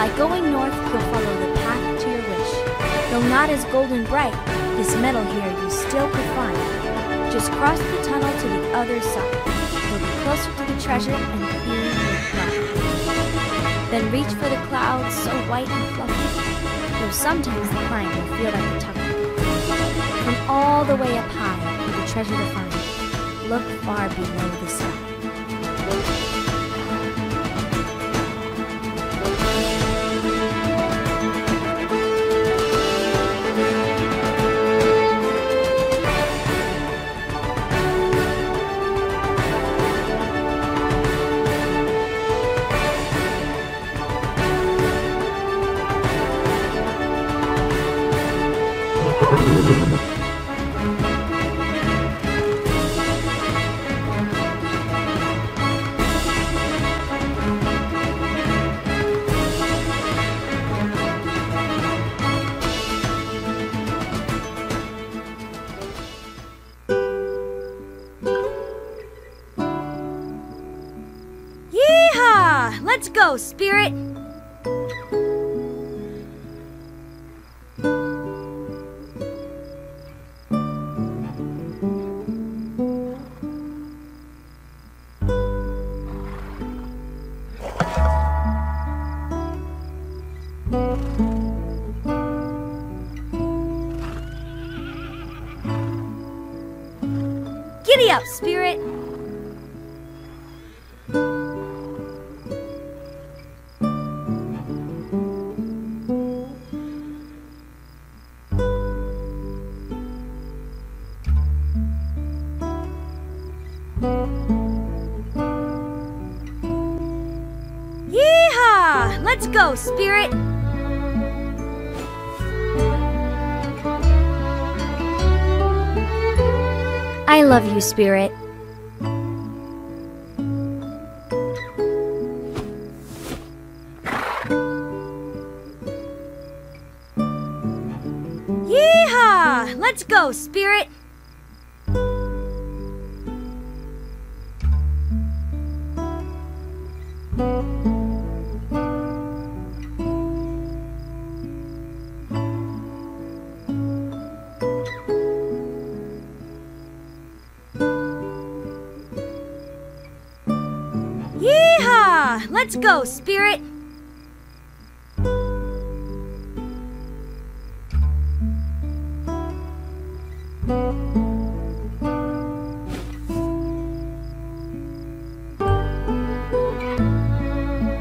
by going north you'll follow the path to your wish. Though not as golden bright, this metal here you still could find. Just cross the tunnel to the other side. You'll be closer to the treasure and your pride. Then reach for the clouds so white and fluffy, though sometimes the climb will feel like a toughie. From all the way up high, the treasure to find, look far below the sky. Let's go, Spirit! I love you, Spirit. Let's go, Spirit!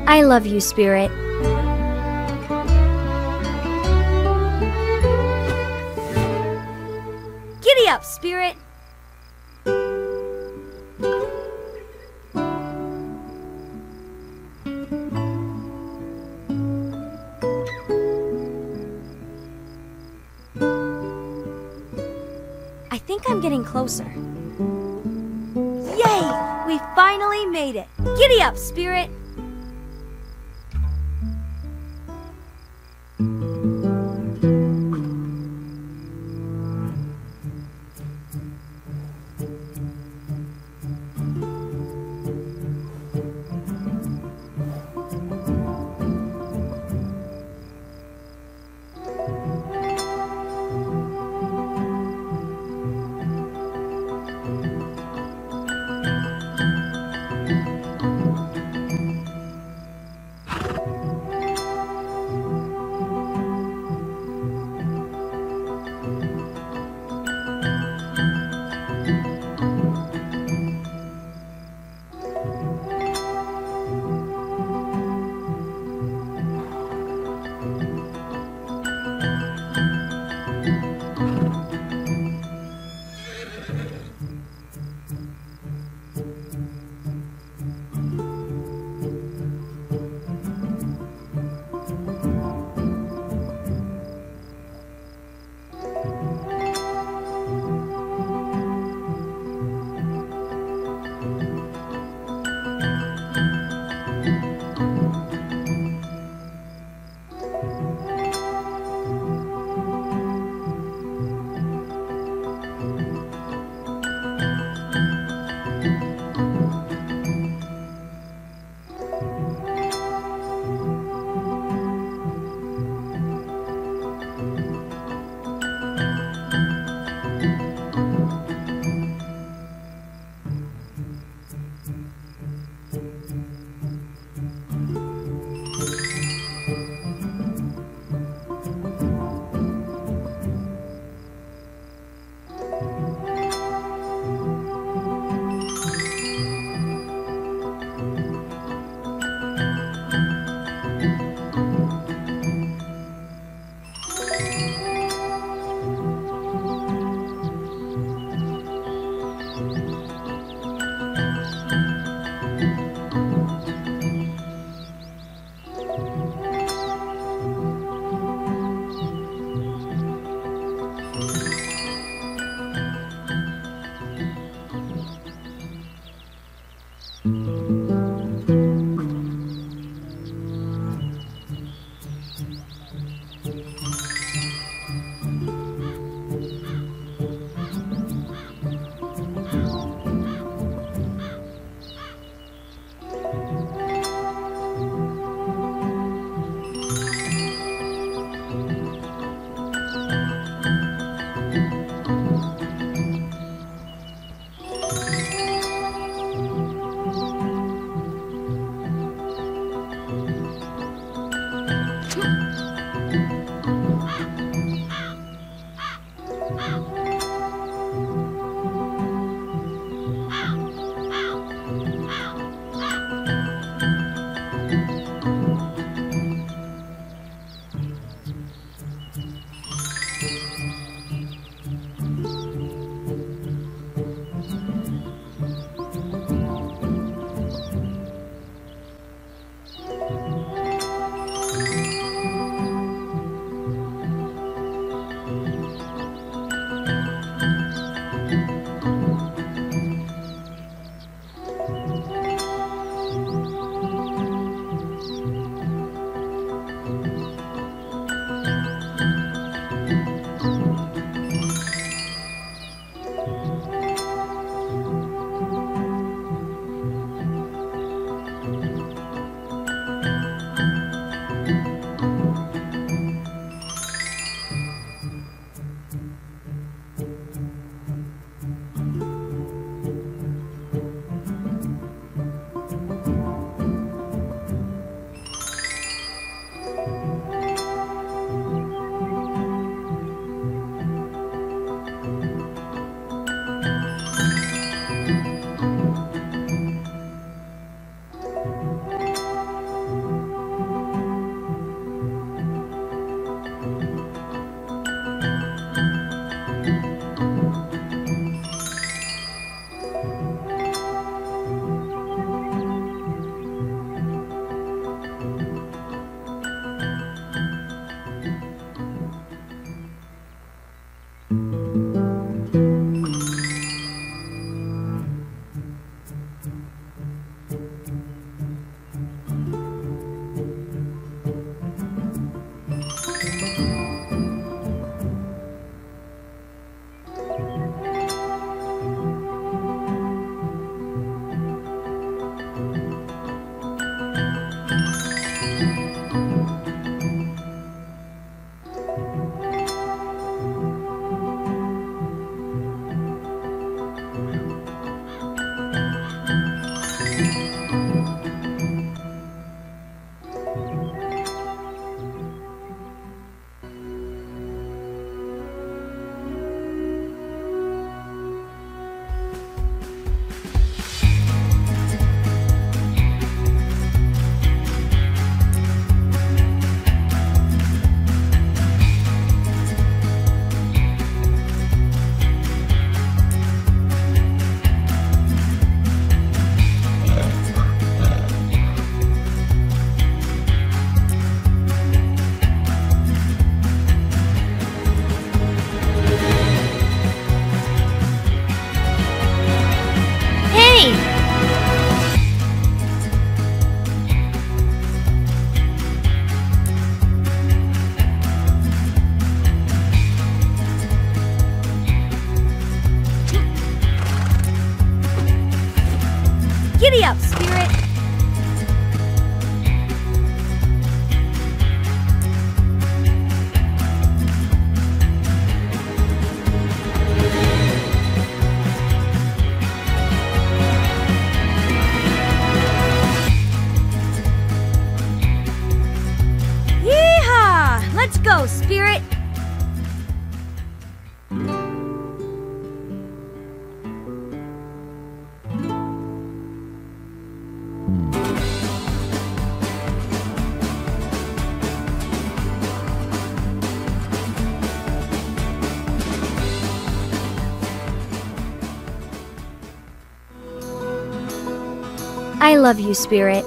I love you, Spirit. I think I'm getting closer. Yay! We finally made it! Giddy up, Spirit! I love you, Spirit.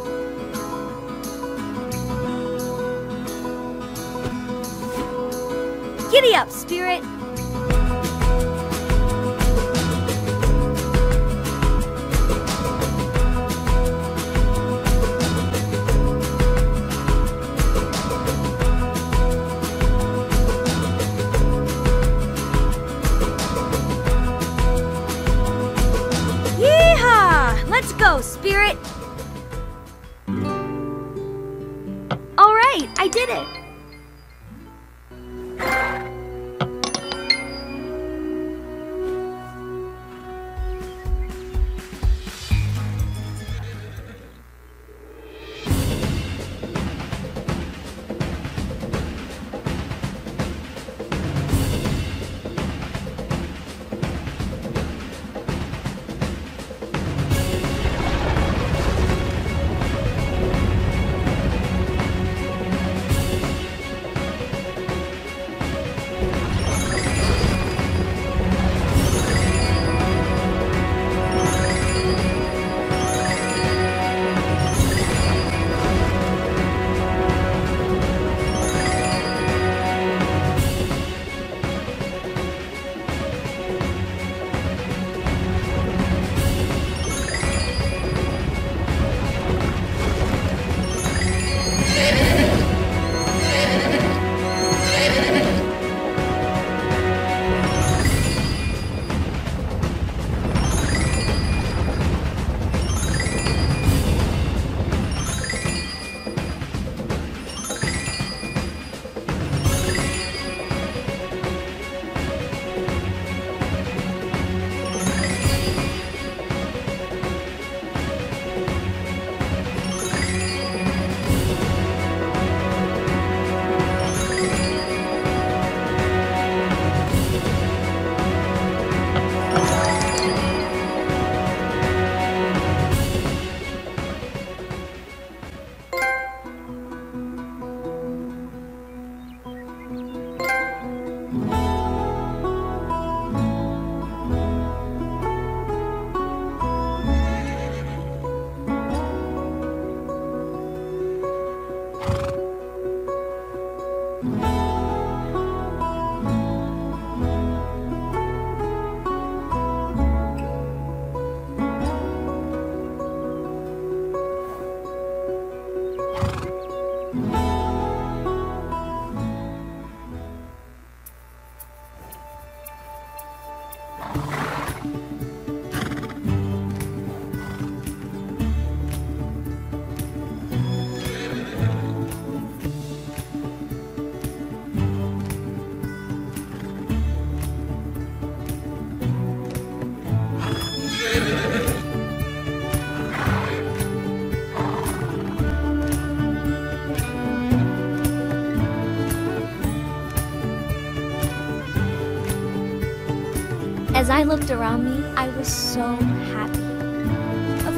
As I looked around me, I was so happy.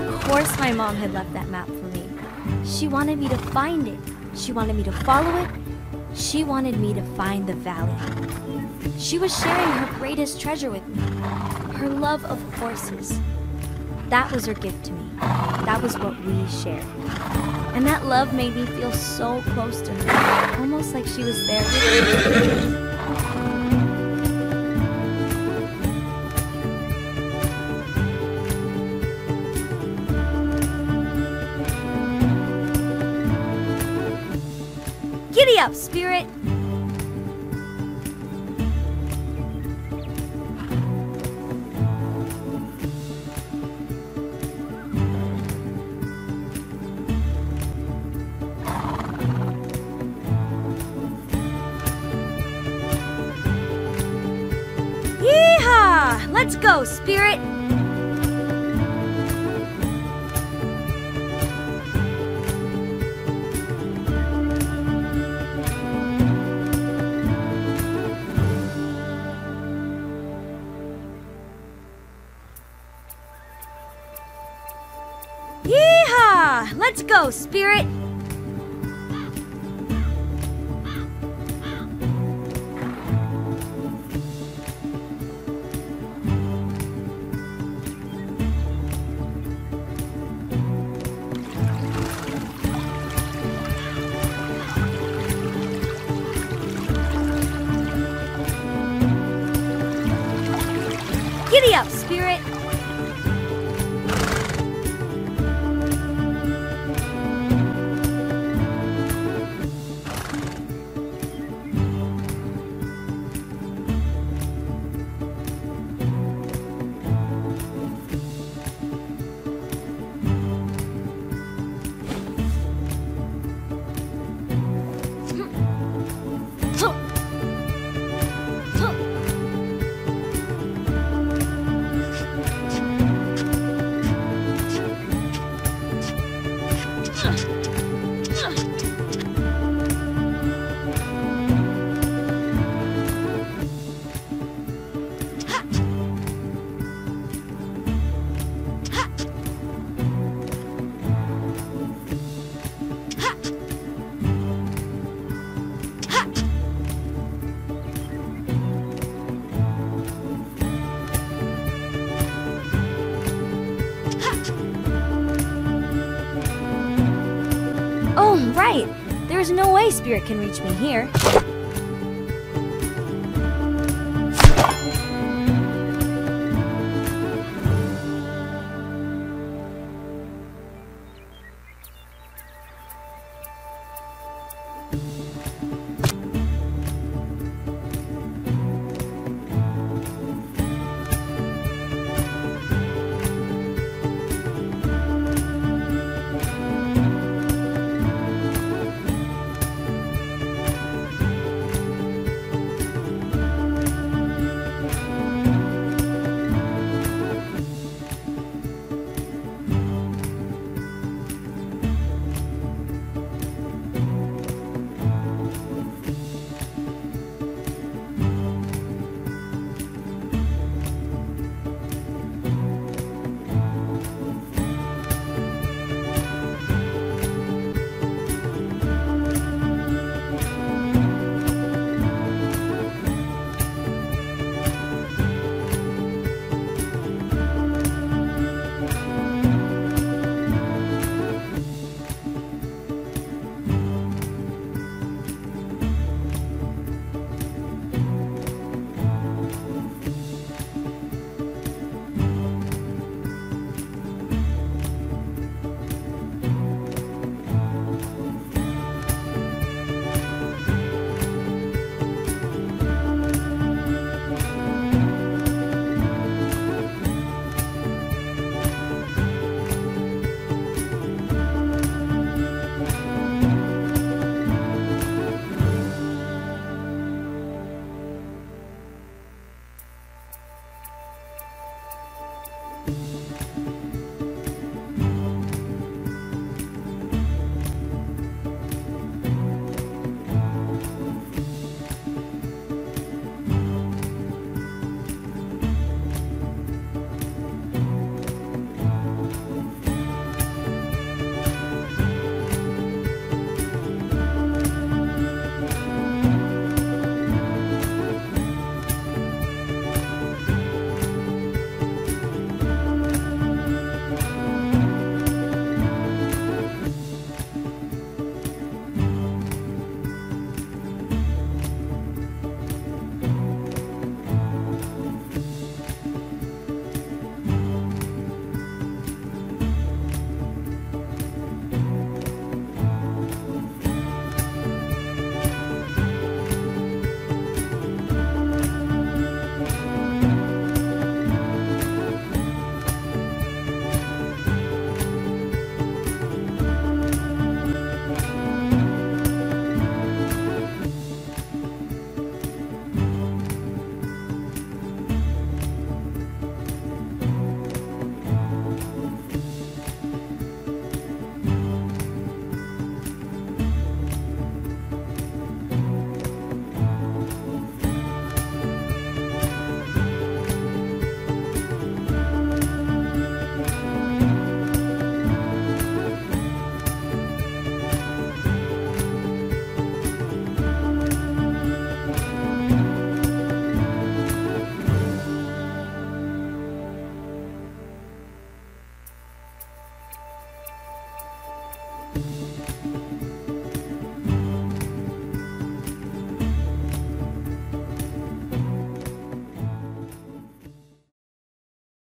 Of course, my mom had left that map for me. She wanted me to find it. She wanted me to follow it. She wanted me to find the valley. She was sharing her greatest treasure with me her love of horses. That was her gift to me. That was what we shared. And that love made me feel so close to her, almost like she was there spirit! Spirit can reach me here.